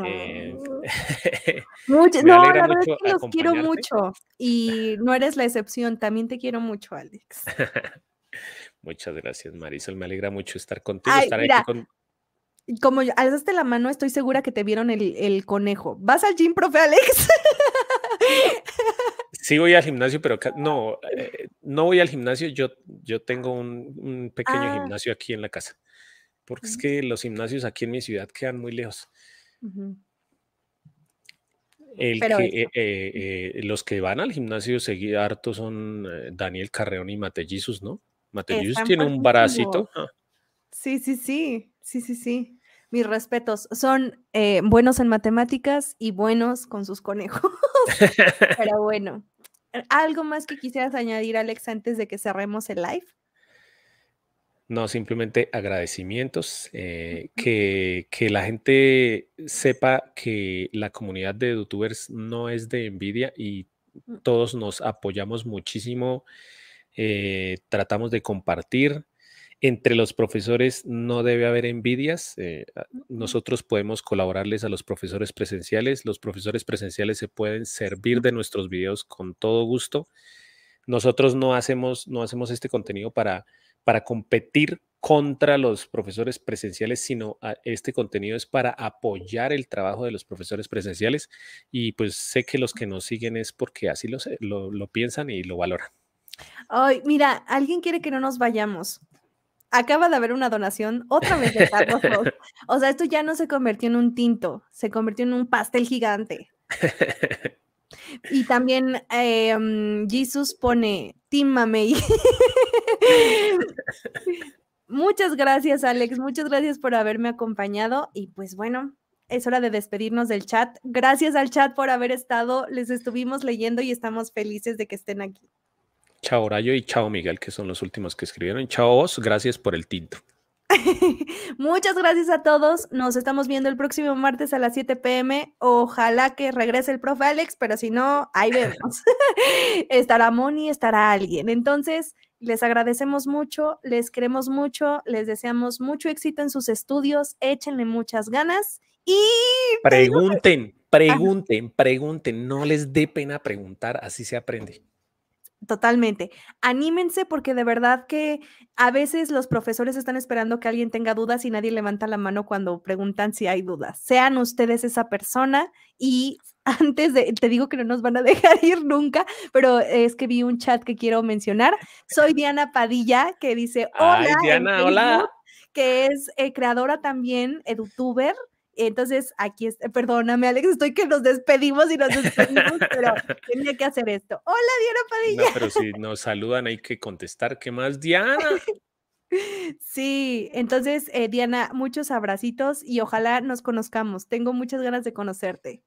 Eh, mucho, no, la verdad es que los quiero mucho y no eres la excepción, también te quiero mucho, Alex. Muchas gracias, Marisol, me alegra mucho estar contigo, estar aquí con... Como alzaste la mano, estoy segura que te vieron el, el conejo. ¿Vas al gym, profe Alex? Sí voy al gimnasio, pero no, eh, no voy al gimnasio. Yo, yo tengo un, pequeño ah. gimnasio aquí en la casa porque es que los gimnasios aquí en mi ciudad quedan muy lejos. El que, eh, eh, los que van al gimnasio seguir harto son Daniel Carreón y Matellizos, ¿no? Matellizos tiene un baracito. Ah. Sí, sí, sí, sí, sí, sí. Mis respetos. Son buenos en matemáticas y buenos con sus conejos. Pero bueno, ¿algo más que quisieras añadir, Alex, antes de que cerremos el live? No, simplemente agradecimientos, eh, que, la gente sepa que la comunidad de youtubers no es de envidia y mm. todos nos apoyamos muchísimo, eh, tratamos de compartir. Entre los profesores no debe haber envidias. Eh, nosotros podemos colaborarles a los profesores presenciales. Los profesores presenciales se pueden servir de nuestros videos con todo gusto. Nosotros no hacemos, no hacemos este contenido para para competir contra los profesores presenciales, sino este contenido es para apoyar el trabajo de los profesores presenciales y pues sé que los que nos siguen es porque así lo, lo, lo piensan y lo valoran. Ay, mira, alguien quiere que no nos vayamos. Acaba de haber una donación otra vez de Carlos O sea, esto ya no se convirtió en un tinto, se convirtió en un pastel gigante. Y también eh, Jesus pone Team Mamey. muchas gracias, Alex. Muchas gracias por haberme acompañado. Y pues bueno, es hora de despedirnos del chat. Gracias al chat por haber estado. Les estuvimos leyendo y estamos felices de que estén aquí. Chao Rayo y chao Miguel, que son los últimos que escribieron. Chao vos, gracias por el tinto. Muchas gracias a todos. Nos estamos viendo el próximo martes a las 7 pm. Ojalá que regrese el profe Alex, pero si no, ahí vemos. estará Moni, estará alguien. Entonces, les agradecemos mucho, les queremos mucho, les deseamos mucho éxito en sus estudios. Échenle muchas ganas y... Pregunten, pregunten, pregunten. No les dé pena preguntar, así se aprende. Totalmente. Anímense porque de verdad que a veces los profesores están esperando que alguien tenga dudas y nadie levanta la mano cuando preguntan si hay dudas. Sean ustedes esa persona y antes de, te digo que no nos van a dejar ir nunca, pero es que vi un chat que quiero mencionar. Soy Diana Padilla que dice, hola. Diana, hola. Que es eh, creadora también, edutuber, entonces, aquí, es, perdóname, Alex, estoy que nos despedimos y nos despedimos, pero tenía que hacer esto. Hola, Diana Padilla. No, pero si nos saludan hay que contestar. ¿Qué más, Diana? Sí, entonces, eh, Diana, muchos abracitos y ojalá nos conozcamos. Tengo muchas ganas de conocerte.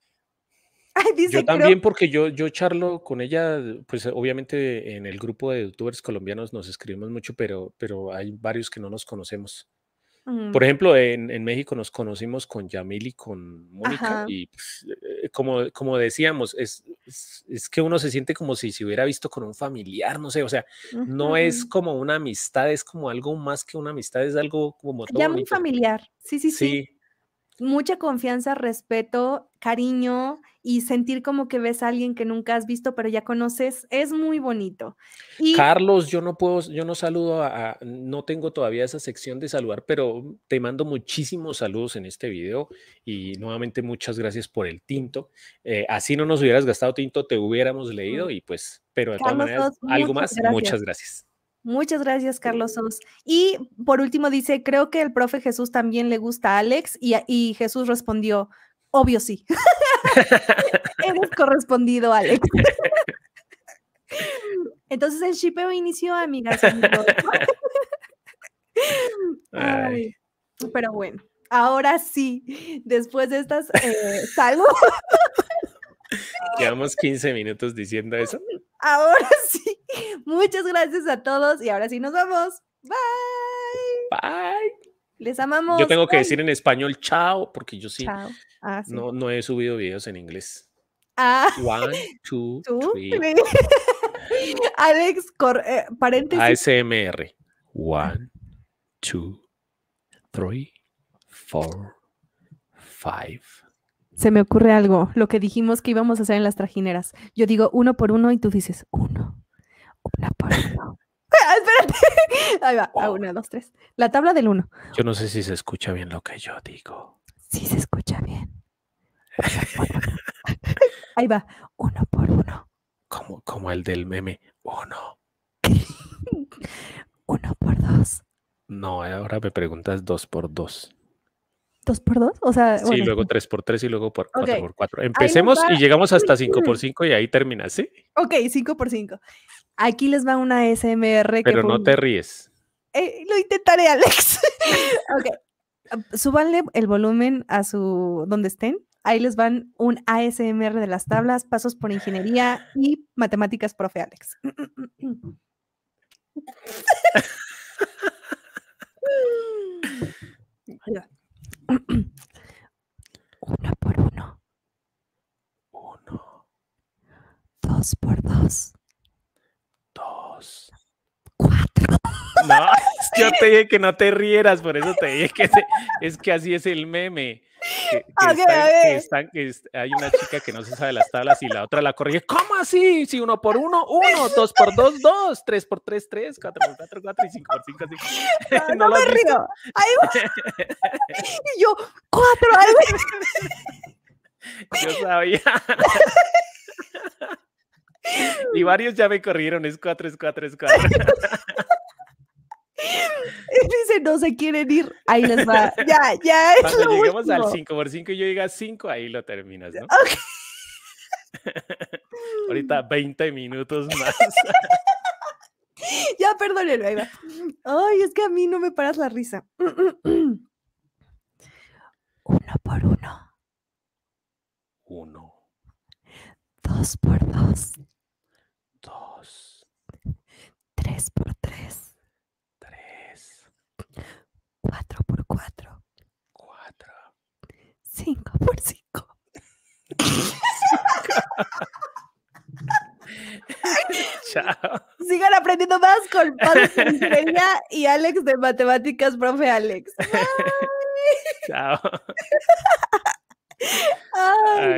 yo también, porque yo, yo charlo con ella, pues obviamente en el grupo de youtubers colombianos nos escribimos mucho, pero, pero hay varios que no nos conocemos. Por ejemplo, en, México nos conocimos con Yamil y con Mónica y pues, eh, como, como decíamos, es, es, que uno se siente como si se hubiera visto con un familiar, no sé, o sea, no es como una amistad, es como algo más que una amistad, es algo como todo Ya muy familiar, sí, sí, sí. Mucha confianza, respeto, cariño y sentir como que ves a alguien que nunca has visto, pero ya conoces, es muy bonito. Carlos, yo no puedo, yo no saludo a, no tengo todavía esa sección de saludar, pero te mando muchísimos saludos en este video y nuevamente muchas gracias por el tinto. Eh, así no nos hubieras gastado tinto, te hubiéramos leído y pues, pero de todas maneras, algo más, muchas gracias. Muchas gracias, Carlos Sos. Y por último dice, creo que el profe Jesús también le gusta a Alex y, y Jesús respondió, obvio sí. Hemos correspondido, Alex. Entonces el shipeo inició, amigas. pero bueno, ahora sí, después de estas eh, Llevamos 15 minutos diciendo eso. Ahora sí. Muchas gracias a todos y ahora sí nos vamos. Bye. Bye. Les amamos. Yo tengo que decir en español chao, porque yo sí, ah, No, no he subido videos en inglés. Ah. One, two, three. Alex, eh, paréntesis. ASMR. One, two, three, four, five. Se me ocurre algo, lo que dijimos que íbamos a hacer en las trajineras. Yo digo uno por uno y tú dices uno. Una por uno. Espérate. Ahí va. A una, dos, tres. La tabla del uno. Yo no sé si se escucha bien lo que yo digo. Sí se escucha bien. Ahí va. Uno por uno. Como, como el del meme. Uno. uno por dos. No, ahora me preguntas dos por dos. ¿Dos por dos? O sea, sí, luego tres por tres y luego por cuatro por cuatro. Empecemos y llegamos hasta cinco por cinco y ahí termina, ¿sí? Ok, cinco por cinco. Aquí les va una SMR. Pero no te ríes. Eh, lo intentaré, Alex. ok. Súbanle el volumen a su donde estén. Ahí les van un ASMR de las tablas, pasos por ingeniería y matemáticas, profe Alex. uno por uno. Uno. Dos por dos. Dos. No, yo te dije que no te rieras, por eso te dije que es que así es el meme. Que, hay una chica que no se sabe las tablas y la otra la corrige. ¿Cómo así? Si uno por uno, uno, dos por dos, dos, tres por tres, tres, cuatro por cuatro, cuatro y cinco por cinco, cinco. No, no, me río. y yo, cuatro. yo sabía. y varios ya me corrieron, es cuatro, es cuatro, es cuatro. Dice, no se quieren ir. Ahí les va. Ya, ya. Cuando lleguemos al 5 por 5 y yo diga 5, ahí lo terminas, ¿no? Ahorita 20 minutos más. ya, perdónenlo, ahí va. Ay, es que a mí no me paras la risa. uno por uno. Uno. Dos por dos. Dos. Tres por tres. 4 por 4. 4. 5 por 5. Chao. Sigan aprendiendo más con Pablo de y Alex de Matemáticas, profe Alex. Chao.